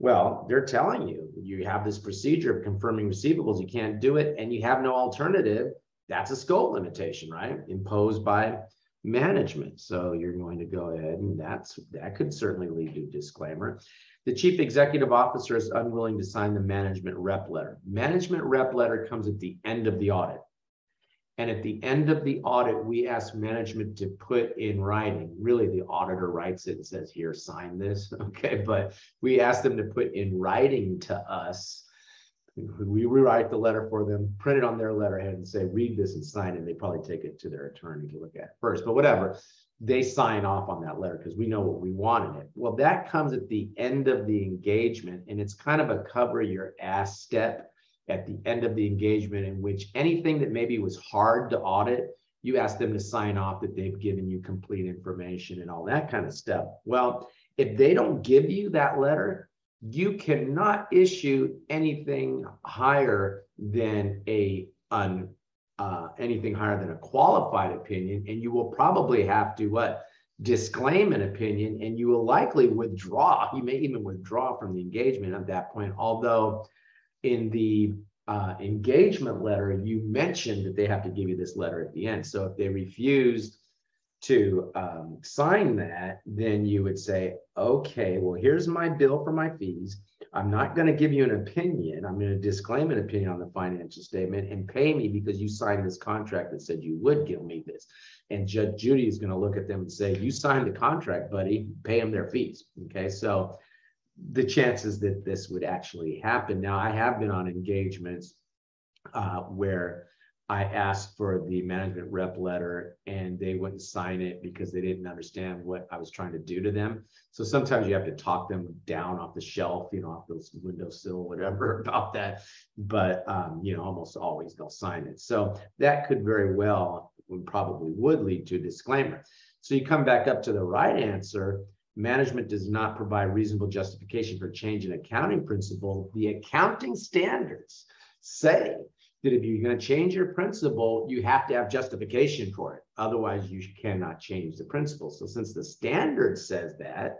Well, they're telling you you have this procedure of confirming receivables, you can't do it, and you have no alternative. That's a scope limitation, right? Imposed by management. So you're going to go ahead and that's that could certainly lead to disclaimer. The chief executive officer is unwilling to sign the management rep letter. Management rep letter comes at the end of the audit. And at the end of the audit, we ask management to put in writing, really the auditor writes it and says, here, sign this, okay? But we ask them to put in writing to us. We rewrite the letter for them, print it on their letterhead and say, read this and sign it. They probably take it to their attorney to look at first, but whatever. They sign off on that letter because we know what we want in it. Well, that comes at the end of the engagement and it's kind of a cover your ass step at the end of the engagement in which anything that maybe was hard to audit, you ask them to sign off that they've given you complete information and all that kind of stuff. Well, if they don't give you that letter, you cannot issue anything higher than a uh, anything higher than a qualified opinion, and you will probably have to what disclaim an opinion, and you will likely withdraw. You may even withdraw from the engagement at that point, although in the uh, engagement letter, you mentioned that they have to give you this letter at the end. So if they refuse to um, sign that, then you would say, okay, well, here's my bill for my fees. I'm not going to give you an opinion. I'm going to disclaim an opinion on the financial statement and pay me because you signed this contract that said you would give me this. And Judge Judy is going to look at them and say, you signed the contract, buddy, pay them their fees. Okay. So the chances that this would actually happen. Now, I have been on engagements uh, where I asked for the management rep letter and they wouldn't sign it because they didn't understand what I was trying to do to them. So sometimes you have to talk them down off the shelf, you know, off the windowsill, whatever about that. But, um, you know, almost always they'll sign it. So that could very well, probably would lead to a disclaimer. So you come back up to the right answer management does not provide reasonable justification for change in accounting principle, the accounting standards say that if you're going to change your principle, you have to have justification for it. Otherwise, you cannot change the principle. So since the standard says that,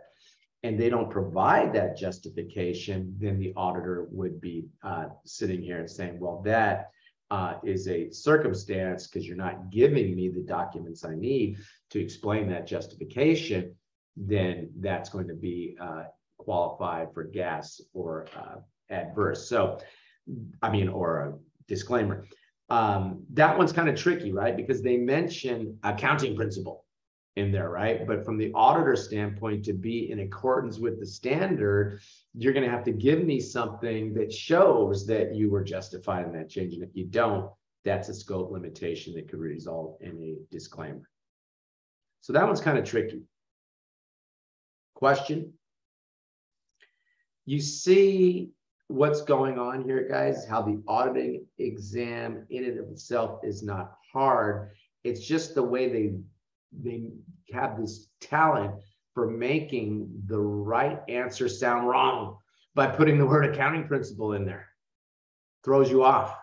and they don't provide that justification, then the auditor would be uh, sitting here and saying, well, that uh, is a circumstance because you're not giving me the documents I need to explain that justification then that's going to be uh, qualified for GAAS or uh, adverse. So, I mean, or a disclaimer. Um, that one's kind of tricky, right? Because they mention accounting principle in there, right? But from the auditor standpoint, to be in accordance with the standard, you're going to have to give me something that shows that you were justified in that change. And if you don't, that's a scope limitation that could result in a disclaimer. So that one's kind of tricky. Question? You see what's going on here, guys, how the auditing exam in and of itself is not hard. It's just the way they they have this talent for making the right answer sound wrong by putting the word accounting principle in there. Throws you off.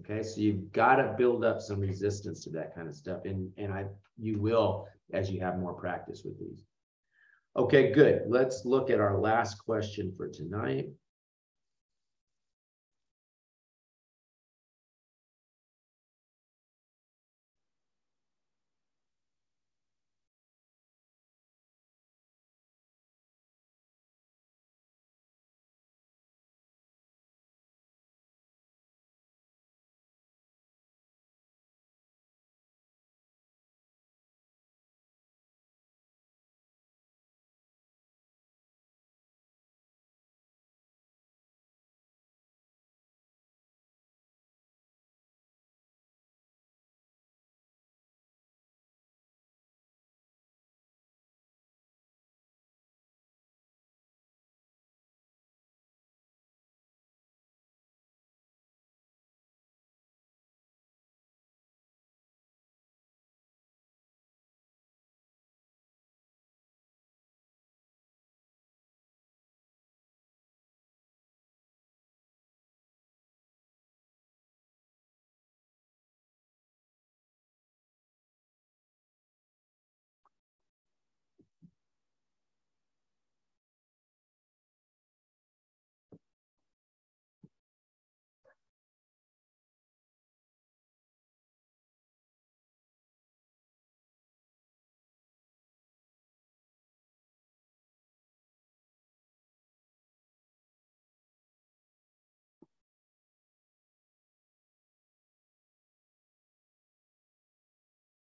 Okay, so you've got to build up some resistance to that kind of stuff. And, and I you will as you have more practice with these. Okay, good. Let's look at our last question for tonight.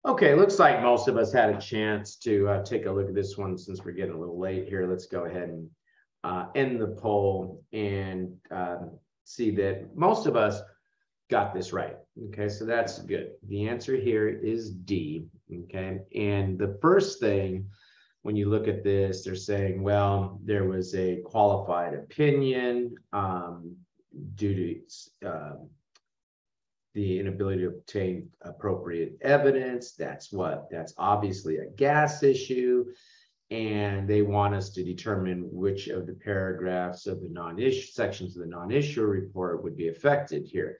Okay, looks like most of us had a chance to uh, take a look at this one since we're getting a little late here. Let's go ahead and uh, end the poll and um, see that most of us got this right. Okay, so that's good. The answer here is D. Okay, and the first thing when you look at this, they're saying, well, there was a qualified opinion um, due to um, the inability to obtain appropriate evidence. That's what, that's obviously a GAAS issue. And they want us to determine which of the paragraphs of the non-issue sections of the non-issuer report would be affected here.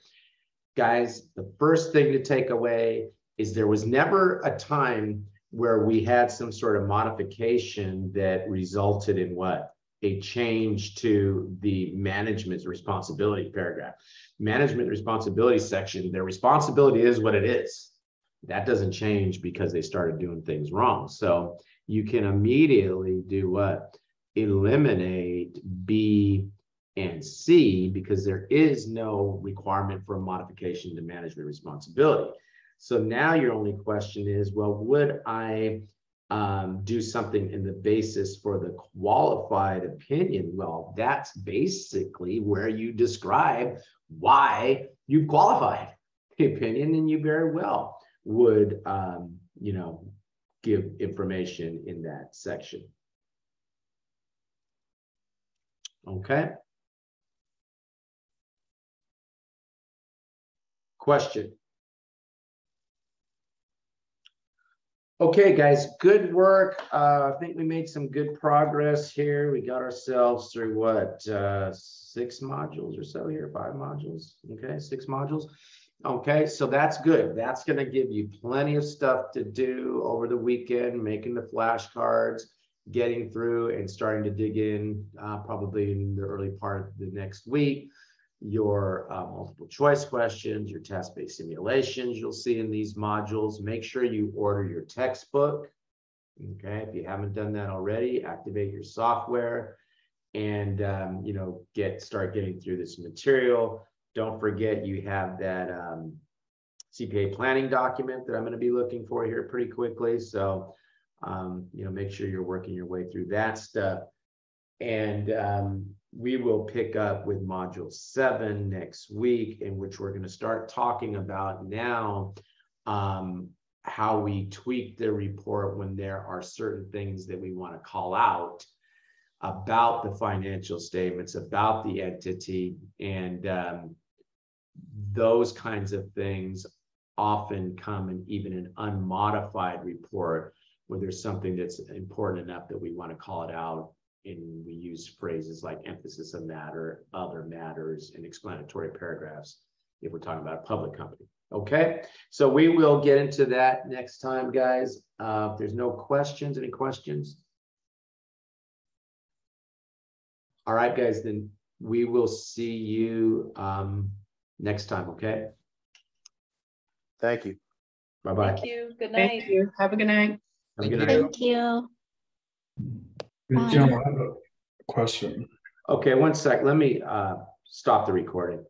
Guys, the first thing to take away is there was never a time where we had some sort of modification that resulted in what? A change to the management's responsibility paragraph management responsibility section, their responsibility is what it is. That doesn't change because they started doing things wrong. So you can immediately do what? Eliminate B and C because there is no requirement for a modification to management responsibility. So now your only question is, well, would I um, do something in the basis for the qualified opinion? Well, that's basically where you describe why you qualified the opinion and you very well would um, you know give information in that section. Okay. Question Okay, guys, good work. Uh, I think we made some good progress here. We got ourselves through what, uh, six modules or so here, five modules. Okay, six modules. Okay, so that's good. That's going to give you plenty of stuff to do over the weekend, making the flashcards, getting through and starting to dig in uh, probably in the early part of the next week your uh, multiple choice questions, your test-based simulations you'll see in these modules. Make sure you order your textbook. Okay, if you haven't done that already, activate your software and um, you know get start getting through this material. Don't forget you have that um, CPA planning document that I'm going to be looking for here pretty quickly. So um, you know make sure you're working your way through that stuff. And um, we will pick up with module seven next week, in which we're going to start talking about now um, how we tweak the report when there are certain things that we want to call out about the financial statements, about the entity, and um, those kinds of things often come in even an unmodified report where there's something that's important enough that we want to call it out and we use phrases like emphasis of matter, other matters, and explanatory paragraphs if we're talking about a public company. Okay, so we will get into that next time, guys. Uh, if there's no questions, any questions? All right, guys, then we will see you um, next time, okay? Thank you. Bye-bye. Thank you. Good night. Thank you. Have a good night. Have a good night. Thank you. Hey, Jim, I have a question. Okay, one sec. Let me uh, stop the recording.